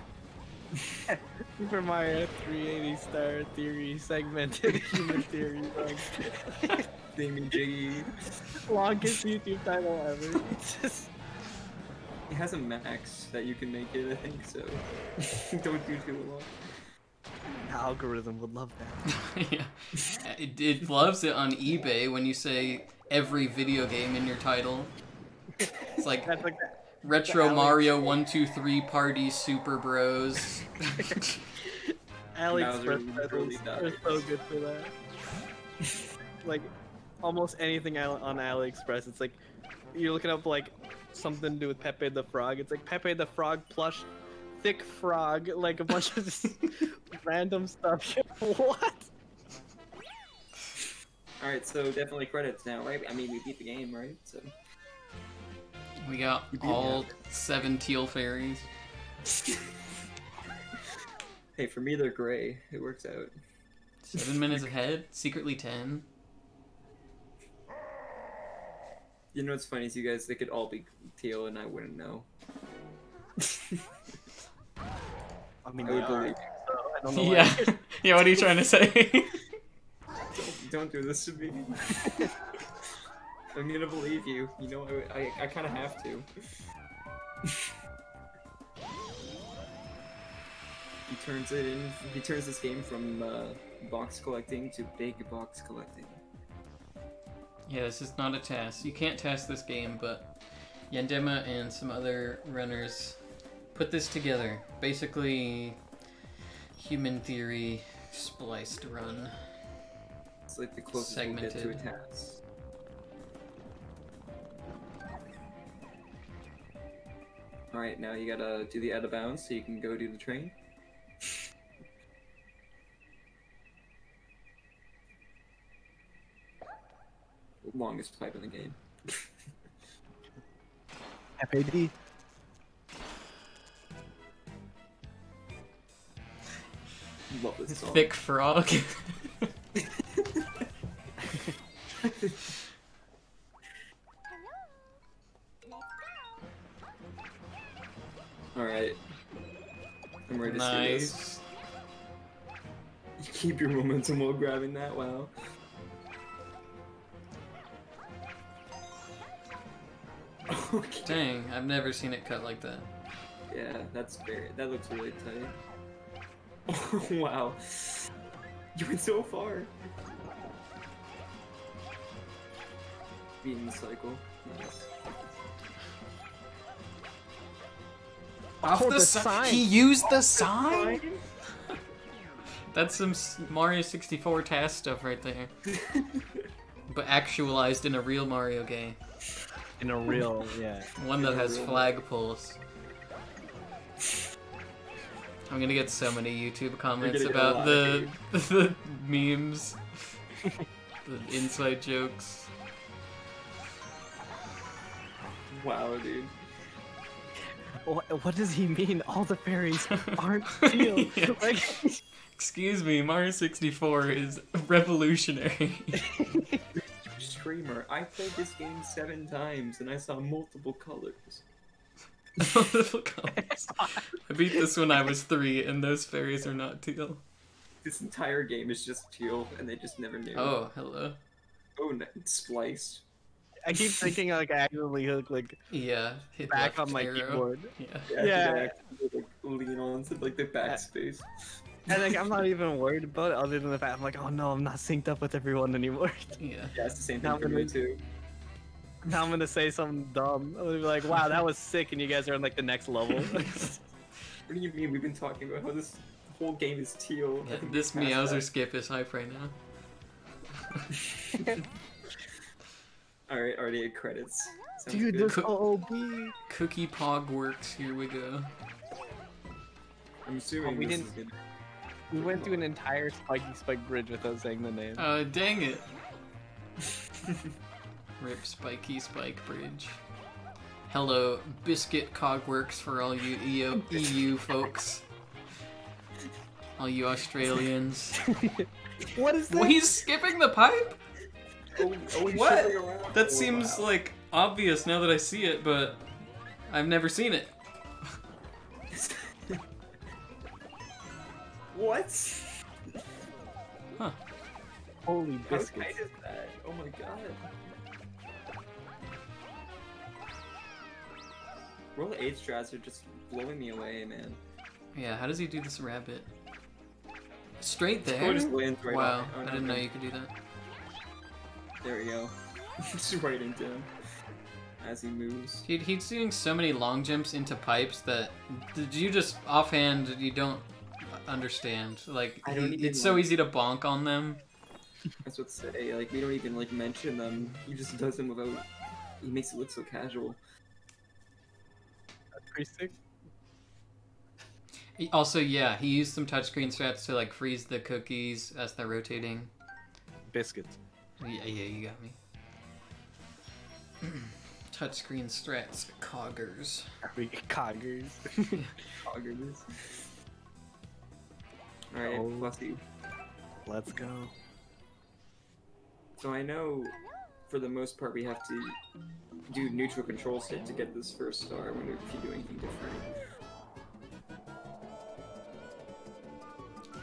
Super Mario 380 star theory segmented human theory. Like, Thingy jiggy. longest YouTube title ever. Just It has a max that you can make it, I think, so don't do too long. the algorithm would love that. yeah. It, it loves it on eBay when you say every video game in your title. It's like That's like that. Retro Alex- Mario 123 Party Super Bros. Bowser AliExpress literally titles are so good for that. like almost anything al- on AliExpress, it's like you're looking up like something to do with Pepe the Frog. It's like Pepe the Frog plush, thick frog, like a bunch of random stuff. what? Alright, so definitely credits now, right? I mean, we beat the game, right? So we got all seven teal fairies. Hey, for me, they're gray. It works out. Seven minutes ahead. Secretly ten. You know what's funny is you guys, they could all be teal and I wouldn't know. I mean, I would believe So I don't know. why- Yeah. yeah. What are you trying to say? Don't, don't do this to me. I'm gonna believe you. You know, I, I, I kind of have to. he turns it in. He turns this game from uh, box collecting to big box collecting. yeah, this is not a test. You can't test this game, but Yandema and some other runners put this together. Basically, human theory spliced run. It's like the closest we'll get to a Segmented. Task. Alright, now you gotta do the out of bounds so you can go do the train. Longest pipe in the game. FAD. Love this song. Thick frog. Alright. I'm ready to see this. Nice. You keep your momentum while grabbing that, wow. Okay. Dang, I've never seen it cut like that. Yeah, that's very. That looks really tight. Oh wow, you went so far. Beating the cycle. Nice. Off Oh, the, the si- sign. He used the sign. That's some Mario 64 task stuff right there, but actualized in a real Mario game, In a real, yeah. one that In a has real- flagpoles. I'm gonna get so many YouTube comments gonna get a about lot the the memes, the inside jokes. wow, dude. What, what does he mean? All the fairies aren't teal. Yeah. Like, Excuse me, Mario 64 is revolutionary. Streamer, I played this game seven times and I saw multiple colors. Multiple colors. I beat this when I was three, and those fairies are not teal. This entire game is just teal, and they just never knew. Oh, hello. oh, no, it's spliced. I keep thinking like I accidentally hook like Yeah, hit back on my arrow. keyboard, Yeah. Yeah, Yeah. like, lean onto like the uh, backspace. and like I'm not even worried about it other than the fact I'm like, oh no, I'm not synced up with everyone anymore. Yeah. Yeah, it's the same Now thing for me too. now I'm gonna say something dumb. I'm gonna be like, wow, that was sick, and you guys are on like the next level. What do you mean? We've been talking about how this whole game is teal. Yeah, this we're Meowser skip is hype right now. That. Alright, already had credits. Sounds Dude, good. this OOB. Cookie Pog works. Here we go. I'm assuming Oh, we this didn't- is good. We went through an entire spiky spike bridge without saying the name. Uh, dang it. Rip Spiky Spike Bridge. Hello, Biscuit Cogworks for all you EO, EU folks. All you Australians. what is Well, he's skipping the pipe? Oh, oh, What? That seems wow. like obvious now that I see it, but I've never seen it. what? Holy How biscuits. tight is that? Oh my god. Roll 8 strats are just blowing me away, man. Yeah, how does he do this rabbit? Straight there? just right Wow, on- oh, I didn't know you could do that. There we go. just right into him as he moves. Dude, he's doing so many long jumps into pipes that did you just offhand you don't understand. Like I don't even it's so like- easy to bonk on them. That's what to say. Like we don't even like mention them. He just does them without. He makes it look so casual. Pretty sick. He- Also, yeah, he used some touchscreen strats to like freeze the cookies as they're rotating. Biscuits. Yeah, yeah, you got me. touchscreen strats, coggers. We coggers. Coggers. All right, Oh. Plessie. Let's go. So I know, for the most part, we have to do neutral control set to get this first star. I wonder if you do anything different.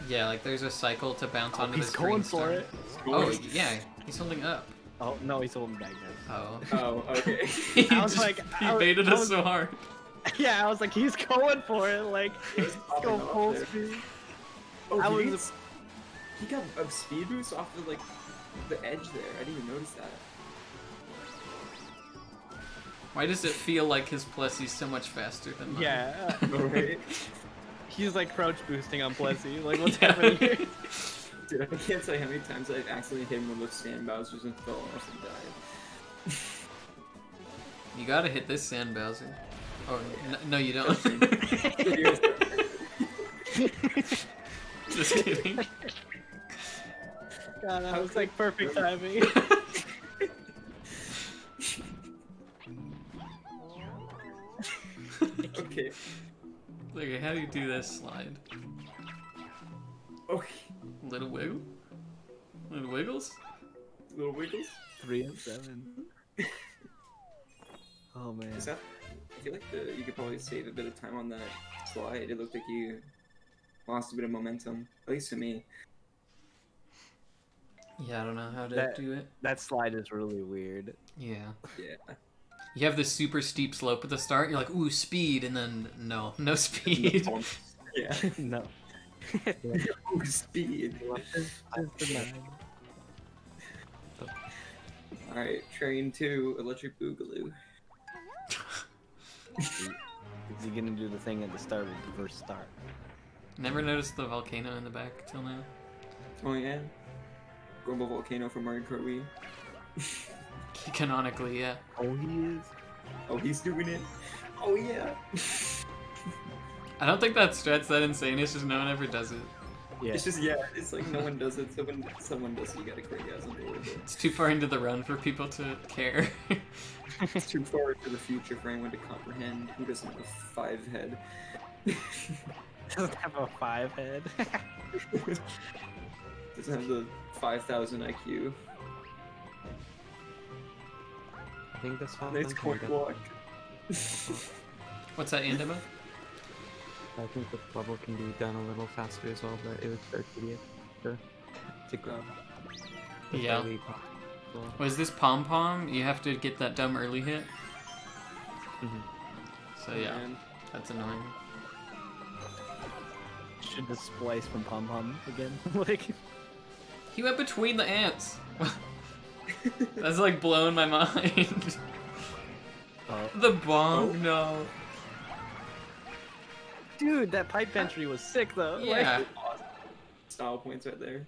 Yeah, like there's a cycle to bounce Oh, onto he's this green going for star. it. Oh, oh yeah, he's holding up. Oh no, he's holding back now. Oh. Oh, okay. he I was just- like- he I was- baited I us so hard. yeah, I was like, he's going for it. Like, let's go full speed. oh, I he, was- he got a speed boost off the like the edge there. I didn't even notice that. Why does it feel like his Plessie's so much faster than mine? Yeah, Alright. he's like crouch boosting on Plessy. Like, what's Yeah. happening here? Dude, I can't tell you how many times I've accidentally hit him with sand Bowser's and fell off and died. You gotta hit this sand Bowser. Oh n- no, you don't. Just kidding. God, that was like perfect timing. okay. Okay, how do you do this slide? Okay. Little wiggle? Little wiggles? Little wiggles. Three and seven. Oh man. Is that I feel like the, you could probably save a bit of time on that slide. It looked like you lost a bit of momentum, at least to me. Yeah, I don't know how to That- do it. That slide is really weird. Yeah. Yeah. You have this super steep slope at the start. You're like, ooh, speed, and then no, no speed. yeah. no. Ooh, speed. Alright, train two, electric boogaloo. Is he gonna do the thing at the start of the first start? Never noticed the volcano in the back till now. Oh yeah. Grumble Volcano from Mario Kart Wii. Canonically, yeah. Oh, he is. Oh, he's doing it. Oh yeah. I don't think that strat's that insane. It's just no one ever does it. Yeah. It's just yeah, it's like no one does it. So when someone does it, you gotta crazy ass into it. It's too far into the run for people to care. It's too far into the future for anyone to comprehend. Who doesn't have a five head? doesn't have a five head. doesn't have the five thousand IQ. I think this one. Nice one's point gonna block. What's that, Yandema? Go- I think the level can be done a little faster as well, but it was so tedious to, to go. Yeah. well, Was this pom pom? You have to get that dumb early hit. mhm. So yeah, Man. that's annoying. Should just splice from Pom Pom again. like, He went between the ants. That's like blowing my mind. oh. the bong, no. Dude, that pipe entry was sick though. Like, Yeah. Style points right there.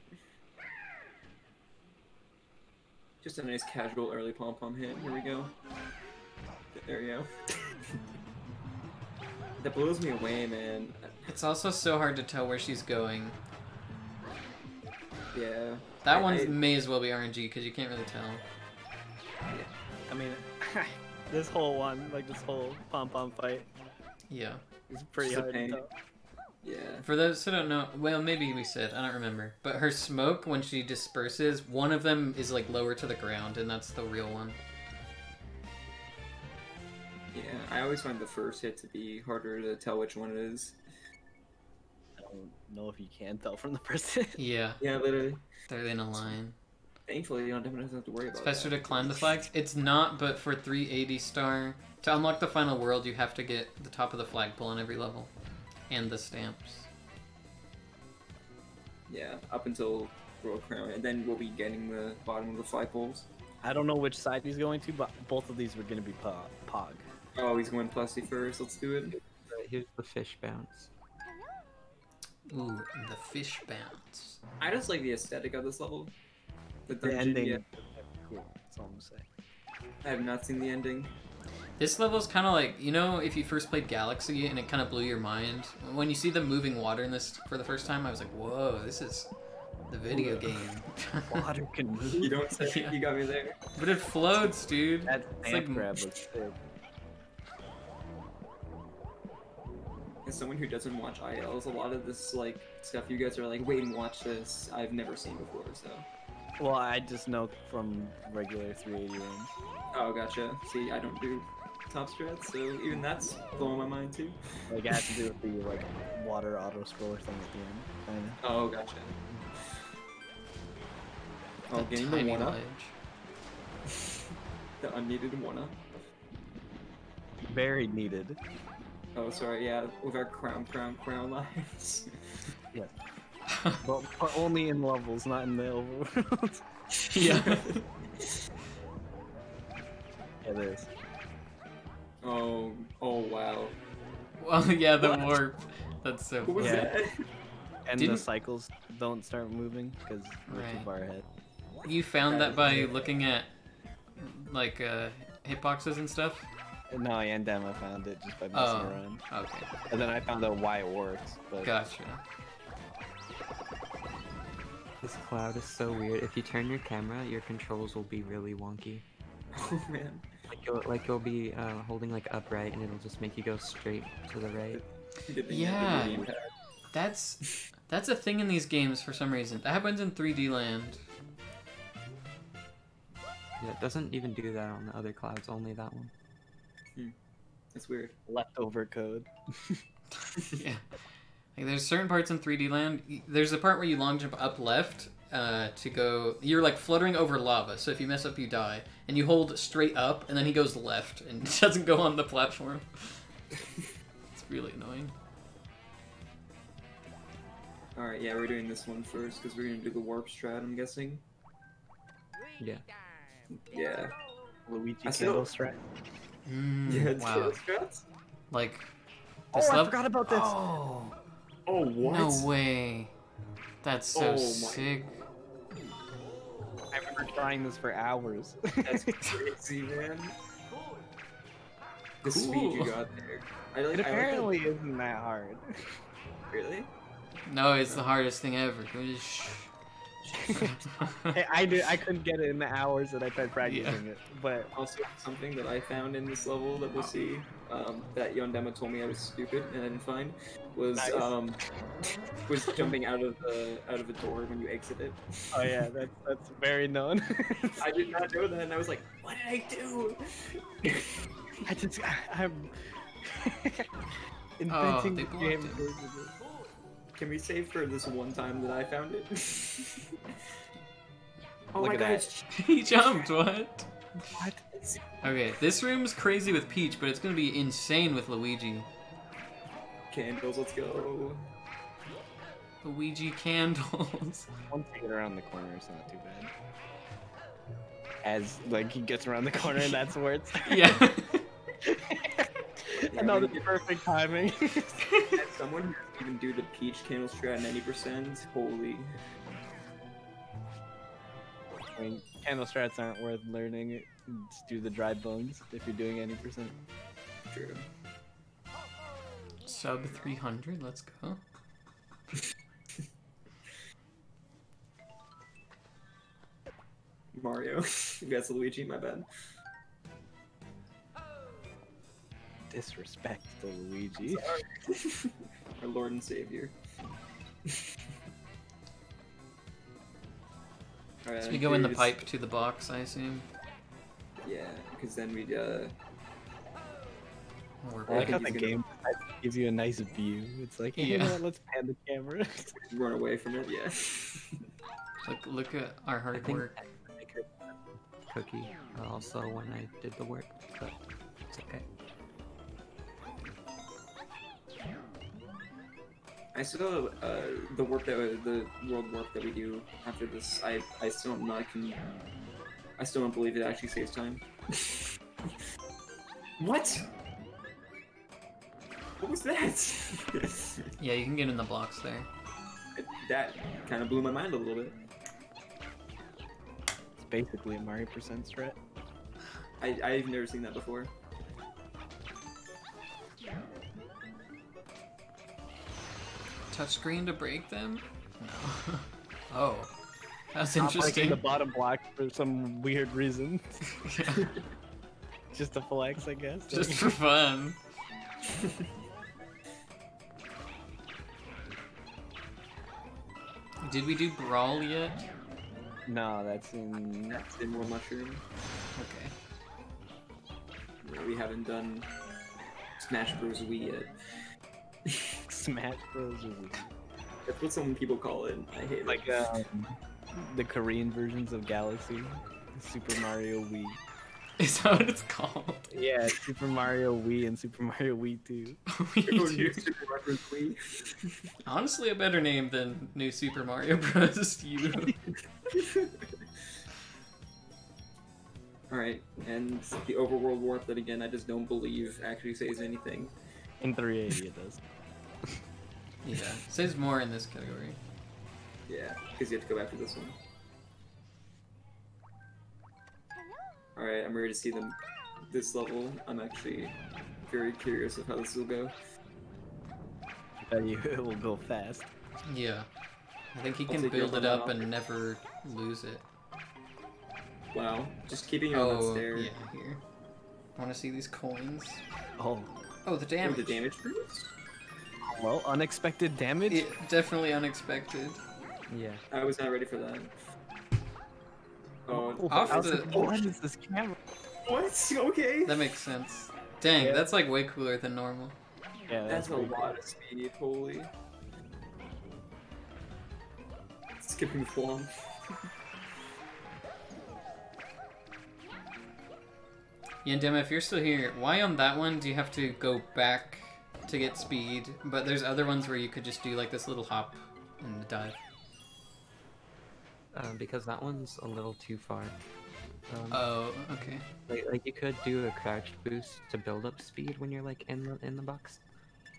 Just a nice casual early pom pom hit. Here we go. There you go. that blows me away, man. It's also so hard to tell where she's going. Yeah. That I- one I- may as well be RNG because you can't really tell. I mean, this whole one, like this whole Pom Pom fight, Yeah. is pretty It's hard to Yeah. For those who don't know, well, maybe we said, I don't remember. But her smoke, when she disperses, one of them is like lower to the ground, and that's the real one. Yeah. I always find the first hit to be harder to tell which one it is. I don't know if you can tell from the person. Yeah, Yeah, literally. they're in a line. Thankfully, you don't have to worry about It's faster that. to climb the flags. It's not, but for 380 star, to unlock the final world, you have to get the top of the flagpole on every level. And the stamps. Yeah, up until World Crown, and then we'll be getting the bottom of the flagpoles. I don't know which side he's going to, but both of these were going to be po- Pog. Oh, he's going Plessie first. Let's do it. Here's the fish bounce. Ooh, the fish bounce. I just like the aesthetic of this level. The, The ending. yeah. Cool. That's all I'm saying. I have not seen the ending. This level's kind of like, you know, if you first played Galaxy and it kind of blew your mind. When you see the moving water in this for the first time, I was like, whoa, this is the video game. Water can move. You don't say. Yeah. You got me there. but it floats, dude. That It's like- grab was sick. As someone who doesn't watch ILs, a lot of this like stuff you guys are like, wait and watch this. I've never seen before. So. Well, I just know from regular 380 runs. Oh, gotcha. See, I don't do top strats, so even that's blowing my mind too. Like, it has to do with the, like, water auto scroller thing at the end. Kinda. Oh, gotcha. Oh, The getting the tiny one up. ledge. The unneeded one up. Very needed. Oh, sorry, yeah, with our crown, crown, crown lives. But, but only in levels, not in the overworld. yeah. it is. oh, oh wow. well, yeah, the What? warp. That's so What was funny. Yeah. that? And Didn't- the cycles don't start moving because we're Right. too far ahead. You found That that is by weird. looking at like uh, hitboxes and stuff. No, Yandema found it just by messing Oh. around. Okay, And then I found out why it works. But gotcha. This cloud is so weird. If you turn your camera, your controls will be really wonky. Oh man. Like you'll, like you'll be uh, holding like upright, and it'll just make you go straight to the right. Yeah. that the game had- That's that's a thing in these games for some reason. That happens in 3D Land. Yeah, it doesn't even do that on the other clouds. Only that one. That's weird. Leftover code. yeah. Like there's certain parts in 3D Land. There's a part where you long jump up left uh, to go. You're like fluttering over lava, so if you mess up, you die. And you hold straight up, and then he goes left and doesn't go on the platform. it's really annoying. All right, yeah, we're doing this one first because we're gonna do the warp strat. I'm guessing. Yeah. Yeah. Luigi I still- Strat. Mm, Yeah. it's wow. kill strats. Like. Oh, this I forgot about this. Oh, Oh what? no way. That's so Oh my- sick. I remember trying this for hours. That's crazy, man. The speed you got there. I like, it I like apparently isn't that hard. really. No, it's the hardest thing ever. Go. Hey, I did. I couldn't get it in the hours that I tried practicing it, but Also, something that I found in this level that we'll see um, that Yandema told me I was stupid and I didn't find was Nice. um, was jumping out of the out of a door when you exit it. oh yeah, that's that's very known. I did not know that, and I was like, "What did I do?" I just I'm Oh, inventing they the game. it. version of it. Can we save for this one time that I found it? oh Look my at god! that. he jumped. What? What? Okay, this room's crazy with Peach, but it's gonna be insane with Luigi. Candles, let's go. Luigi candles. Once you get around the corner, it's not too bad. As like he gets around the corner, and that's where it's. yeah. I know the perfect timing. As someone who doesn't even do the peach candle strat 90%, holy. I mean, candle strats aren't worth learning. Just do the dry bones if you're doing any percent. True. Sub 300, let's go. Mario. That's Luigi, my bad. Disrespect to Luigi. Our Lord and Savior. Alright, So I'm we go in the pipe to the box, I assume. Yeah, because then we'd uh, Or I like how the he's gonna- gives you a nice view. It's like, hey, you Yeah. know? Let's pan the camera. run away from it. Yeah. look, look at our I hard think work. I cookie also when I did the work, but I still uh, the work that the world work that we do after this. I I still am not can. I still don't believe it actually saves time. what? What was that? Yeah, you can get in the blocks there. that kind of blew my mind a little bit. It's basically a Mario percent strat. I I've never seen that before. Touchscreen to break them? No. oh. That's Not interesting. the bottom block for some weird reason. Yeah, Just a flex, I guess. Just for fun. Did we do Brawl yet? no, that's in That's in more mushroom. Okay. Yeah, we haven't done Smash Bros. Wii yet. Smash Bros. Wii. That's what some people call it. I hate Like it. um, the Korean versions of Galaxy, Super Mario Wii. Is that what it's called? Yeah, Super Mario Wii and Super Mario Wii 2. We Oh, do. new Super Mario Bros. Wii. Honestly, a better name than New Super Mario Bros. U. Alright, and the overworld warp that again I just don't believe actually says anything. In 380 it does. yeah, says more in this category. Yeah, because you have to go after this one. Alright, I'm ready to see them this level. I'm actually very curious of how this will go. I bet you it will go fast. Yeah. I think he can build it up off. and never lose it. Wow, just keeping it on that Oh, stair. yeah, here. Want to see these coins? Oh, Oh, the Oh, damage. the damage boost? hello? Unexpected damage? Yeah, definitely unexpected. Yeah. I was not ready for that. Oh, Oh, Off the- like, what is this camera? what? Okay. That makes sense. Dang, Yeah. that's like way cooler than normal. Yeah, That's a pretty lot of speed, holy. Skipping Flum. Yandema, if you're still here, why on that one do you have to go back to get speed? But there's other ones where you could just do like this little hop and dive. Uh, because that one's a little too far. Um, Oh, okay. like, like you could do a crouch boost to build up speed when you're like in the in the box,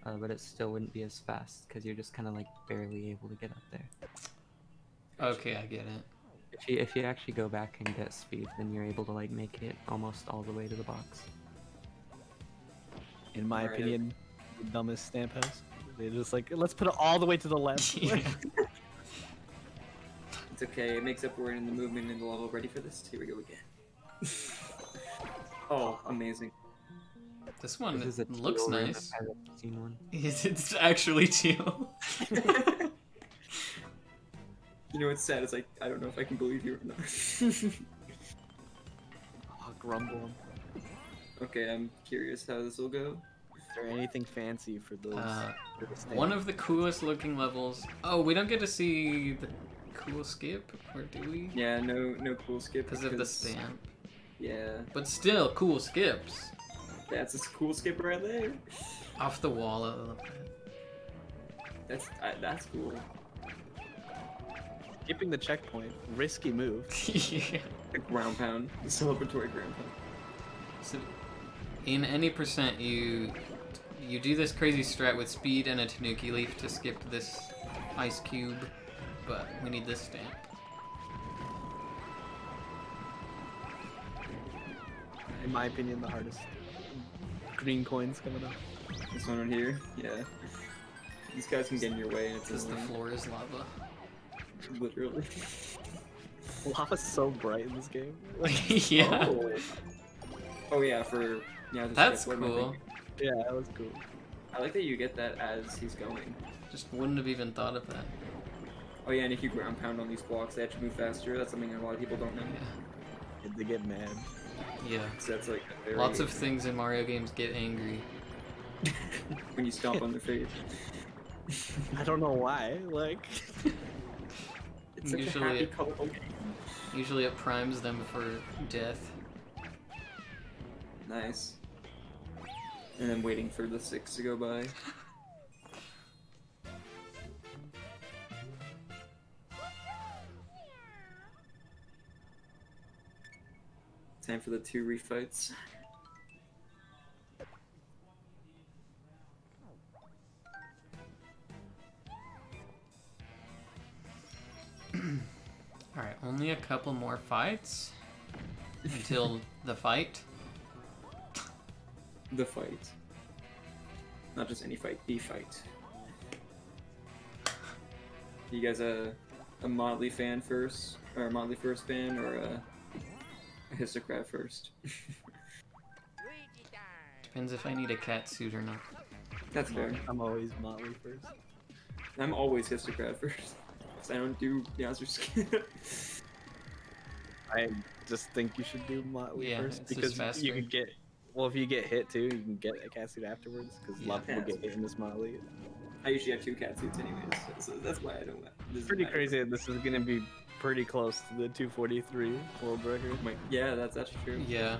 uh, but it still wouldn't be as fast because you're just kind of like barely able to get up there. Okay, I get it. If you if you actually go back and get speed, then you're able to like make it almost all the way to the box. In my Alright. opinion, the dumbest stamp house. They just like let's put it all the way to the left. Yeah. It's okay, it makes up for it in the movement in the level. Ready for this? Here we go again. oh, amazing. This one This is looks nice. that I've never seen one. It's, it's actually teal. You know what's sad is like I don't know if I can believe you or not. oh, grumble. okay, I'm curious how this will go. Is there anything fancy for those? Uh, for the one of the coolest looking levels. Oh, we don't get to see the cool skip, or do we? Yeah, no, no cool skip Because of the stamp. Yeah, But still, cool skips. that's a cool skip right there. Off the wall. I love That's I, that's cool. Skipping the checkpoint, risky move. yeah. The ground pound, the celebratory ground pound. So, in any percent, you you do this crazy strat with speed and a Tanuki leaf to skip this ice cube, but we need this stamp. In my opinion, the hardest. Green coins coming up. This one right here, yeah. These guys can get in your way, and it's Because the floor is lava. Literally. Lava's so bright in this game. Like, yeah. Oh. Oh yeah, for yeah. the That's skip, what am cool. thinking? Yeah, that was cool. I like that you get that as he's going. Just wouldn't have even thought of that. Oh yeah, and if you ground pound on these blocks, they actually move faster. That's something a lot of people don't know. Yeah. They get mad. Yeah. So that's like very, Lots of things in Mario games get angry. when you stomp on their face. I don't know why. Like, It's such a Usually happy, it- colorful game. Usually it primes them for death. Nice. And then waiting for the six to go by. Time for the two refights. Alright, only a couple more fights until the fight. The fight. Not just any fight, the fight. You guys a a Motley fan first, or a Motley first fan, or a, a Hisstocrat first? Depends if I need a cat suit or not. That's fair. I'm always Motley first. I'm always Hisstocrat first. 'Cause I don't do Yasser skin. I just think you should do Motley Yeah, first because faster. you can get. Well, if you get hit too, you can get a cat suit afterwards because a lot of people get hit in this Motley. I usually have two cat suits anyways, so, so that's why I don't. This It's pretty crazy that this is gonna be pretty close to the 243 world record. My, yeah, that's actually true. Yeah.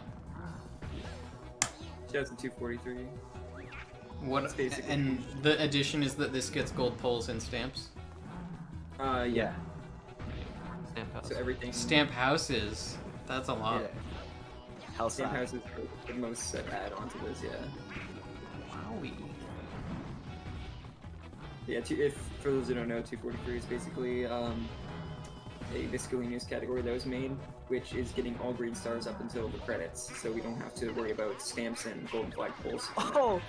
2043. What It's basically- and the addition is that this gets gold poles and stamps. Uh, yeah. Stamp house. So everything. Stamp houses. That's a lot. Yeah. House Stamp side. House is the most set add-on to this, yeah. Wowie. Yeah, two, if for those who don't know, 243 is basically um, a miscellaneous category that was made, which is getting all green stars up until the credits, so we don't have to worry about stamps and golden flagpoles. Oh,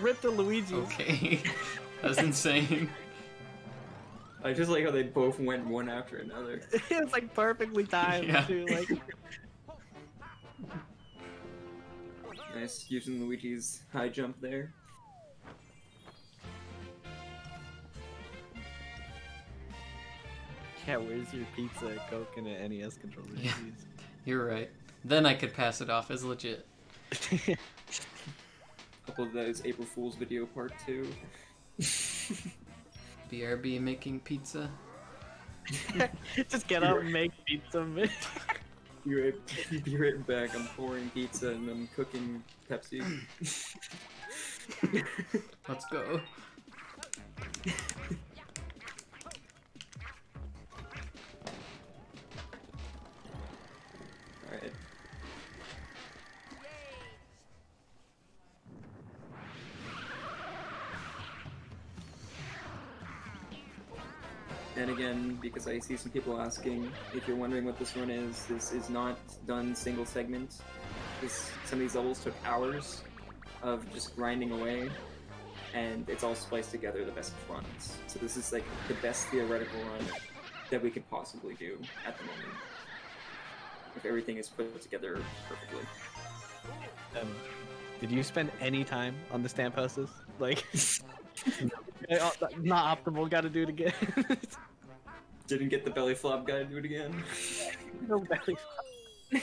rip the Luigi. Okay. That's insane. I just like how they both went one after another. it's like perfectly timed Yeah. too. Like, Nice, using Luigi's high jump there. yeah, where's your pizza, Coke, and an NES controller? Yeah. You're right. Then I could pass it off as legit. Jeez. upload that as April Fool's video part two. BRB making pizza. Just get out and make pizza. man. Be right, be right back. I'm pouring pizza and I'm cooking Pepsi. Let's go. And again, because I see some people asking, if you're wondering what this run is, this is not done single segment. This some of these levels took hours of just grinding away, and it's all spliced together the best of runs. So this is like the best theoretical run that we could possibly do at the moment. If everything is put together perfectly. Um, did you spend any time on the stamp houses? Like, not optimal. Got to do it again. Didn't get the belly flop, gotta do it again. no belly.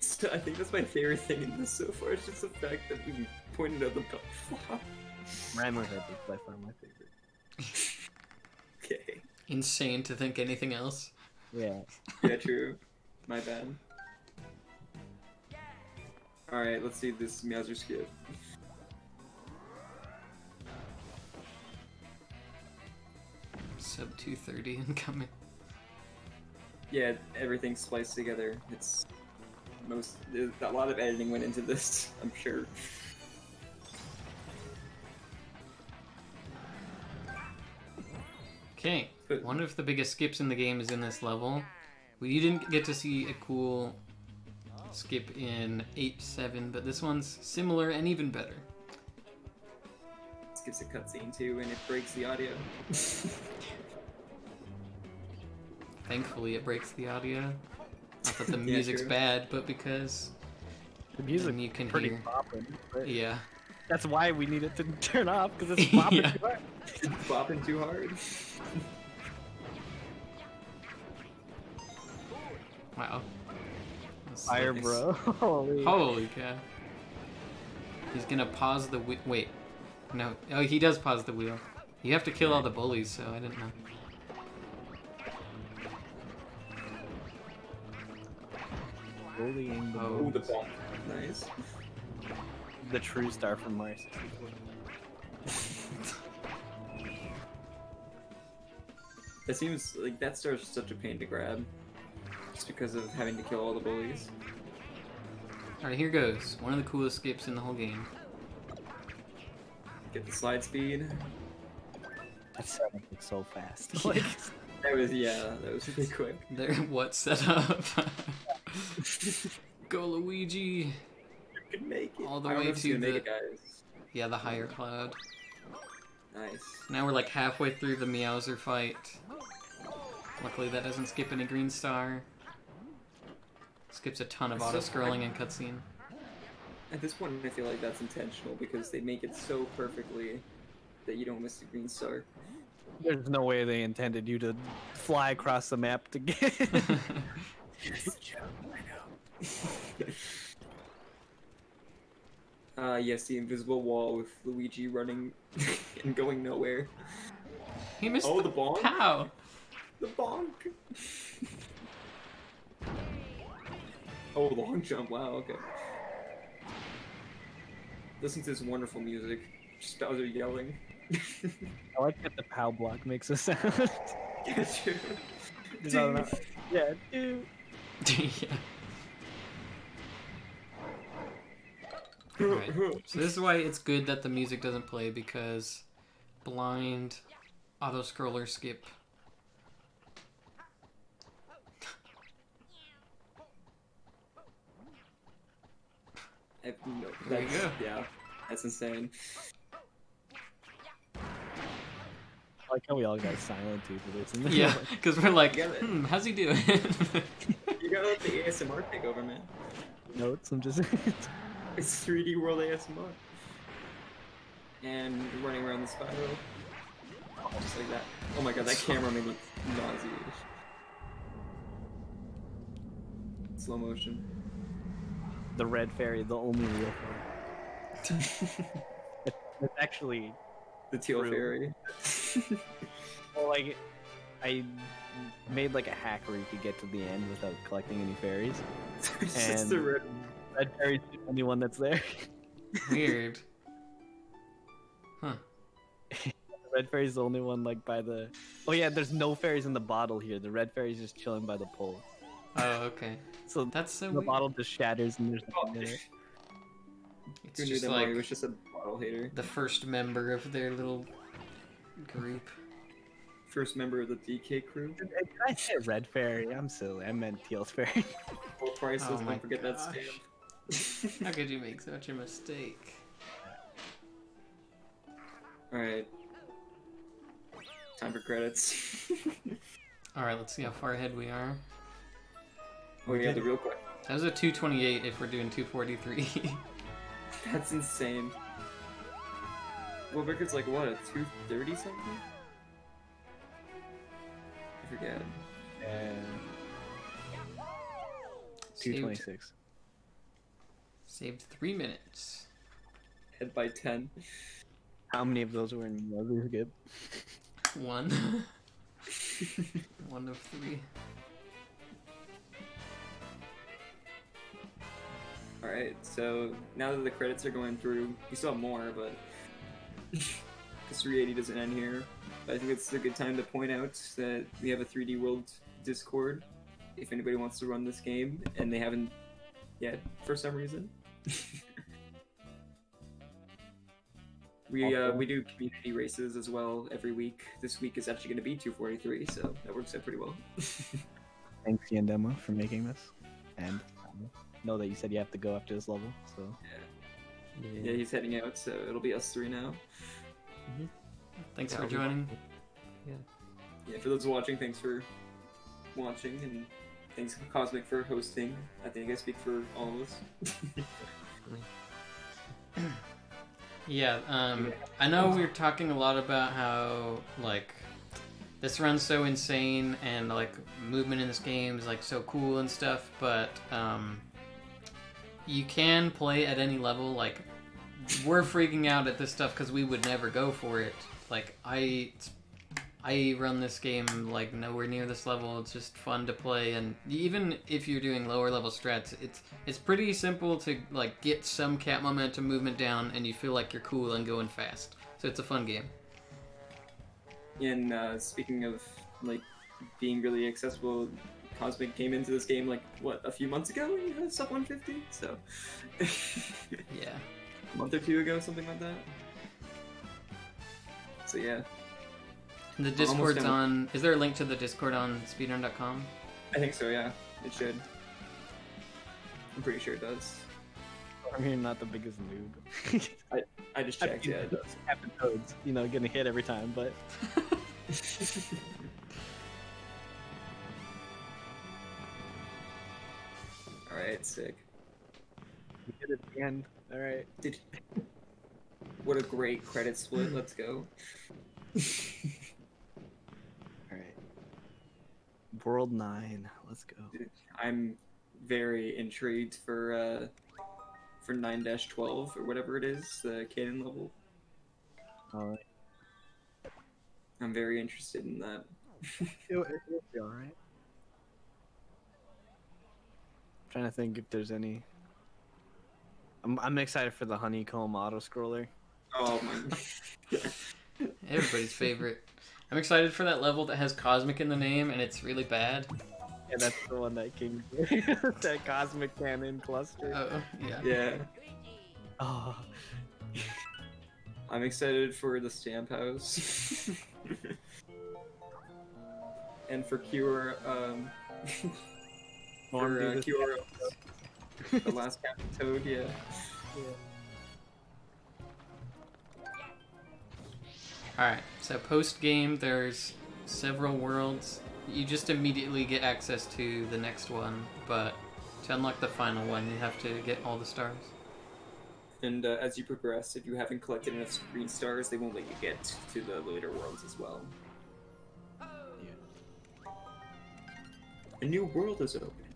So I think that's my favorite thing in this so far. It's just the fact that we pointed out the belly flop. Rammer head is by far my favorite. Okay. Insane to think anything else. Yeah. Yeah, true. My bad. Alright, let's see this Meowser skip. Sub 230 incoming. Yeah, everything's spliced together. It's most a lot of editing went into this, I'm sure. Okay, one of the biggest skips in the game is in this level. We didn't get to see a cool skip in 8-7, but this one's similar and even better. Skips a cutscene too, and it breaks the audio. Thankfully, it breaks the audio. Not that the Yeah, music's true. bad, but because The music you can pretty hear. bopping. but Yeah. That's why we need it to turn off because it's bopping. Yeah. too hard. Bopping too hard. Wow. That's Fire, nice. bro. Holy. Holy cow. He's gonna pause the wheel. Wait. No. Oh, he does pause the wheel. You have to kill all the bullies, so I didn't know. Bullying the, Oh. The bonk. Nice. the true star from Mario 64. That seems like that star's such a pain to grab. Just because of having to kill all the bullies. Alright, here goes. One of the coolest skips in the whole game. Get the slide speed. That setup is so fast. Like, That was yeah, that was pretty quick. There, what setup? Go Luigi! You can make it. All the I way know if it's to gonna make the- it, guys. Yeah, the higher cloud. Nice. Now we're like halfway through the Meowser fight. Luckily that doesn't skip any green star. Skips a ton of That's auto so scrolling and cutscene. At this point, I feel like that's intentional because they make it so perfectly that you don't miss the green star. there's no way they intended you to fly across the map to get. The jump, I know. Uh, yes, the invisible wall with Luigi running and going nowhere. he missed Oh, the the bonk! How? The bonk! oh, long jump, wow, okay. Listen to this wonderful music. Just Bowser yelling. I like that the POW block makes a sound. yeah, true. Is that not- yeah, dude. yeah. Alright. So this is why it's good that the music doesn't play because blind auto scroller skip. I have no, There you that's- go. Yeah, that's insane. I like how we all got silent too for this. And Yeah, because we're like, hmm, how's he doing? You gotta let the ASMR take over, man. notes. I'm just. It's 3D World ASMR. And running around the spiral. Oh, just like that. Oh my god, that camera made me nauseous. Slow motion. The red fairy, the only real fairy. It's actually the teal True. fairy. well, like I made like a hack where you could get to the end without collecting any fairies. it's just the red. Red fairy's the only one that's there. Weird. Huh. red fairy's the only one like by the. Oh yeah, there's no fairies in the bottle here. The red fairy's just chilling by the pole. Oh, okay. So That's so the weird. bottle just shatters and there's nothing in it. It's Who just that like Mario was just a bottle hater? the first member of their little group. First member of the DK crew. Did did I say red fairy? I'm silly. I meant teal fairy. Full priceless. Oh don't forget that gosh. stamp. How could you make such a mistake? All right. Time for credits. All right, let's see how far ahead we are. Oh yeah, the real question. That was a 228 if we're doing 243. That's insane. Well, record's like what, a 230 something? I forget. And two saved, saved three minutes. Head by 10. How many of those were in Mother's Gib? One. One of three. Alright, so now that the credits are going through, we still have more, but. Because 380 doesn't end here. But I think it's a good time to point out that we have a 3D World Discord if anybody wants to run this game and they haven't yet for some reason. we uh, we do community races as well every week. This week is actually going to be 243, so that works out pretty well. Thanks, Yandema, for making this. And um, know that you said you have to go after this level, so yeah, yeah, he's heading out, so it'll be us three now. Thanks Yeah, for we- joining. Yeah, for those watching, thanks for watching, and thanks Kosmic for hosting. I think I speak for all of us. Yeah, um, I know we are talking a lot about how like this run's so insane and like movement in this game is like so cool and stuff, but um, you can play at any level. Like we're freaking out at this stuff because we would never go for it. Like I, I run this game like nowhere near this level. It's just fun to play, and even if you're doing lower level strats, it's it's pretty simple to like get some cat momentum movement down, and you feel like you're cool and going fast. So it's a fun game. And uh, speaking of like being really accessible, Kosmic came into this game like what a few months ago. You had sub 150, so Yeah. a month or two ago, something like that. So yeah, The Discord's on. Is there a link to the Discord on speedrun.com? I think so. Yeah, it should. I'm pretty sure it does. I'm here not the biggest noob. I I just checked. Yeah, it does. Captain Toads, you know, getting hit every time, but Right, sick. we hit it at the end. All right. Did what a great credit split. Let's go. All right. World nine. Let's go. I'm very intrigued for uh for 9-12 or whatever it is, the canon level. All right. I'm very interested in that. It, will be all right. Trying to think if there's any. I'm I'm excited for the honeycomb auto scroller. Oh my Everybody's favorite. I'm excited for that level that has Cosmic in the name and it's really bad. Yeah, that's the one that came. that cosmic cannon cluster. Oh, yeah. Yeah. oh. I'm excited for the stamp house. and for Cure um Wanna for uh, this? The last Captain Toad, yeah. Alright, so post game, there's several worlds. You just immediately get access to the next one, but to unlock the final one, you have to get all the stars. And uh, as you progress, if you haven't collected enough green stars, they won't let you get to the later worlds as well. A new world is opened.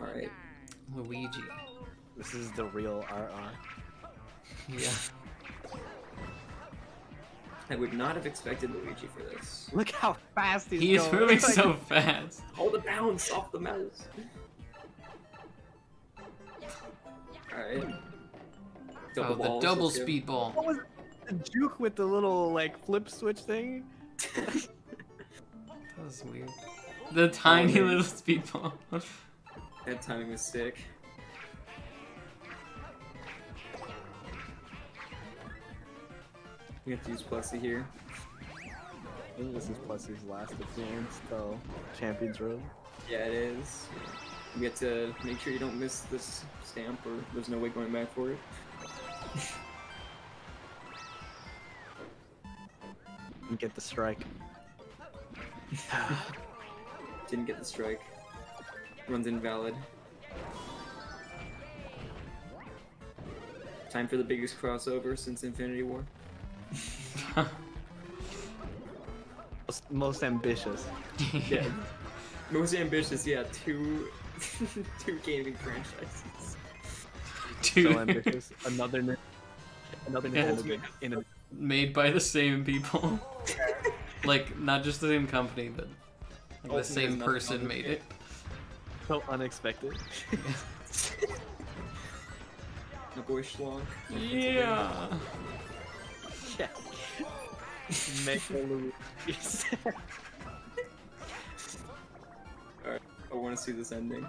Alright. Luigi. This is the real RR. Yeah. I would not have expected Luigi for this. Look how fast he's He is going. moving Like, so fast. Hold the bounce off the mouse. Alright. Oh, the balls, double let's go. speedball. What was the juke with the little like flip switch thing? That was weird. The tiny man. little speedball. that timing was sick. We have to use Plessie here. I think this is Plessie's last appearance till Champion's Road. Yeah, it is. You have to make sure you don't miss this stamp, or there's no way going back for it. Get the strike. Didn't get the strike. Runs invalid. Time for the biggest crossover since Infinity War. Most, most ambitious. Yeah. Most ambitious, yeah, two two gaming franchises. Dude. So ambitious. Another Nin- another Yeah. Nintendo game in a Made by the same people. like, not just the same company, but like the same person made with it. So unexpected. My boy Schlonk. Yeah. yeah. Mecha Luigi. Alright, I want to see this ending.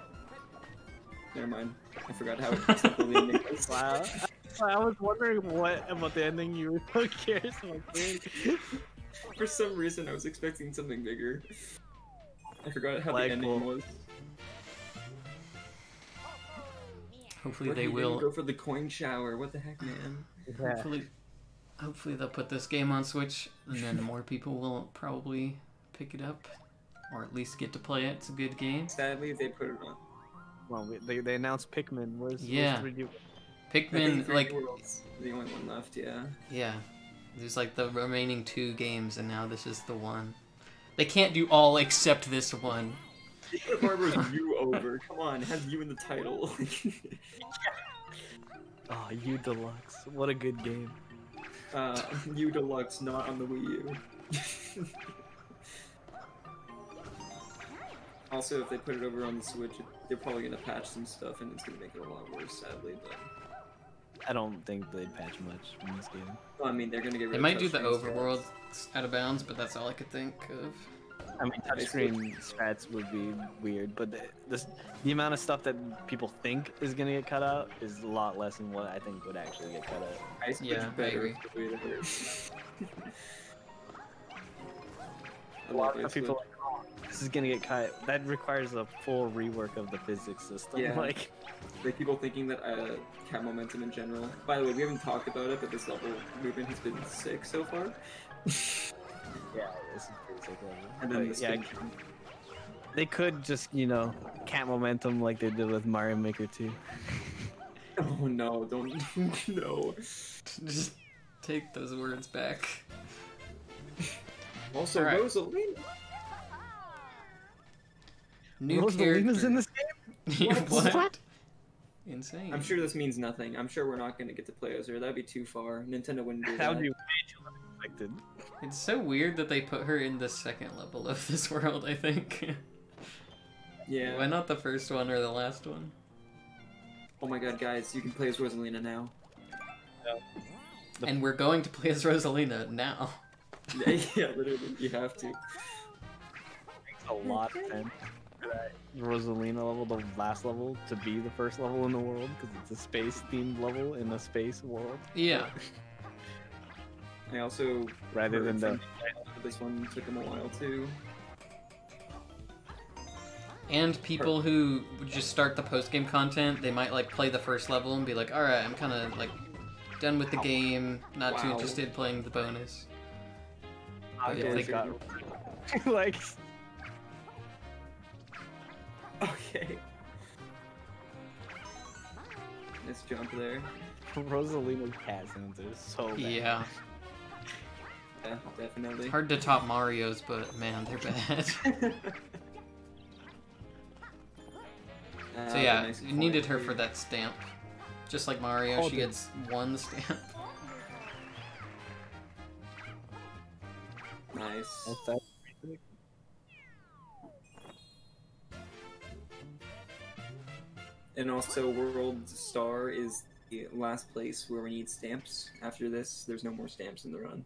Never mind. I forgot how simple the ending was. wow. I was wondering what about the ending you were so curious about. For some reason, I was expecting something bigger. I forgot how Flagpole. the ending was. Hopefully But they he didn't will. go for the coin shower. What the heck, man? Yeah. Hopefully, hopefully they'll put this game on Switch, and then more people will probably pick it up, or at least get to play it. It's a good game. Sadly, they put it on. Well, they, they announced Pikmin. Where's, Yeah. where's 3D? I think Pikmin, like, World's the only one left. Yeah. yeah, there's like the remaining two games, and now this is the one. They can't do all except this one. Put Barbara's you over. Come on, it has you in the title. Oh, U Deluxe. What a good game. uh, you deluxe, not on the Wii U. also, if they put it over on the Switch, they're probably gonna patch some stuff, and it's gonna make it a lot worse, sadly. But I don't think they'd patch much in this game. well, I mean, they're gonna get rid They of might do the touchscreen overworld out of bounds, but that's all I could think of. I mean, touchscreen strats would be weird, but the, this, the amount of stuff that people think is gonna get cut out is a lot less than what I think would actually get cut out. stats. Ice Yeah, Bridge I better agree. is the way to hurt. I A lot of people are like, oh, this is gonna get cut. That requires a full rework of the physics system. Yeah. Like, Like people thinking that uh, cat momentum in general. By the way, we haven't talked about it, but this level movement has been sick so far. yeah, this is pretty level. And then But the yeah, spin they could just, you know, cat momentum like they did with Mario Maker 2. Oh no! Don't no. Just take those words back. Also, Alright. Rosalina. New Rosalina's character. in this game? what? What? Insane. I'm sure this means nothing. I'm sure we're not gonna get to play as her. That'd be too far. Nintendo wouldn't do That that. would be way too unexpected. It's so weird that they put her in the second level of this world, I think. Yeah. Why not the first one or the last one? Oh my god, guys, you can play as Rosalina now. The- And we're going to play as Rosalina now. yeah, yeah, literally, you have to. makes a lot of sense that Rosalina level, the last level, to be the first level in the world because it's a space themed level in a space world Yeah. I also rather than the. this one took them a while too. And people who would just start the post game content, they might like play the first level and be like, alright, I'm kind of like done with the game, not too interested playing the bonus. I if they really got like Okay. Nice jump there. Rosalina's cat sounds are so bad. Yeah. Yeah, definitely. Hard to top Mario's, but man, they're bad. Uh, So Ah, yeah, nice you needed her coin. for that stamp. Just like Mario, Hold she it. gets one stamp. Nice. And also, World Star is the last place where we need stamps. After this, there's no more stamps in the run.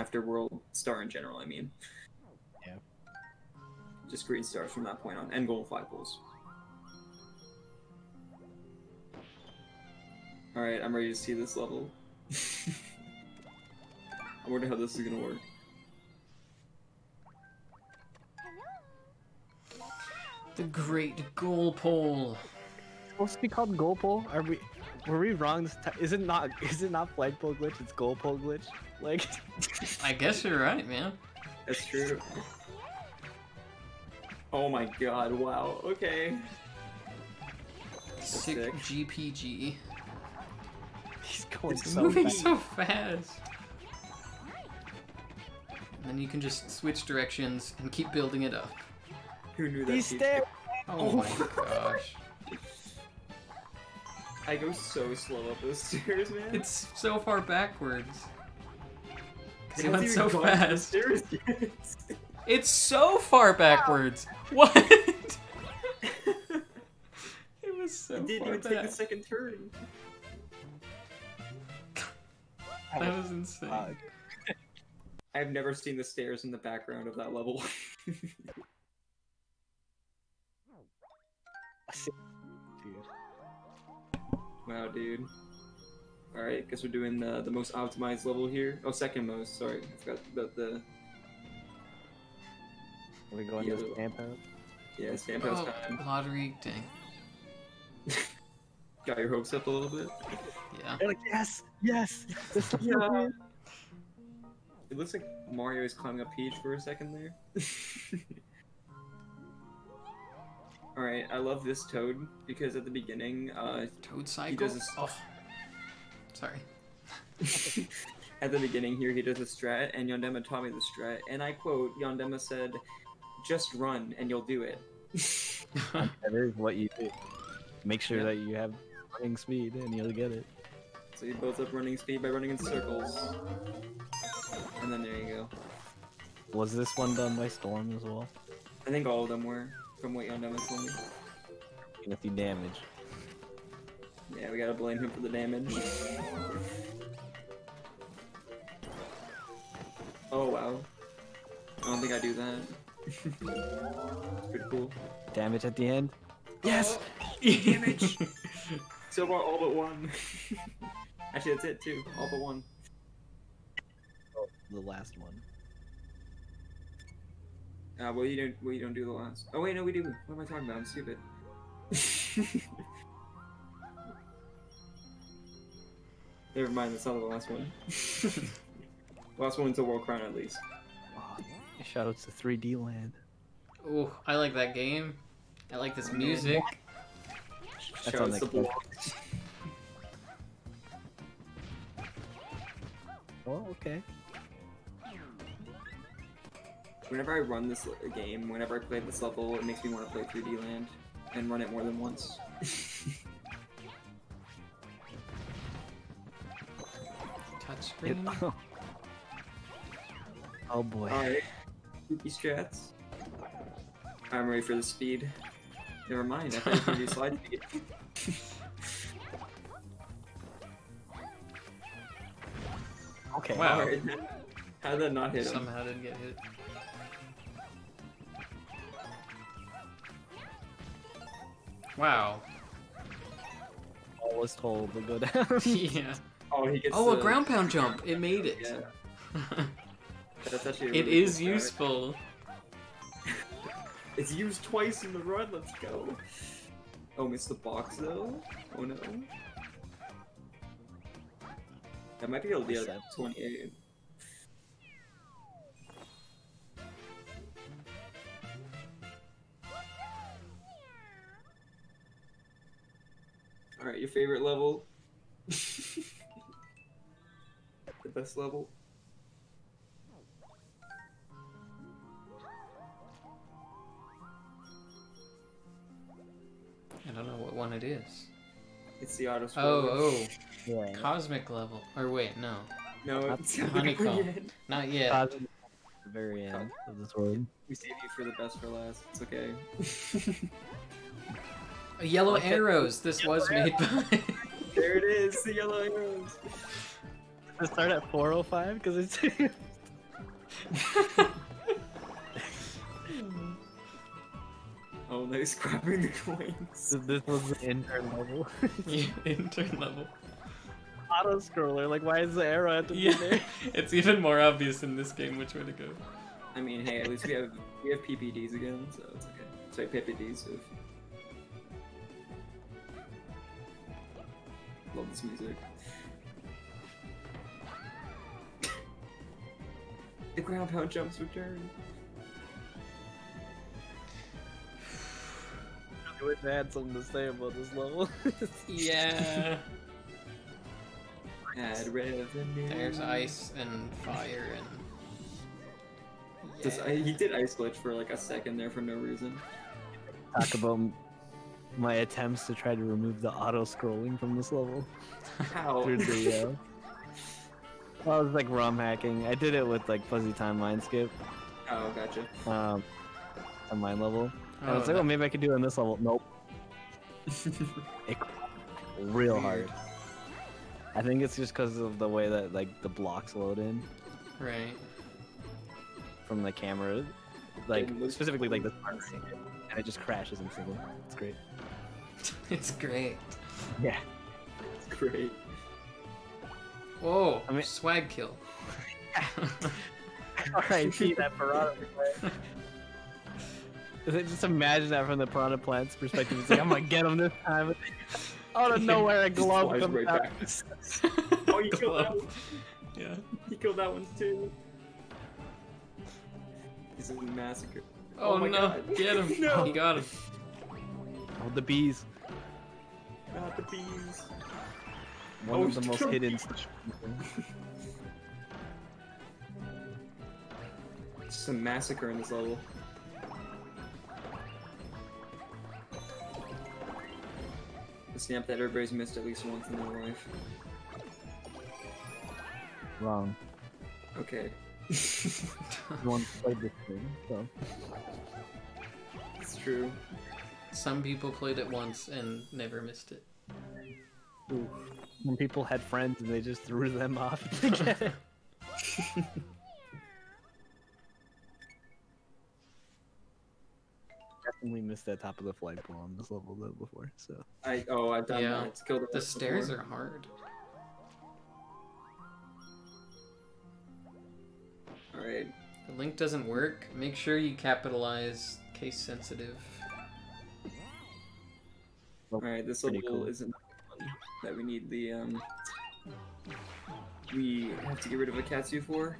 After World Star in general, I mean. Yeah. Just green stars from that point on, and gold flagpoles. Alright, I'm ready to see this level. I wonder how this is gonna work. The Great Goal Pole. supposed to be called goal pole? Are we? Were we wrong this time? Is it not? Is it not flagpole glitch? It's goal pole glitch. Like, I guess you're right, man. That's true. Oh my god, wow, okay. Sick sick. GPG. he's going It's so moving fast. so fast. And then you can just switch directions and keep building it up. Who knew that? These there. Oh my gosh. I go so slow up those stairs, man. It's so far backwards. It It went so even gone up the fast. It's so far backwards. What? it was so it didn't far even take a second turn. That was insane. Uh, I've never seen the stairs in the background of that level. Dude. wow, dude. Alright, guess we're doing the, the most optimized level here. Oh, second most, sorry. I forgot about the. Are we going Yeah, to we- stamp out? Yeah, stamp house Oh, time. lottery, dang. Got your hopes up a little bit? Yeah. They're like, yes, yes. This Yeah. It looks like Mario is climbing up Peach for a second there. Alright, I love this Toad because at the beginning, uh, Toad cycle. does this- Oh. Sorry. at the beginning here he does a strat, and Yandema taught me the strat, and I quote, Yandema said, just run and you'll do it. That is what you do. Make sure Yeah. that you have running speed, and you'll get it. so he builds up running speed by running in circles. And then there you go. Was this one done by Storm as well? I think all of them were, from what Yandema told me. With the damage. Yeah, we gotta blame him for the damage. Oh wow. I don't think I do that. Pretty cool. Damage at the end. Yes. Damage! So far, all but one. Actually, that's it too. All but one. Oh, the last one. Uh, well, you don't. Well, you don't do the last. Oh wait, no, we do. What am I talking about? I'm stupid. Never mind. That's not the last one. last one's a world crown at least. Oh, shoutouts to 3D Land. Oh, I like that game. I like this music. That's Shout on out the to block. Oh, okay. Whenever I run this game, whenever I play this level, it makes me want to play 3D Land and run it more than once. Touchscreen. It- oh. oh boy. Alright. Spooky strats. I'm ready for the speed. Never mind, I thought you were gonna do slide speed. Okay. Wow. Alright. How did that not hit him? Somehow didn't get hit. Wow. Always told to go down. yeah. Oh, he gets. Oh, a ground pound jump. It made it. Yeah. That's actually. It is useful. it's used twice in the run. Let's go. Oh, miss the box though. Oh no. That might be a Leo 28. All right, your favorite level. the best level. I don't know what one it is. It's the auto Oh, oh. Yeah. Cosmic level. Or wait, no. No, it's honeycomb. Yet. Not yet. Cosmic the very end of the story. We save you for the best for last. It's okay. Yellow Okay. arrows. This was made by. there it is, the yellow arrows. Does it start at 405? Because it's. Oh, nice grabbing the coins. this was the intern level. Yeah, intern level. Auto scroller, like, why is the arrow at the Yeah, beginning? it's even more obvious in this game which way to go. I mean, hey, at least we have we have PPDs again, so it's okay. Sorry, PPDs. So. Love this music. the ground pound jumps return. I wish I had something to say about this level. Yeah. Add revenue. There's ice and fire and. Just, I, he did ice glitch for like a second there for no reason. Talk about m- my attempts to try to remove the auto scrolling from this level How? through the. Uh... Well, I was like ROM hacking. I did it with like fuzzy timeline skip, Oh, gotcha. um, timeline level. And I Oh, was like, oh, maybe I could do it on this level. Nope, it real Weird. hard. I think it's just because of the way that like the blocks load in right. from the camera, like specifically like the. And it just crashes instantly. It's great. It's great. Yeah. It's great. Whoa, I mean- swag kill. R.I.P. that piranha plant. Just imagine that from the piranha plant's perspective. It's like, I'm gonna get him this time. Out of nowhere, a glove flies comes right out. back. Oh, you killed that one. Yeah. He killed that one too. He's a massacre. Oh, oh, my no, God. get him. Oh, no. He got him. Oh, the bees. Not the bees. One Oh, of the most killed hidden. bees. It's just a massacre in this level. The snap that everybody's missed at least once in their life. Wrong. Okay. No one played this game, so. it's true. Some people played it once and never missed it. When people had friends and they just threw them off to get it. Definitely missed that top of the flagpole on this level though before, so. I oh I've done Yeah. that. It's killed The stairs before. are hard. Alright. The link doesn't work. Make sure you capitalize case sensitive. Alright, this Pretty level cool. isn't that we need the um we have to get rid of a Katsu for.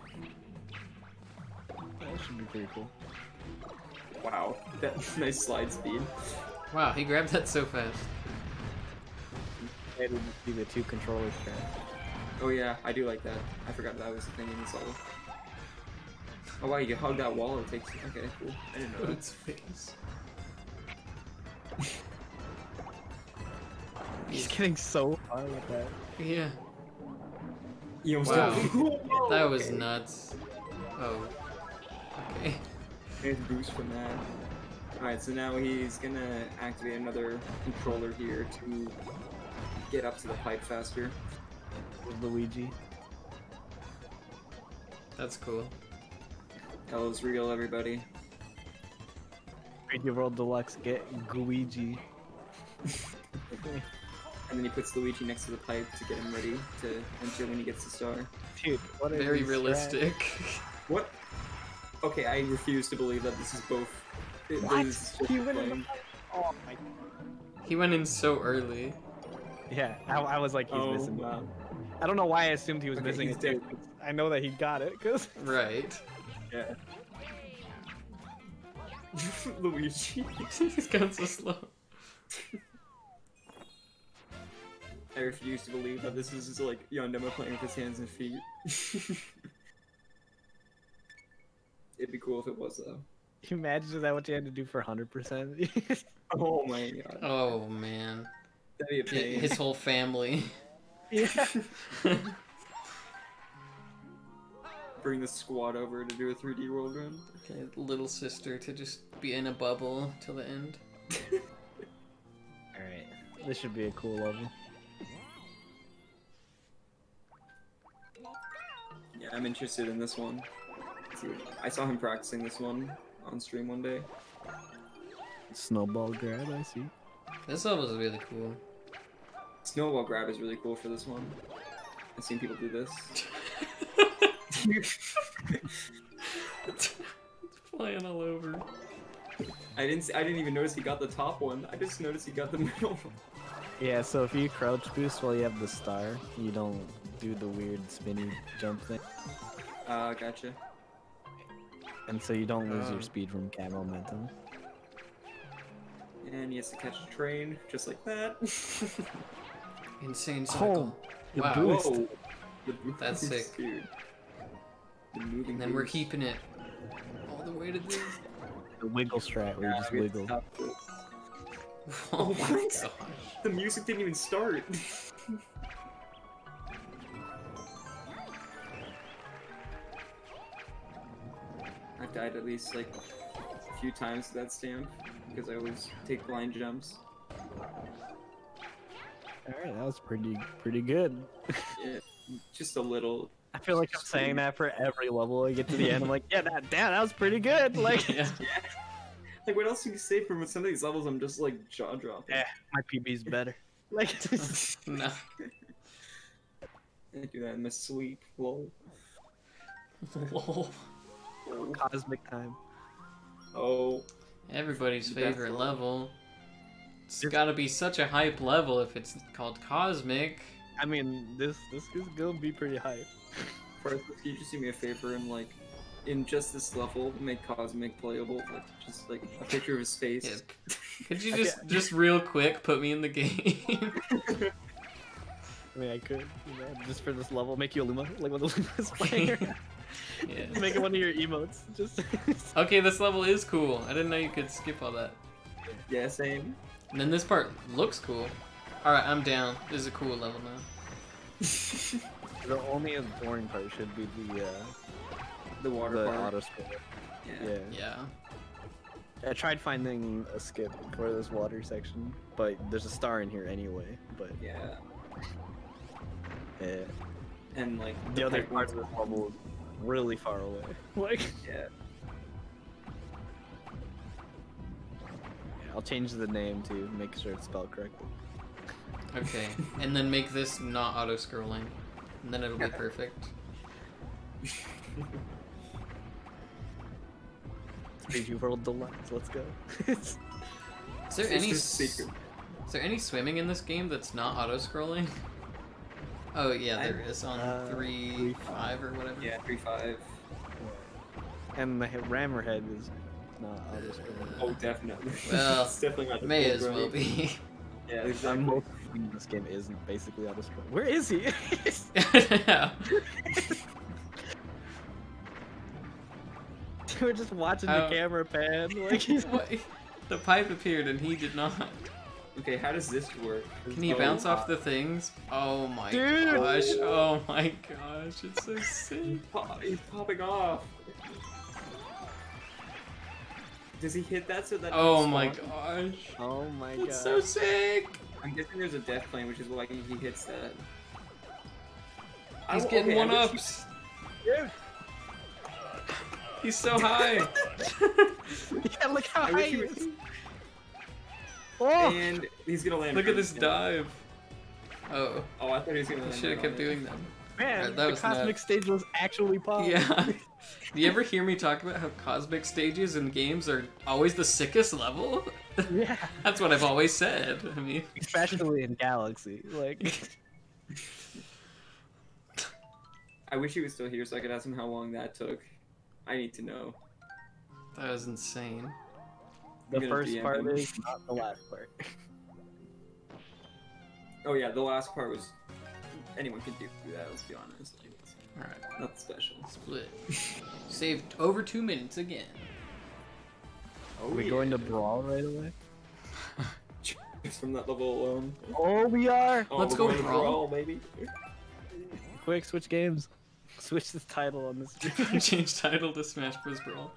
That should be pretty cool. Wow. That nice slide speed. Wow, he grabbed that so fast. It would be the two controllers turn. Oh yeah, I do like that. I forgot that was the thing in this level. Oh wow, you can hug that wall, it takes okay, cool. I didn't know Put its face. He's getting so far with that. Yeah, You almost Wow. did- that was okay. nuts. Oh. Okay. Nice boost from that. Alright, so now he's gonna activate another controller here to get up to the pipe faster. With Luigi. That's cool. Hell is real, everybody. Radio World Deluxe, get Luigi. And then he puts Luigi next to the pipe to get him ready to enter when he gets the star. Dude, what are Very these realistic. What? Okay, I refuse to believe that this is both. it- What? this is just He went in Oh my he went in so early. Yeah, I, I was like, he's Oh, missing. wow. I don't know why I assumed he was Okay, missing it. too. I know that he got it, cause Right. Yeah. Luigi. He's gone so slow. I refuse to believe that this is just like Yandema playing with his hands and feet. It'd be cool if it was though. Imagine is that what you had to do for 100%? Oh my god. Oh man, That'd be a pain. his whole family. yeah. Bring the squad over to do a 3D world run. Okay, little sister to just be in a bubble till the end. Alright. This should be a cool level. Yeah, I'm interested in this one. I saw him practicing this one on stream one day. Snowball grab, I see. This level is really cool. Snowball grab is really cool for this one. I've seen people do this. it's flying all over. I didn't. s- I didn't even notice he got the top one. I just noticed he got the middle one. Yeah, so if you crouch boost while you have the star, you don't do the weird spinny jump thing. Uh, gotcha. And so you don't lose Oh. your speed from cat momentum. And he has to catch a train just like that. Insane cycle. the wow. boost. Whoa. The boost, That's sick. dude. The moving And then we're keeping it all the way to the. The wiggle strat where you just we have to wiggle. Oh my what? gosh. The music didn't even start. I've died at least like a few times to that stamp because I always take blind jumps. Alright, that was pretty pretty good. Yeah, just a little. I feel like I'm saying that for every level I get to the end. I'm like, yeah, that damn, that was pretty good. Like yeah. Yeah. Like what else can you say from some of these levels? I'm just like jaw dropping. Eh, my PB's better. Like No. I do that in my sleep. Lol. Lol. cosmic time. Oh. Everybody's favorite level. level. It's gotta be such a hype level if it's called Cosmic. I mean, this this is gonna be pretty hype. First, can you just do me a favor and like, in just this level, make Kosmic playable? Like, just like a picture of his face. Yeah. Could you just, just real quick, put me in the game? I mean, I could, you know, just for this level, make you a Luma, like when the Luma's playing. yeah. make it one of your emotes. Just Okay, this level is cool. I didn't know you could skip all that. Yeah, same. And then this part looks cool. Alright, I'm down. This is a cool level now. The only boring part should be the uh, the water the part. auto scroll. yeah. Yeah. Yeah. I tried finding a skip for this water section, but there's a star in here anyway. But Yeah. yeah, And like the other parts of the bubble is really far away. Like, Yeah. I'll change the name to make sure it's spelled correctly. Okay. and then make this not auto scrolling. And then it'll be perfect. 3D World Deluxe. Let's go. Is there It's any secret. Is there any swimming in this game that's not auto scrolling? Oh yeah, there is on Uh, three, three, five, or whatever. Yeah, three five. and the he- Rammerhead is not auto scrolling. Oh, definitely. Well, it's definitely not. May as well be. Yeah, I'm exactly. in this game is basically basically auto scrolling. Where is he? yeah. We're just watching How- the oh. camera pan. Like he's The pipe appeared and he did not. Okay, how does this work? Can he Oh, bounce off the things? Oh my Dude! gosh! Oh my gosh! It's so sick. He's popping off. Does he hit that so that? Oh my spawn? gosh! Oh my god. It's so sick. I'm guessing there's a death plane, which is why he hits that. I He's oh, getting okay, one ups. Dude, He's so high. yeah, look how I high he he is. was- Oh, And he's gonna land. Look at this dive. Oh, Oh, I thought he was gonna land. should have kept doing them. man, Alright, that the was cosmic nuts. stage was actually popped. Yeah. Do you ever hear me talk about how cosmic stages in games are always the sickest level? Yeah. That's what I've always said. I mean, Especially in Galaxy, like. I wish he was still here so I could ask him how long that took. I need to know. that was insane. The first DM part him. is not the last part. Oh yeah, the last part was. Anyone can do that. Let's be honest. All right, Nothing special. split. Saved over two minutes again. Oh, we yeah. going to brawl right away? Just from that level alone. Oh, we are. Oh, Let's go going to brawl. maybe. Quick, switch games. Switch the title on this. Change title to Smash Bros. Brawl.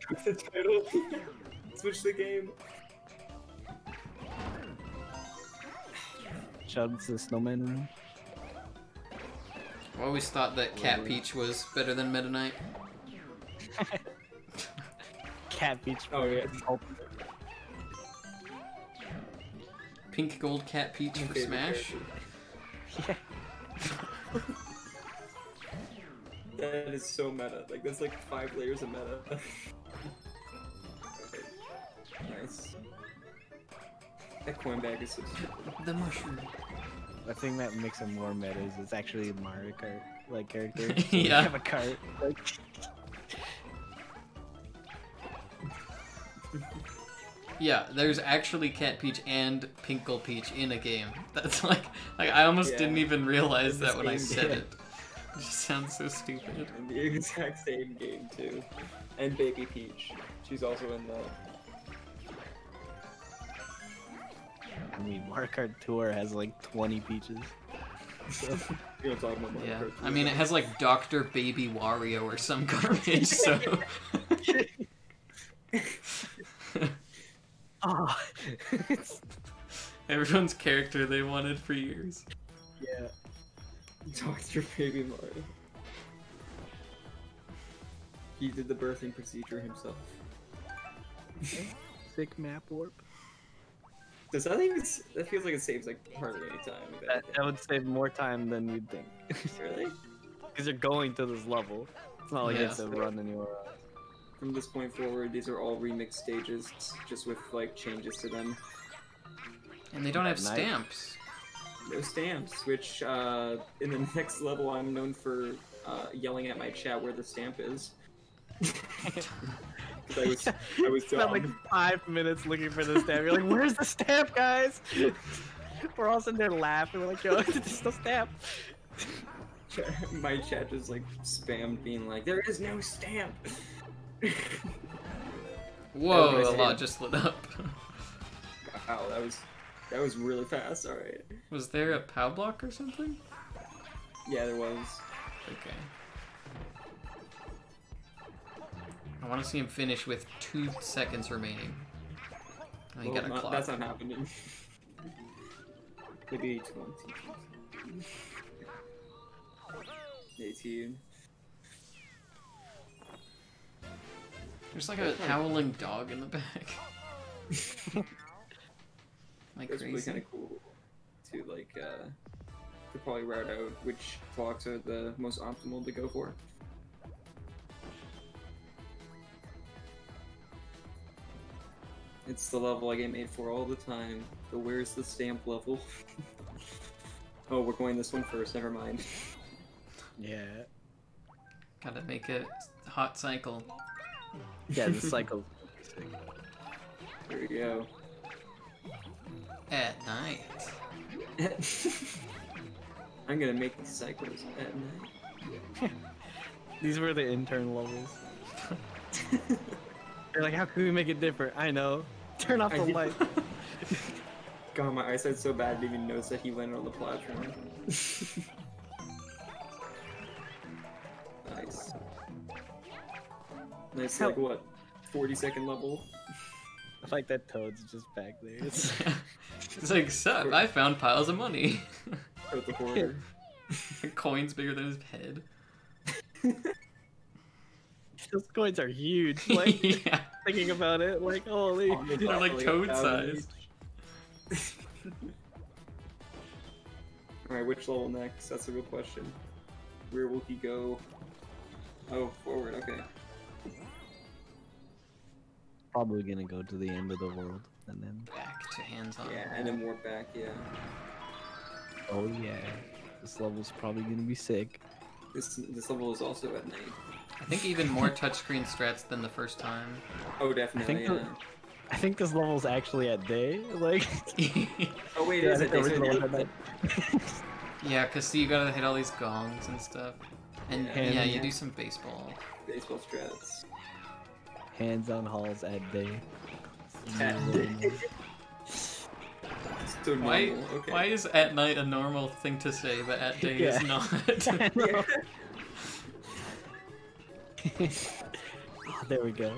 Switch the title. Switch the game. Shout out to the snowman room. I always thought that Cat Peach was better than Meta Knight. Cat peach. Oh yeah. Pink Gold Cat Peach for Smash. Yeah. That is so meta. Like that's like five layers of meta. Nice. That coin bag is so stupid. The mushroom. The thing that makes it more meta is it's actually a Mario Kart like character. So Yeah. You have a cart. Like, Yeah, there's actually Cat Peach and Pinkle Peach in a game. That's like, like I almost Yeah. didn't even realize In that when I said game. it. It just sounds so stupid. In the exact same game too. And Baby Peach. She's also in the. I mean, Mario Kart Tour has like 20 peaches. You know, talking about Mario Yeah, Kart I mean it has like Doctor Baby Wario or some garbage. So Oh, it's, everyone's character they wanted for years. yeah. Doctor Baby Mario. He did the birthing procedure himself. Sick map warp. Does that even? s- That feels like it saves like hardly any time. if That, that would save more time than you'd think. Really? Because you're going to this level. It's not like you have to run anywhere else. From this point forward, these are all remix stages, just with like changes to them. And they don't have Nice. stamps. No stamps, which uh, in the next level I'm known for uh, yelling at my chat where the stamp is. I was, I was Spent like five minutes looking for the stamp. You're like, where's the stamp, guys? We're all sitting there laughing. We're like, yo, there's no stamp. my chat just like spammed being like, there is no stamp. Whoa, what I a lot just lit up. wow, that was that was really fast. All right. Was there a POW block or something? Yeah, there was. Okay. I want to see him finish with two seconds remaining. Oh, he Well, got a not- clock. That's not happening. Maybe 20. 18. There's like a howling dog in the back. like That's really kind of cool to like uh to probably route out which clocks are the most optimal to go for. It's the level I get made for all the time. The where's the stamp level? oh, we're going this one first. Never mind. Yeah. Gotta make a hot cycle. Yeah, the cycle. There we go. At night. I'm gonna make these cycles at night. These were the intern levels. They're like, how can we make it different? I know. Turn off the I- light. God, my eyesight's so bad I didn't even notice that he landed on the platform. nice. Nice, like what? 40 second level? I like that Toad's just back there. It's, it's like, sup, I found piles of money. Out the hoarder. Coins bigger than his head. those coins are huge. Like yeah. thinking about it, like holy. They're like toad sized. Alright, which level next? That's a real question. Where will he go? Oh, forward, okay. Probably gonna go to the end of the world and then. Back to hands on. Yeah, and then more back, yeah. Oh yeah, this level's probably gonna be sick. This this level is also at night. I think even more touchscreen strats than the first time. Oh, definitely. the- yeah. I think this level's actually at day. Like. Oh wait, Yeah, is it? think Is the it? original one had that. yeah, cause see, you gotta hit all these gongs and stuff. And Yeah. yeah, And- you do some baseball. Baseball strats. Hands on halls at day. At day. So Why, okay. why is at night a normal thing to say, but at day is not? Yeah. Oh, there we go.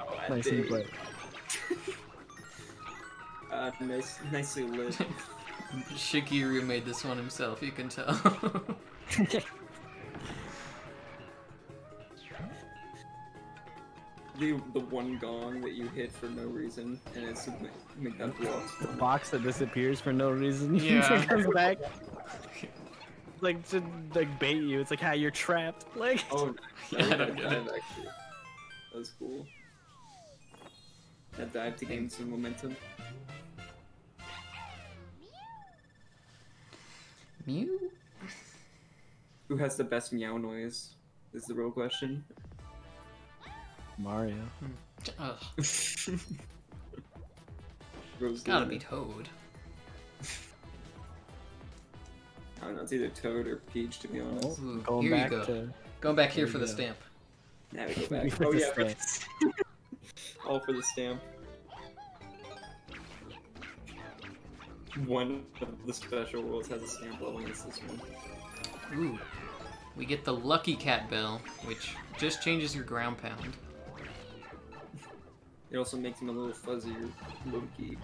Oh, at Nice and day. bright. Uh, nice, nicely lit. Shigeru made this one himself, you can tell. The the one gong that you hit for no reason, and it's to make, make that blow up. Box that disappears for no reason. Yeah. it comes back. Like to like bait you. It's like, how you're trapped. Like. Oh, Yeah, I that, get it. actually, that was cool. That dive to gain some momentum. Mew? Who has the best meow noise? Is the real question. Mario. Hmm. Ugh, Rose gotta be Toad. I don't know. It's either Toad or Peach, to be honest. Oh, Ooh, going here you back go. to. Going back here There for the go. stamp. Now we go oh, For back. the oh yeah, stamp. all for the stamp. One of the special worlds has a stamp level, and it's this one. Ooh. We get the Lucky Cat Bell, which just changes your ground pound. It also makes him a little fuzzier, low key.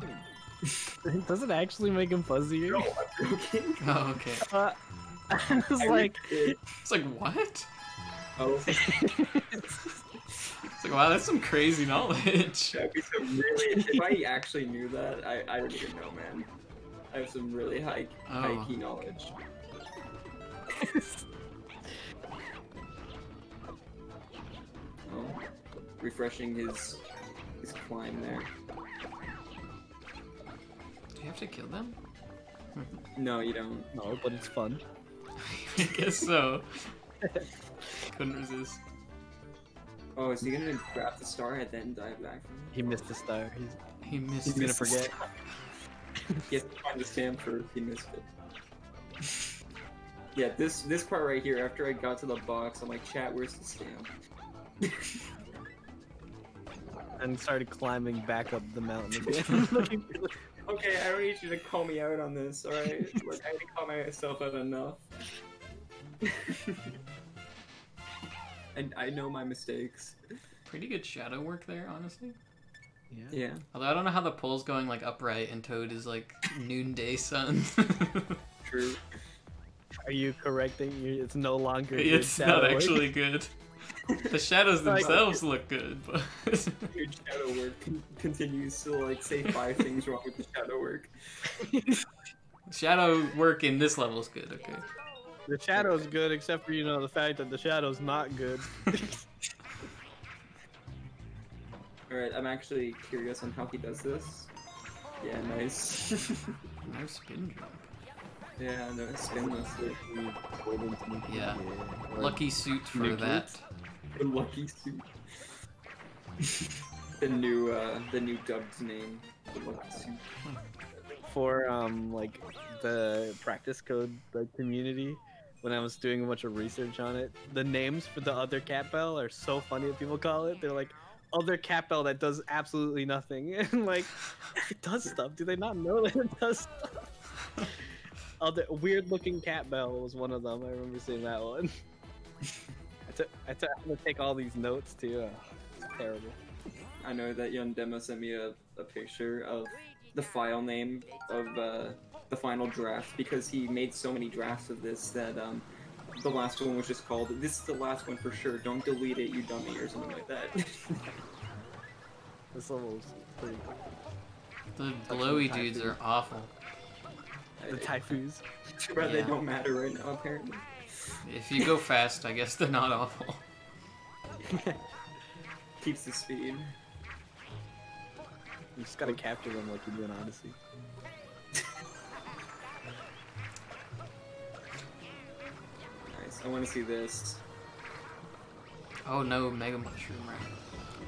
Does it actually make him fuzzier? joking. Oh, okay. Uh, I was I like, did. It's like, what? Oh, It's like, wow, that's some crazy knowledge. that'd be some really. If I actually knew that, I, I don't even know, man. I have some really high high Oh. key knowledge. Refreshing his his climb there. Do you have to kill them? No, you don't. no, but it's fun. I guess so. Couldn't resist. Oh, is he gonna grab the star and then dive back from it? He missed the star. He's, He missed he's gonna forget. He has to find the stamp first. He missed it. yeah, this this part right here. After I got to the box, I'm like, chat, where's the stamp? and started climbing back up the mountain again. Looking for the- Okay, I don't need you to call me out on this, alright? like, I can call myself out enough. and I know my mistakes. Pretty good shadow work there, honestly. yeah. Yeah. Although I don't know how the pole's going like upright and Toad is like noonday sun. True. Are you correcting? You, it's no longer. it's shadow not work? actually good. The shadows Like- themselves look good, but Your shadow work con- continues to like say five things wrong with the shadow work. shadow work in this level is good. Okay. The shadow's good, except for you know the fact that the shadow's not good. Alright, I'm actually curious on how he does this. Yeah, nice. No spin jump. yeah, no, spinless. Yeah. Or- Lucky suit for Nuke that. The lucky suit. the new, uh, the new dubbed name. The lucky suit. for um like the practice code like community when I was doing a bunch of research on it. The names for the other cat bell are so funny that people call it. They're like other cat bell that does absolutely nothing. And like it does stuff. Do they not know that it does stuff? Other weird looking cat bell was one of them. I remember seeing that one. I took I took I had to take all these notes too. Oh, it's terrible. I know that Yandema sent me a, a picture of the file name of uh, the final draft because he made so many drafts of this that um, the last one was just called "This is the last one for sure. Don't delete it, you dummy" or something like that. This level was pretty The blowy dudes are awful. the Ty-foos. Too bad they don't matter right now, apparently. If you go fast, I guess they're not awful. Keeps the speed. You just gotta capture them like you do in Odyssey. Nice. I want to see this. Oh no, Mega Mushroom right.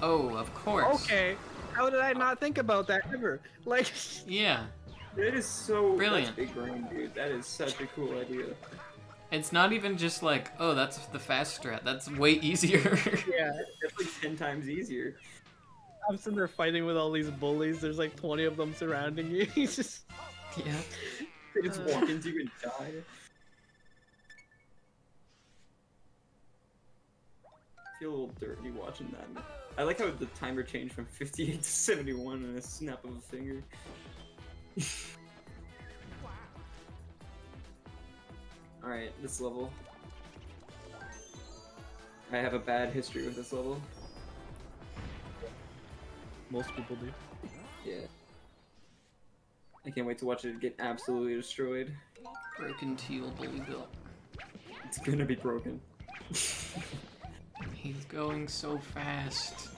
Oh, of course. Okay, how did I not think about that ever? Like, Yeah. That is so Brilliant. That's big brain, dude. That is such a cool idea. It's not even just like, oh, that's the fast strat. That's way easier. Yeah, It's like ten times easier. I'm sitting there fighting with all these bullies. There's like 20 of them surrounding you. He's just yeah. They just Uh. walk into you and die. I feel a little dirty watching that. I like how the timer changed from 58 to 71 in a snap of a finger. Alright, this level. I have a bad history with this level. most people do. Yeah. I can't wait to watch it get absolutely destroyed. Broken teal bully bill. It's gonna be broken. He's going so fast.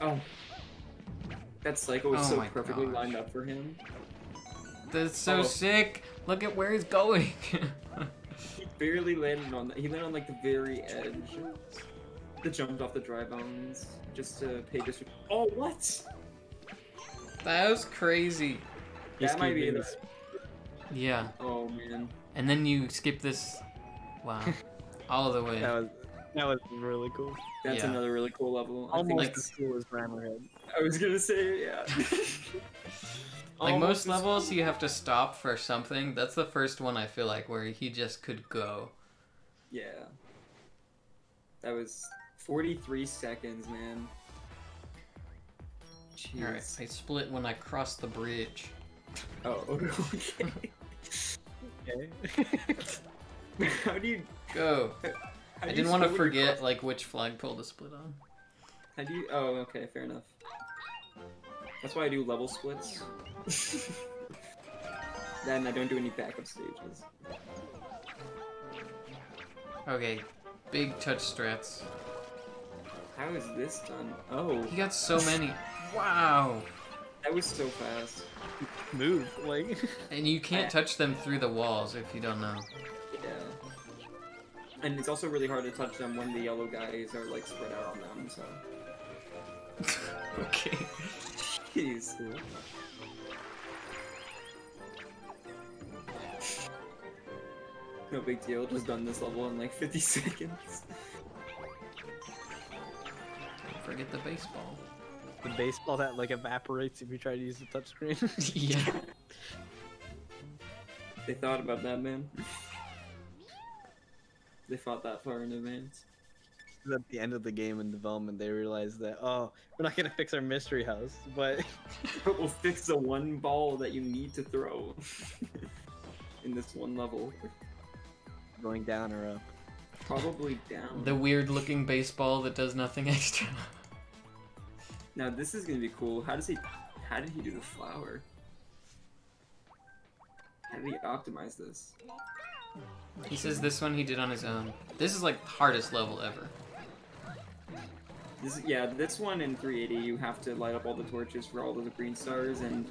Oh. That cycle was Oh so perfectly gosh. lined up for him. That's so Oh. sick. Look at where he's going. He barely landed on that. He landed on like the very edge. The jumped off the dry bones just to pay dis. Oh, what? that was crazy. That might be keeping the. this- Yeah. Oh man. And then you skip this. Wow. All the way. That was that was really cool. That's Yeah. another really cool level. I, think Almost like- as cool as Rammerhead. I was gonna say yeah. Like most levels, you have to stop for something. That's the first one I feel like where he just could go. Yeah. That was 43 seconds, man. Jeez. All right, I split when I crossed the bridge. Oh, okay. Okay. how do you? Go. How I didn't want to forget like which flagpole to split on. How do you? Oh, okay, fair enough. That's why I do level splits. then I don't do any backup stages. Okay, big touch strats. How is this done? Oh, He got so many. Wow. that was so fast. Move like. And you can't touch them through the walls if you don't know. Yeah. And it's also really hard to touch them when the yellow guys are like spread out on them. So. okay. Jeez. No big deal, just done this level in like 50 seconds. Don't forget the baseball. the baseball that like evaporates if you try to use the touchscreen. yeah. They thought about that, man. They thought that far in advance. At the end of the game in development, they realized that oh, we're not gonna fix our mystery house, but But we'll fix the one ball that you need to throw in this one level. going down or up. Probably down. The weird looking baseball that does nothing extra. Now this is gonna be cool. How does he? How did he do the flower? How did he optimize this? He says this one he did on his own. This is like the hardest level ever. This yeah, this one in 380 you have to light up all the torches for all of the green stars, and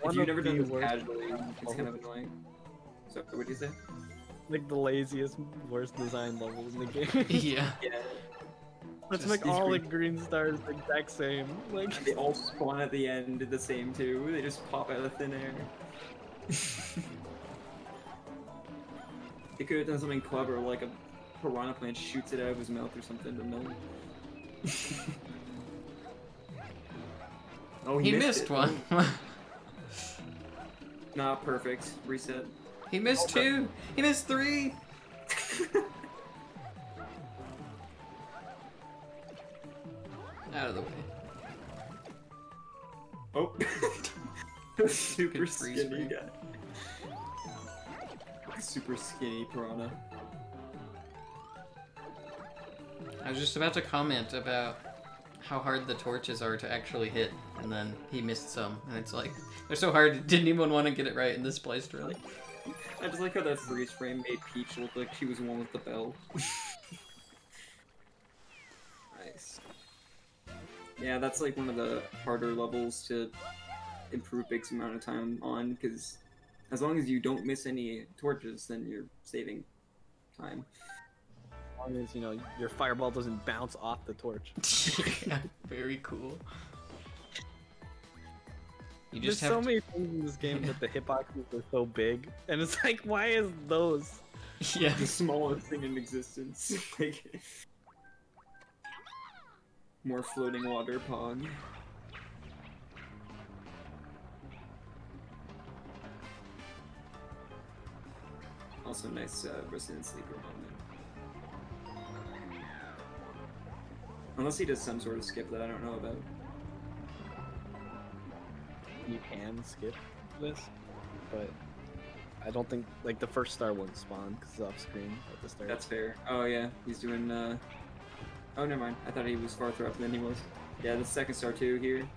One if you've never done the this casually, it's kind of annoying. So what do you say? Like the laziest, worst design level in the game. yeah. Yeah, Let's Just make all green- the green stars the exact same. Like they all spawn at the end the same too. They just pop out of thin air. they could have done something clever, like a piranha plant shoots it out of his mouth or something, but no. oh, He missed, missed one. Not perfect. Reset. he missed two. He missed three. Out of the way. Oh. Super skinny guy. Super skinny piranha. I was just about to comment about how hard the torches are to actually hit, and then he missed some, and it's like they're so hard. Didn't even want to get it right in this place, really. I just like how that freeze frame made Peach look like she was the one with the bell. nice. Yeah, that's like one of the harder levels to improve Big's amount of time on, because as long as you don't miss any torches, then you're saving time. As long as you know your fireball doesn't bounce off the torch. yeah, very cool. You There's so to- many things in this game that the hitboxes are so big, and it's like, why is those Yeah. the smallest thing in existence. like more floating water pong. Also, nice uh, Resident Sleeper moment. Unless he does some sort of skip that I don't know about. You can skip this, but I don't think like the first star won't spawn because it's off screen at the start. That's fair. Oh yeah, he's doing. uh... Oh, never mind. I thought he was farther up than he was. Yeah, the second star too here.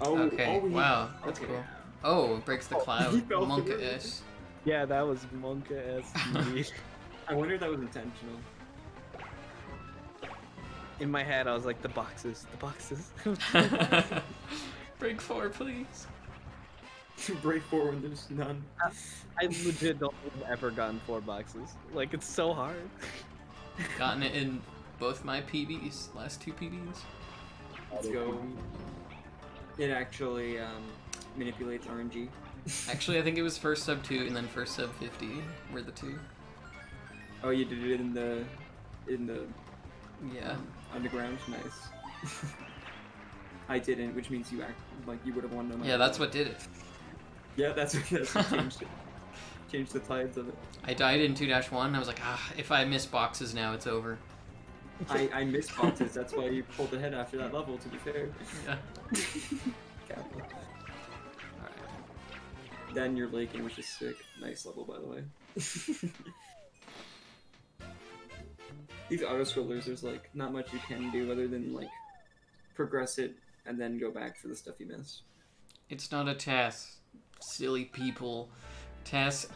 Oh, Okay. oh, he- Wow. That's okay. cool. Oh, it breaks the He cloud. fell. Monka-ish. yeah, that was Monka S. I wonder if that was intentional. In my head, I was like, the boxes, the boxes. Break four, please. Break four when there's none. I legit don't think I've ever gotten four boxes. Like, it's so hard. Gotten it in both my PBs, last two PBs. Let's go. It actually um, manipulates RNG. Actually, I think it was first sub 2 and then first sub 50 were the two. Oh, you did it in the in the Yeah. underground. Nice. I didn't, which means you act like you would have won no matter Yeah, that's what did it. Yeah, that's what, that's what changed it. Changed the tides of it. I died in 2-1. I was like, ah, if I miss boxes now, it's over. I, I missed boxes, that's why you pulled ahead after that level, to be fair. Yeah. Then you're laking, which is sick. Nice level, by the way. These auto scrollers, there's like not much you can do other than like progress it and then go back for the stuff you missed. It's not a TAS. Silly people. TAS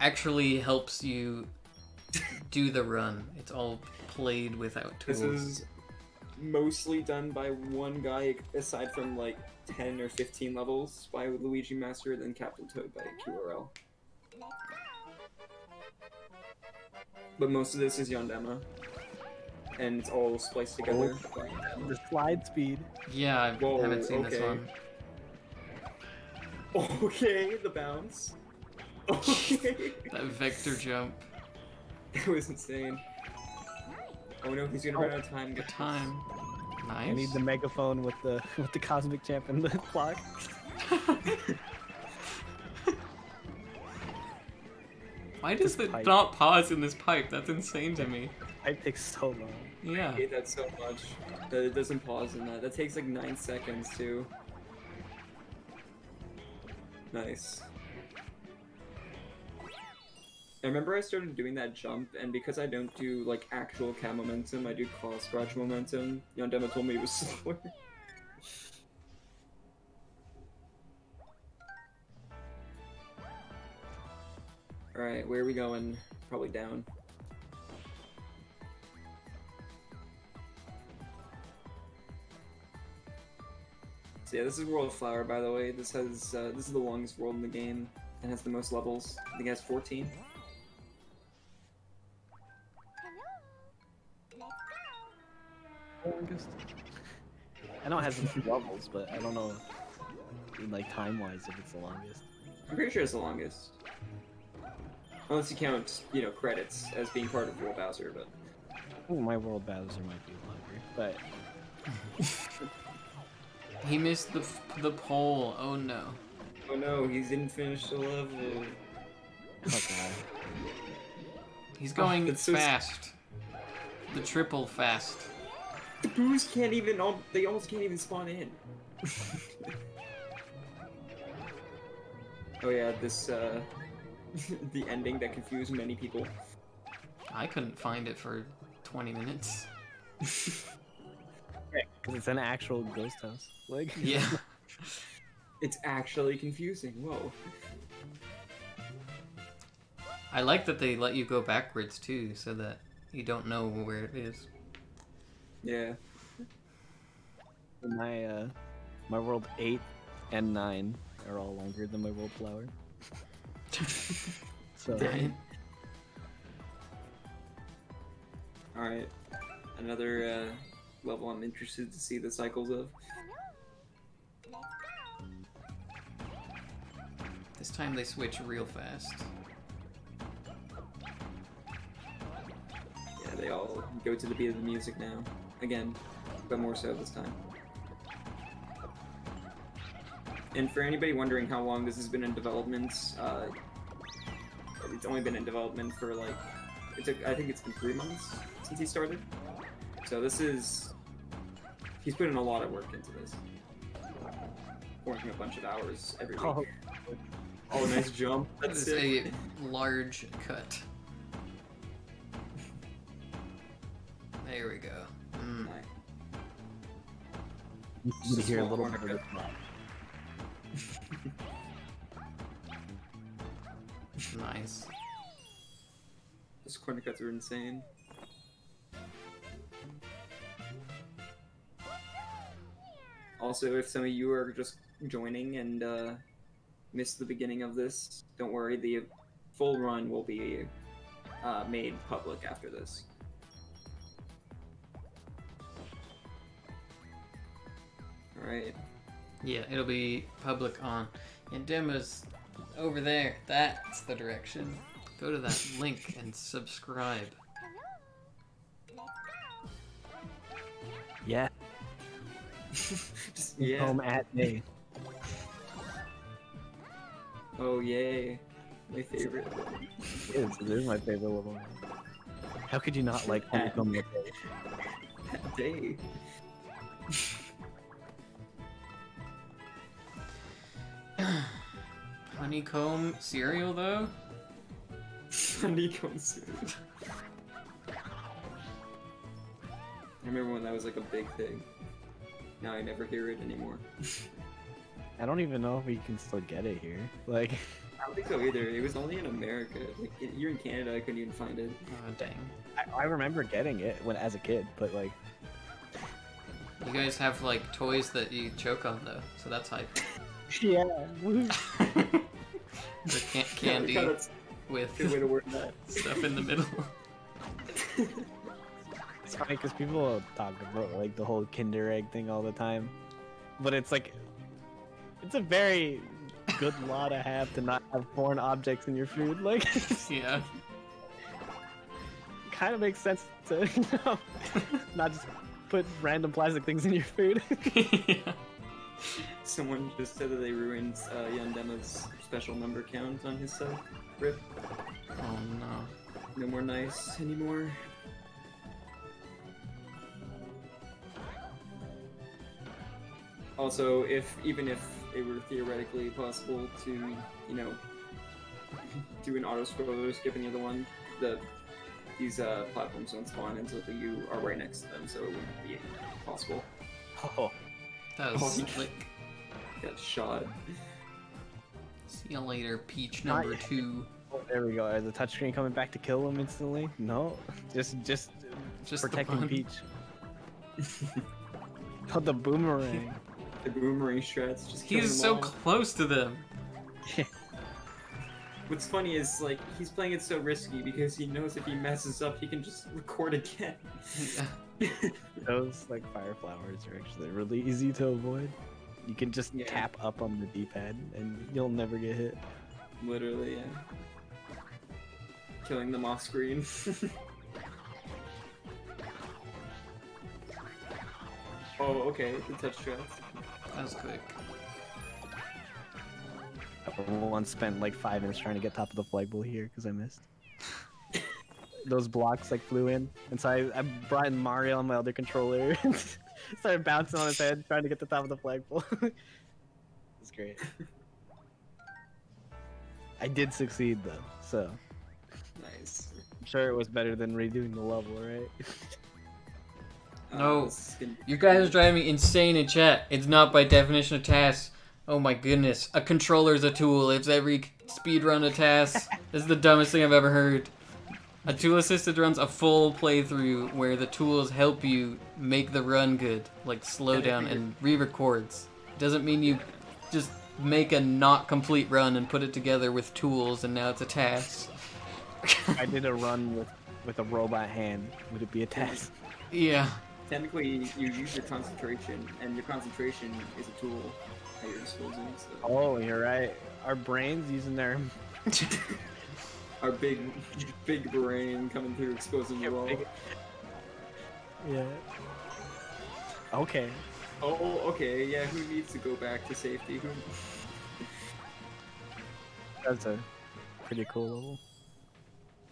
actually helps you do the run. It's all played without tools. This is mostly done by one guy, aside from like 10 or 15 levels by Luigimaster, then Captain Toad by QRL. But most of this is Yandema. And it's all spliced together. by Yandema. The slide speed. Yeah, I Whoa, haven't seen this one. Okay, the bounce. Okay. That vector jump. that was insane. Oh no, he's gonna run out of time. Oh, the time. Nice. I need the megaphone with the with the cosmic champ and the clock. Why does This it pipe. not pause in this pipe? That's insane to me. I takes so long. I Yeah. hate that so much. That it doesn't pause in that. That takes like 9 seconds too. Nice. I remember I started doing that jump, and because I don't do like actual cat momentum, I do claw scratch momentum. Yandema told me it was slower. Alright, where are we going? Probably down. Yeah, this is World of Flower, by the way. This has uh, this is the longest world in the game and has the most levels. I think it has 14. Longest. I know it has a few levels, but I don't know, like time wise, if it's the longest. I'm pretty sure it's the longest. Unless you count, you know, credits as being part of World Bowser, but Oh, my world Bowser might be longer, but He missed the the pole. Oh no. oh no, he didn't finish the level. oh god. He's going that's so fast. The triple fast. The boos can't even. al- They almost can't even spawn in. oh yeah, this uh, the ending that confused many people. I couldn't find it for 20 minutes. Because it's an actual ghost house. Like Yeah. It's actually confusing. Whoa. I like that they let you go backwards too, so that you don't know where it is. Yeah. my uh, my world eight and nine are all longer than my world flower. so Right? All right. Another uh, level I'm interested to see the cycles of. This time they switch real fast. Yeah, they all go to the beat of the music now. Again, but more so this time. And for anybody wondering how long this has been in development, uh, it's only been in development for like, it took, I think it's been three months since he started. So this is, he's putting a lot of work into this. Pouring a bunch of hours every week. Oh. Oh, nice jump. That's it. a large cut. There we go. Mm. Nice. You can hear a little bit of cut. Nice. Those corner cuts are insane. Also, if some of you are just joining and uh, missed the beginning of this, don't worry. The full run will be uh, made public after this. All right. Yeah, it'll be public on Yandema's over there. That's the direction. Go to that link and subscribe. Yeah, Just, yeah. home at me. Oh yay! My favorite. It is, it is my favorite level. How could you not like Honeycomb with it? That day. Honeycomb cereal, though? Honeycomb cereal. I remember when that was like a big thing. Now I never hear it anymore. I don't even know if we can still get it here. Like, I don't think so either. It was only in America. Like in- you're in Canada, I couldn't even find it. Oh, dang. I, I remember getting it when as a kid, but like, You guys have, like, toys that you choke on, though, so that's hype. yeah. woo. the can- candy Yeah, with a good way to word that. stuff in the middle. It's funny because people talk about like the whole Kinder Egg thing all the time, but it's like, it's a very good law to have to not have foreign objects in your food. Like, yeah. kind of makes sense to you know, not just put random plastic things in your food. yeah. Someone just said that they ruined uh, Yandema's special number count on his site. Rip. Oh, no. No more nice anymore. Also, if even if it were theoretically possible to, you know, do an auto scroller skip any other one, the these uh, platforms don't spawn until you are right next to them, so it wouldn't be possible. oh, That Oh, was yeah. slick. Got shot. See you later, Peach number yet. two. oh, there we go. Is the touchscreen coming back to kill him instantly? No, just just Just protecting. Peach. Oh, the boomerang. The boomerang strats just He's killing so all. close to them. What's funny is like he's playing it so risky because he knows if he messes up, he can just record again. Yeah. Those like fire flowers are actually really easy to avoid. You can just Yeah. tap up on the D-pad and you'll never get hit. Literally, yeah. Killing them off screen. oh, okay, the touch strats. That was quick. I once spent like five minutes trying to get top of the flagpole here because I missed. Those blocks like flew in, and so I, I brought in Mario on my other controller and started bouncing on his head trying to get the top of the flagpole. it's great. I did succeed though, so Nice. I'm sure it was better than redoing the level, right? No. Uh, this is gonna- You guys are driving me insane in chat. It's not by definition a TAS. Oh my goodness. A controller's a tool. It's every speedrun a TAS. this is the dumbest thing I've ever heard. A tool assisted run's a full playthrough where the tools help you make the run good, like slow down and re-records. Doesn't mean you just make a not complete run and put it together with tools and now it's a TAS. I did a run with with a robot hand. Would it be a TAS? yeah. Technically you use your concentration, and your concentration is a tool at your disposal. So. Oh, you're right. Our brains using their Our big, big brain coming through, exposing you all. yeah. Okay. Oh, okay, yeah. Who needs to go back to safety? Who? That's a pretty cool level.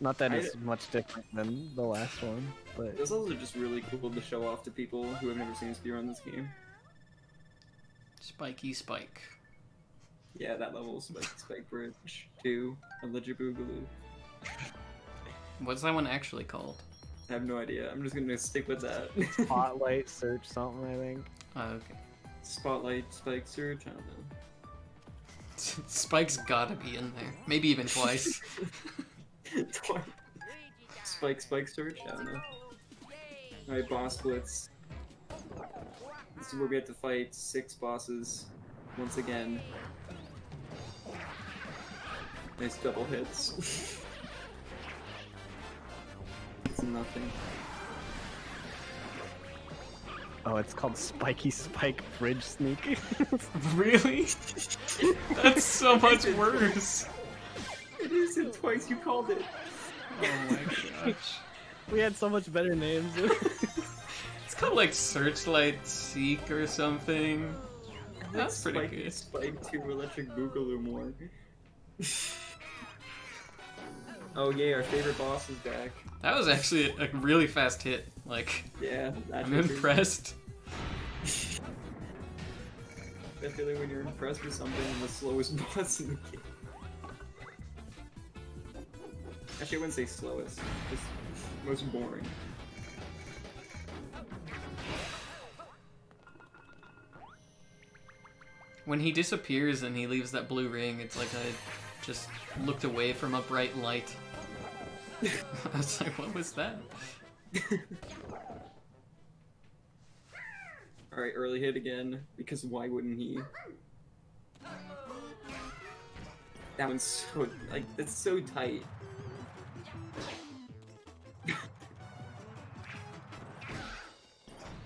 Not that I- it's much different than the last one, but Those levels are just really cool to show off to people who have never seen a speedrun this game. Spiky Spike. Yeah, that level is Spike, Spike Bridge 2, Alleged Boogaloo. What's that one actually called? I have no idea. I'm just gonna stick with that. spotlight search something. I think. Oh, okay. Spotlight, Spike Search, I don't know. Spike's gotta be in there. Maybe even twice. Twice. Spike, Spike Search, I don't know. Alright, boss blitz. This is where we have to fight six bosses once again. Nice double hits. it's nothing. Oh, it's called Spiky Spike Bridge Sneak. really? That's so much worse. It is in twice you called it. Oh my gosh. we had so much better names. It's called like Searchlight Seek or something. That's pretty Spike, good. Spike to Electric Boogaloo more. oh yeah, our favorite boss is back. That was actually a really fast hit. Like, Yeah, I'm impressed. That feeling when you're impressed with something and the slowest boss in the game. Actually, I wouldn't say slowest. Just most boring. When he disappears and he leaves that blue ring, it's like I just looked away from a bright light. I was like, what was that? Alright, early hit again, because why wouldn't he? That one's so, like, that's so tight.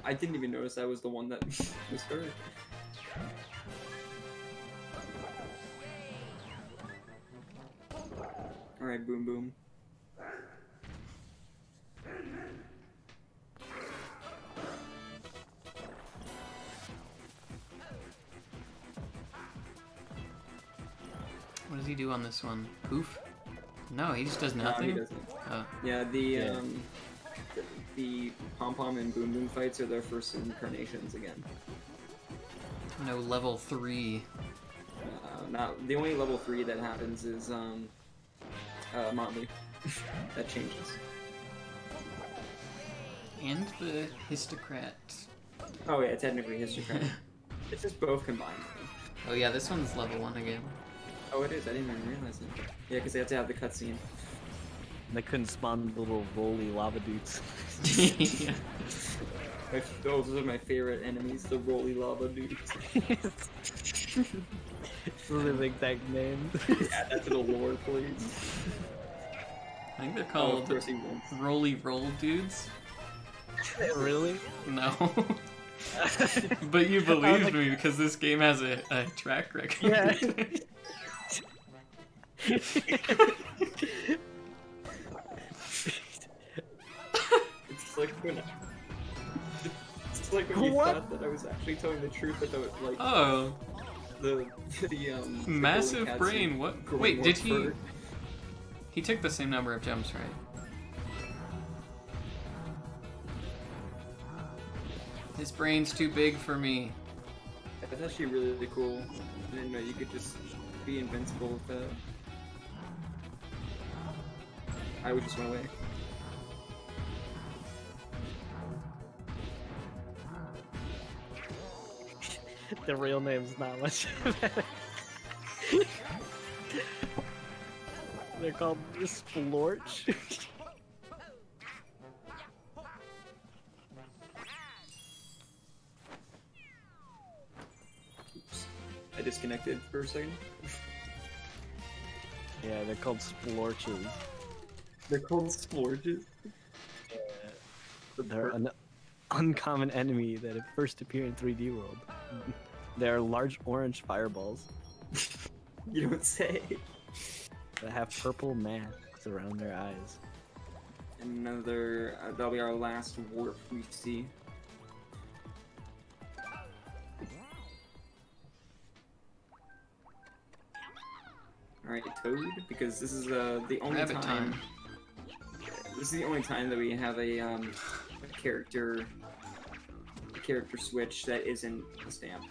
I didn't even notice I was the one that was hurt. Alright, boom boom. What does he do on this one? Poof? No, he just does No, he nothing. doesn't. Oh. Yeah, the Yeah. um, the, pom pom and boom boom fights are their first incarnations again. No level three. Uh, not the only level three that happens is um, uh, Motley. that changes. And the Hisstocrat. Oh yeah, technically Hisstocrat. it's just both combined. Oh yeah, this one's level one again. Oh, it is. I didn't even realize it. Yeah, because they have to have the cutscene. They couldn't spawn the little roly lava dudes. yeah. Those are my favorite enemies, the roly lava dudes. really the exact name. Add that to the lore, please. I think they're Oh, called course. Roly Roll Dudes. really? No. but you oh, believed like- me because this game has a, a track record. Yeah. Like when. It's like when you What? thought that I was actually telling the truth about like oh, the the um massive golden brain. What? Wait, did he? fur. He took the same number of jumps, right? His brain's too big for me. That's actually really, really cool. I didn't know you could just be invincible with that. I would just run away. the real name's not much better. They're called Splorch. Oops. I disconnected for a second. yeah, they're called Splorches. They're called splorges. They're an- uncommon enemy that first appeared in 3D World. They are large orange fireballs You don't say. that have purple masks around their eyes. Another. Uh, that'll be our last warp we see. Alright, Toad, because this is uh, the only time, time. This is the only time that we have a, um, a character a character switch that isn't a stamp.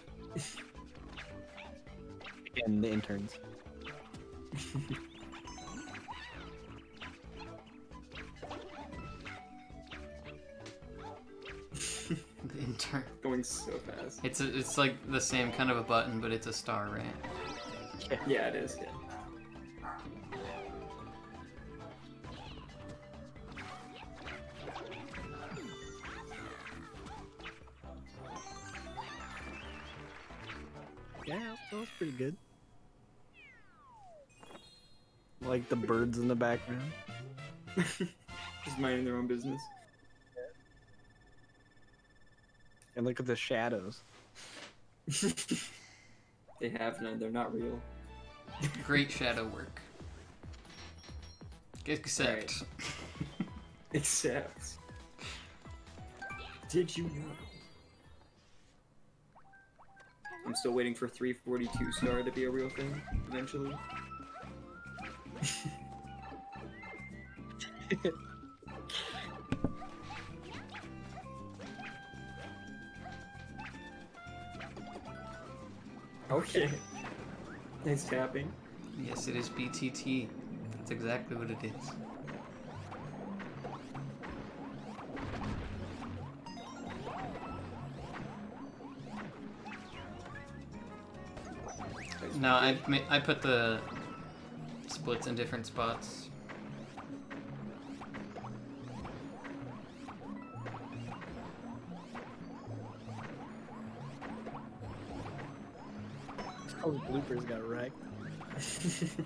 Again, the interns. The intern. Going so fast. It's a, it's like the same kind of a button, but it's a star, right? Yeah, it is. Yeah. Yeah, that was pretty good. Like the birds in the background. Just minding their own business. And look at the shadows. they have none. They're not real. Great shadow work. Except, Except. Did you know? I'm still waiting for 342 star to be a real thing eventually. okay. Nice tapping. yes, it is BTT. That's exactly what it is. No, I I put the splits in different spots. All the bloopers got wrecked.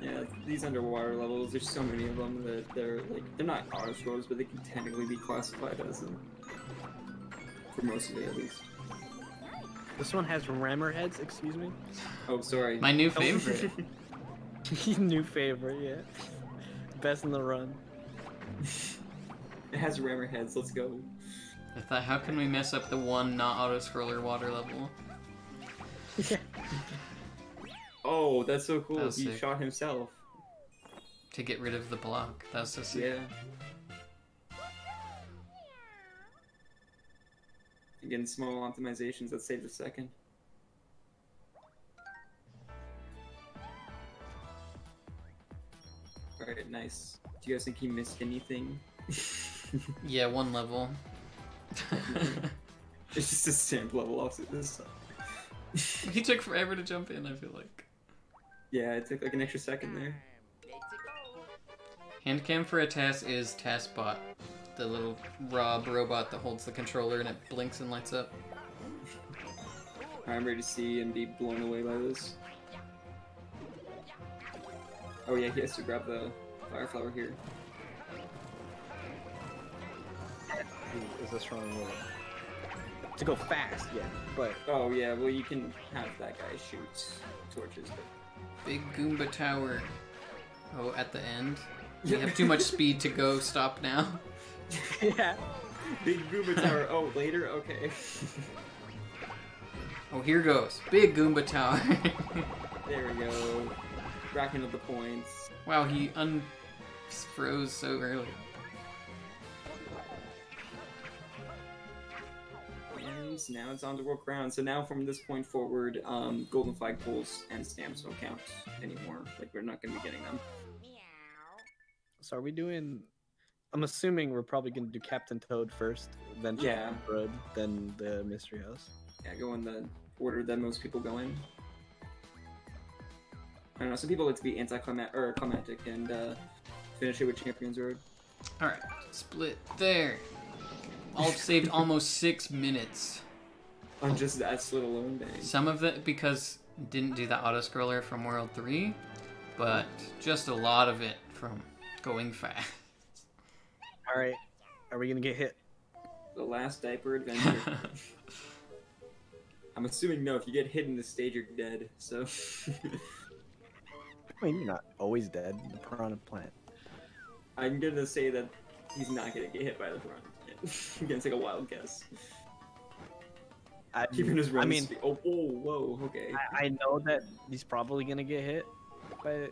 yeah, these underwater levels, there's so many of them that they're like, they're not auto scrolls, but they can technically be classified as them. For most of it, at least. This one has Rammerheads, excuse me. Oh, sorry. My new favorite. New favorite, yeah. Best in the run. it has Rammerheads, let's go. I thought, how can we mess up the one not auto scroller water level? Oh, that's so cool. That He sick. shot himself. To get rid of the block. That was so sick. Yeah. Again, small optimizations that saved a second. Alright, nice. Do you guys think he missed anything? Yeah, one level. it's just a stamp level off this time. he took forever to jump in, I feel like. Yeah, it took like an extra second there. Handcam for a TAS is TASBot, the little Rob robot that holds the controller and it blinks and lights up. I'm ready to see and be blown away by this. Oh yeah, he has to grab the fire flower here. Is a strong word. To go fast, yeah. But Oh yeah, well you can have that guy shoot torches. But... Big Goomba Tower. Oh, at the end? We have too much speed to go. Stop now. yeah. Big Goomba Tower. Oh, later. Okay. Oh, here goes. Big Goomba Tower. there we go. Racking up the points. wow, he unfroze so early. And now it's on to World Crown. So now from this point forward, um, Golden Flagpoles and stamps don't count anymore. Like we're not going to be getting them. So are we doing? I'm assuming we're probably gonna do Captain Toad first, then Yeah. Captain Toad, then the Mystery House. Yeah, go in the order that most people go in. I don't know. Some people like to be anticlimactic or climactic and uh, finish it with Champion's Road. Alright, split there. All saved almost six minutes. On just that split alone, dang. Some of it because didn't do the auto scroller from World 3, but just a lot of it from going fast. All right. Are we gonna get hit The last diaper adventure. I'm assuming no. If you get hit in the stage, you're dead. So. I mean, you're not always dead. The piranha plant. I'm gonna say that he's not gonna get hit by the front. I'm gonna take a wild guess. I, Keeping his run I mean. Oh, oh, whoa, okay. I, I know that he's probably gonna get hit, but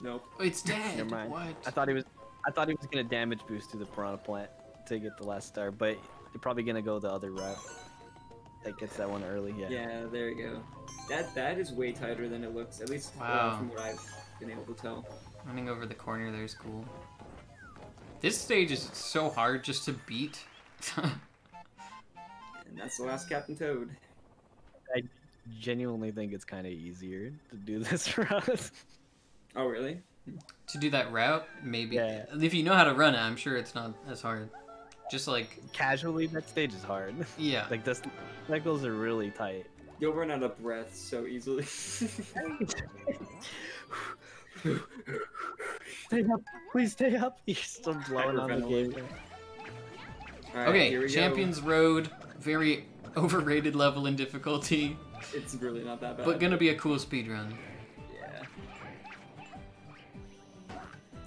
Nope. Oh, it's dead. Never mind. What? I thought he was. I thought he was gonna damage boost to the piranha plant to get the last star, but you're probably gonna go the other route. That gets that one early. Yeah. Yeah, there you go. That that is way tighter than it looks. At least uh, Wow. from what I've been able to tell. Running over the corner there's cool. This stage is so hard just to beat. And that's the last Captain Toad. I genuinely think it's kind of easier to do this route. Oh, really? To do that route, maybe. Yeah. If you know how to run it, I'm sure it's not as hard. Just like, Casually, that stage is hard. yeah. like this, cycles are really tight. You'll run out of breath so easily. Stay up, please stay up. He's still blowing on the game. Alright, okay, here we go. Champion's Road, very overrated level in difficulty, It's really not that bad. but gonna be a cool speed run.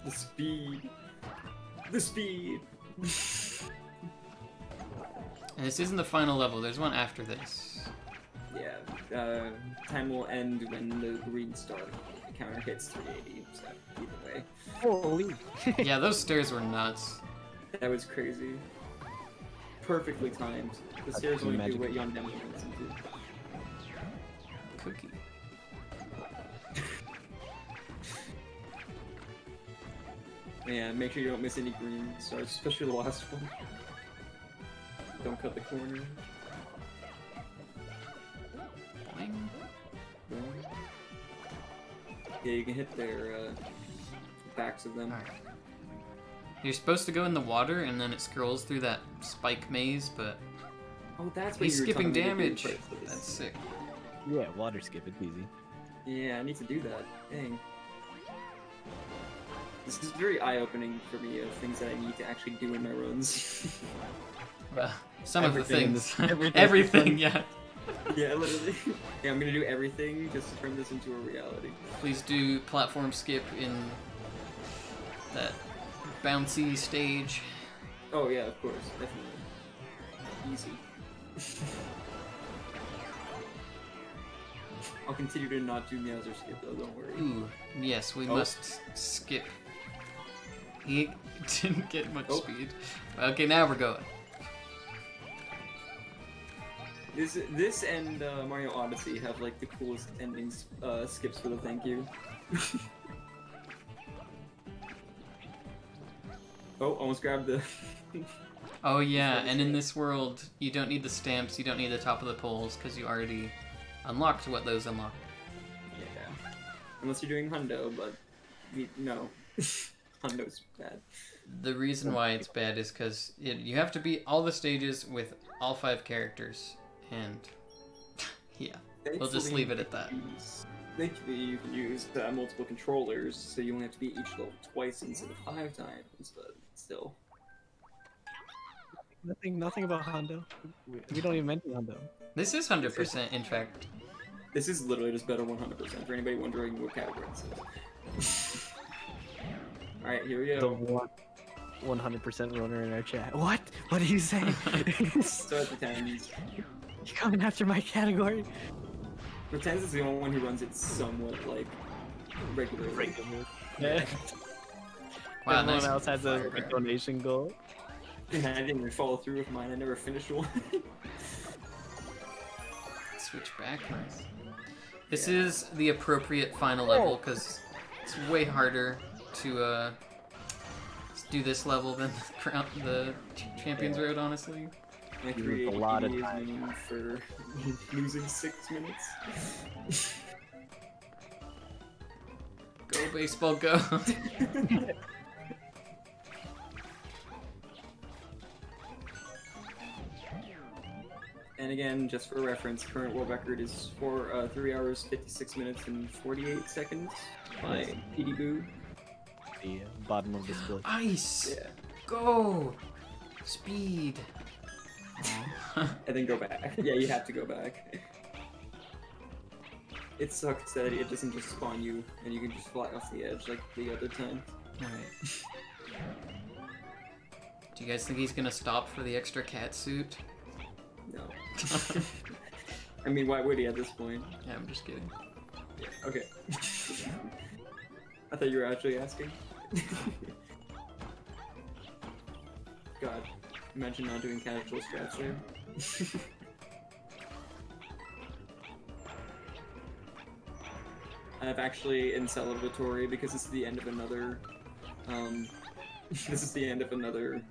The speed. The speed. And this isn't the final level, there's one after this. yeah. Uh, time will end when the green star counter hits 380. So either way, Holy. Yeah, those stairs were nuts. that was crazy. Perfectly timed. The That's stairs only do magic. what Yandema wants them to. Cookie. Yeah, make sure you don't miss any green stars, especially the last one. Don't cut the corner. Boing. Yeah, you can hit their uh, backs of them. Alright. You're supposed to go in the water and then it scrolls through that spike maze, but Oh, that's what he's skipping telling me to do damage. That's sick. Yeah, water skip. It's easy. Yeah, I need to do that. Dang. This is very eye-opening for me of things that I need to actually do in my runs. Well, some Everything of the things. everything Everything, yeah. yeah, literally. yeah, I'm gonna do everything just to turn this into a reality. Please do platform skip in that bouncy stage. Oh yeah, of course, definitely. Easy. I'll continue to not do Meowser skip though, don't worry. Ooh, yes, we Oh. must skip. He didn't get much Oh. speed. Okay, now we're going. This this and uh, Mario Odyssey have like the coolest endings uh, skips for the thank you. oh, almost grabbed the. Oh yeah, and in this world, you don't need the stamps, you don't need the top of the poles, because you already unlocked what those unlock. yeah. Unless you're doing Hundo, but we, no, Hundo's bad. The reason why it's bad is because you have to beat all the stages with all five characters, and yeah, we'll just leave it at that. you can use- Thankfully, you can use uh, multiple controllers, so you only have to beat each level twice instead of five times. But still, Nothing. Nothing about Hundo. We, we don't even mention Hundo. This is 100%, in fact. this is literally just better 100% for anybody wondering what category this is. All right, here we The go. one. 100% runner in our chat. What? What are you saying? So at the tens, you coming after my category? Pretends is the only one who runs it somewhat like regularly. Yeah. Wow, Everyone nice. else has a, a Fire. donation goal. And I didn't even follow through with mine. I never finished one. Switch back, nice. This is the appropriate final level, oh. because it's way harder to uh, do this level than the, crown, the Champion's Road, honestly. My Used a lot of time. for losing six minutes. Go, baseball, go. and again, just for reference, current world record is for uh, three hours, fifty-six minutes, and forty-eight seconds by Nice. PD Boo. The bottom of the split. Ice! Yeah. Go! Speed! and then go back. Yeah, you have to go back. It sucks that it doesn't just spawn you and you can just fly off the edge like the other time. Alright. Do you guys think he's gonna stop for the extra cat suit? No. I mean, why would he at this point? Yeah, I'm just kidding. Yeah, okay. I thought you were actually asking. God, imagine not doing casual scratch there. I've actually in celebratory because this is the end of another um this is the end of another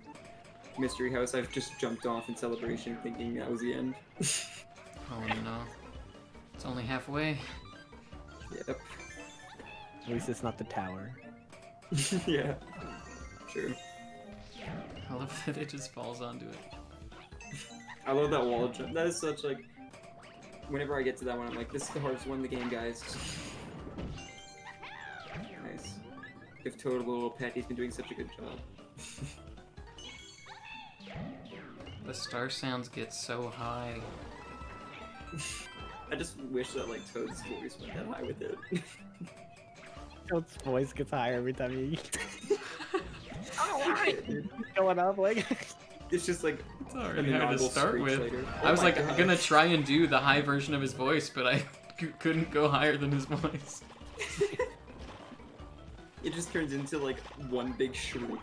mystery house. I've just jumped off in celebration thinking that was the end. Oh no. It's only halfway. yep. At least it's not the tower. yeah. True. I love that it just falls onto it. I love that wall jump. That is such like. Whenever I get to that one, I'm like, this is the hardest one in the game, guys. nice. Give Toad a little pet. He's been doing such a good job. The star sounds get so high. I just wish that like Toad's voice went that high with it. Toad's voice gets higher every time you. Alright! Going up like. it's just like It's already hard to start with. later. I Oh was my like gosh. gonna try and do the high version of his voice, but I couldn't go higher than his voice. It just turns into like one big shriek.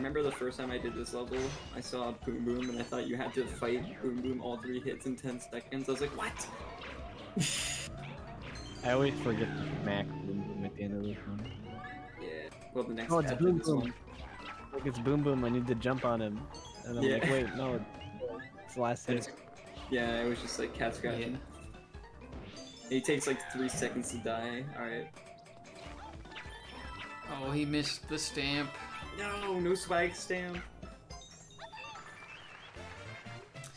Remember the first time I did this level, I saw Boom Boom and I thought you had to fight Boom Boom all three hits in 10 seconds. I was like, what? I always forget to smack Boom Boom at the end of this one. Yeah. Well, the next Oh, it's Boom Boom. one. Like it's Boom Boom, I need to jump on him. And I'm like, Yeah. wait, no, it's the last hit. Yeah, it was just like cat scratching. He takes like three seconds to die. Alright. Oh, he missed the stamp. No, no swag stamp.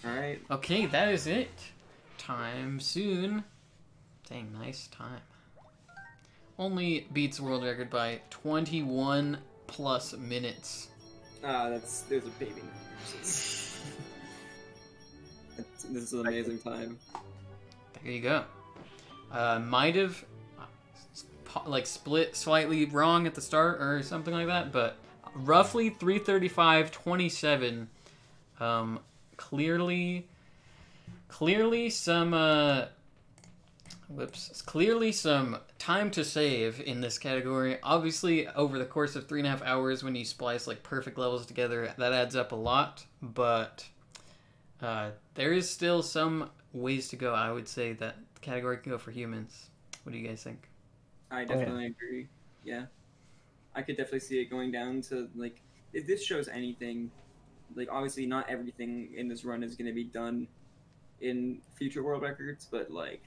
Alright. Okay, that is it. Time soon. Dang, nice time. Only beats world record by 21 plus minutes. Ah, that's there's a baby this is an amazing time. There you go. Uh, might have uh, sp- like split slightly wrong at the start or something like that, but roughly 335 27. Um, clearly, clearly some uh, whoops, clearly some time to save in this category. Obviously, over the course of three and a half hours, when you splice like perfect levels together, that adds up a lot, but. Uh, there is still some ways to go. I would say that the category can go for humans. What do you guys think? I yeah. definitely agree. Yeah, I could definitely see it going down to like if this shows anything. Like obviously, not everything in this run is going to be done in future world records, but like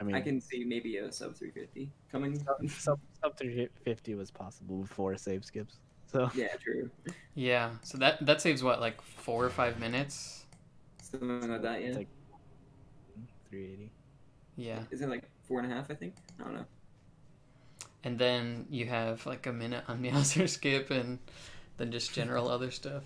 I mean, I can see maybe a sub 350 coming. sub, sub, sub 350 was possible before save skips. So yeah, true. Yeah, so that that saves what like four or five minutes. Something like that. Yeah. It's like 380. Yeah, Is it like four and a half? I think. I don't know. And then you have like a minute on Meowser skip, and then just general other stuff.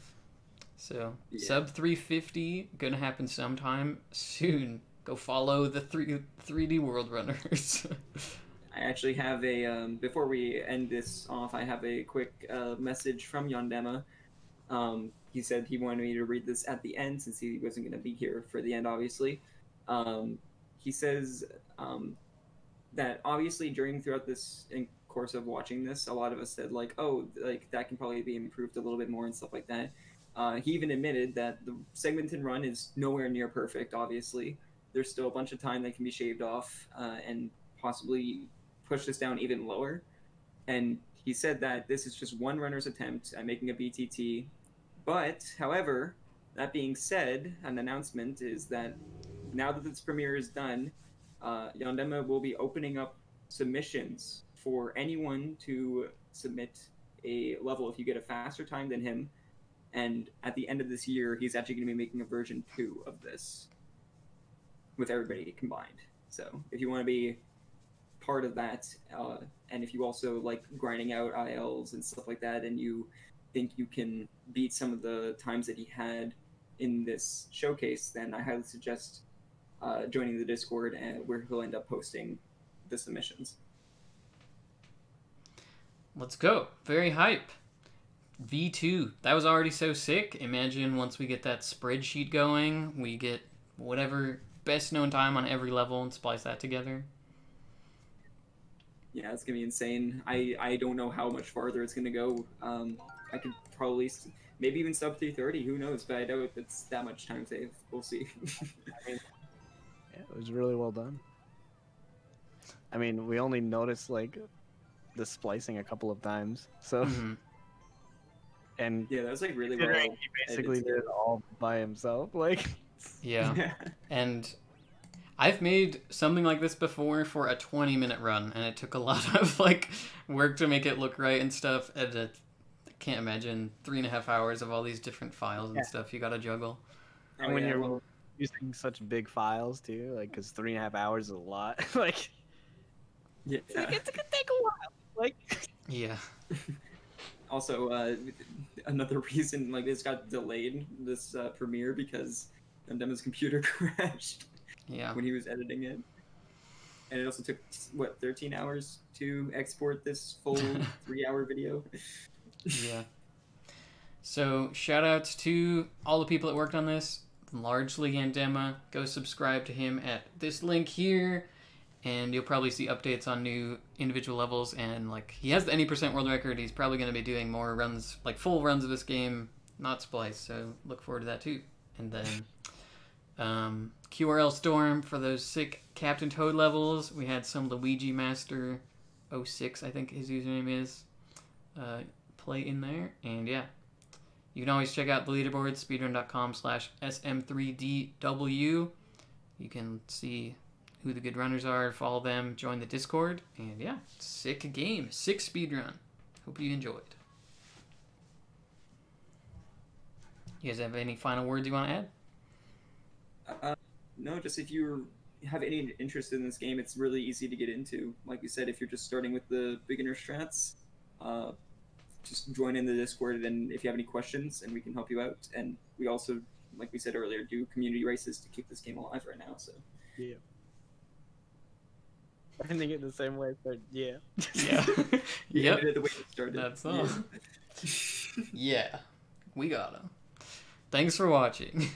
So Yeah. sub three fifty gonna happen sometime soon. Go follow the three three D World Runners. I actually have a um, before we end this off. I have a quick uh, message from Yandema. Um, he said he wanted me to read this at the end since he wasn't going to be here for the end, obviously. Um, he says um, that obviously during throughout this course of watching this, a lot of us said like, oh, like that can probably be improved a little bit more and stuff like that. Uh, he even admitted that the segment segmented run is nowhere near perfect. Obviously, there's still a bunch of time that can be shaved off uh, and possibly push this down even lower. And he said that this is just one runner's attempt at making a BTT. But, however, that being said, an announcement is that now that this premiere is done, uh, Yandema will be opening up submissions for anyone to submit a level if you get a faster time than him. And at the end of this year, he's actually going to be making a version 2 of this with everybody combined. So if you want to be part of that, uh, and if you also like grinding out ILs and stuff like that, and you think you can beat some of the times that he had in this showcase, then I highly suggest uh, joining the Discord and where he'll end up posting the submissions. Let's go. Very hype. V2. That was already so sick. Imagine once we get that spreadsheet going, we get whatever best known time on every level and splice that together. Yeah, it's gonna be insane. I I don't know how much farther it's gonna go. Um, I could probably maybe even sub 330. Who knows? But I doubt it's that much time save. We'll see. Yeah, it was really well done. I mean, we only noticed like the splicing a couple of times. So, Mhm. and yeah, that was like really considering well. he basically did it all by himself, like Yeah. And I've made something like this before for a 20 minute run, and it took a lot of like work to make it look right and stuff. And it, I can't imagine three and a half hours of all these different files and Yeah. stuff you gotta juggle. Oh, and when yeah, you're well, using such big files too, like because three and a half hours is a lot. like, yeah. it's, like, it's gonna take a while. Like, Yeah. also uh, another reason like this got delayed this uh, premiere because Dem's computer crashed Yeah. when he was editing it and it also took what 13 hours to export this full three hour video Yeah. So shout outs to all the people that worked on this, largely Yandema. Go subscribe to him at this link here, and you'll probably see updates on new individual levels. And like he has the any percent world record, he's probably going to be doing more runs, like full runs of this game, not splice. So look forward to that too. And then um, QRL Storm for those sick Captain Toad levels. We had some Luigimaster 06, I think his username is. Uh, play in there. And yeah, you can always check out the leaderboard, speedrun.com slash SM3DW. You can see who the good runners are, follow them, join the Discord. And yeah, sick game, sick speedrun. Hope you enjoyed. You guys have any final words you want to add? uh, no just if you have any interest in this game it's really easy to get into like we said if you're just starting with the beginner strats uh, just join in the discord and if you have any questions and we can help you out and we also like we said earlier do community races to keep this game alive right now so yeah. I think it the same way, but yeah. Yeah. We yep. the way it started That's Yeah. all. Yeah. We got him. Thanks for watching.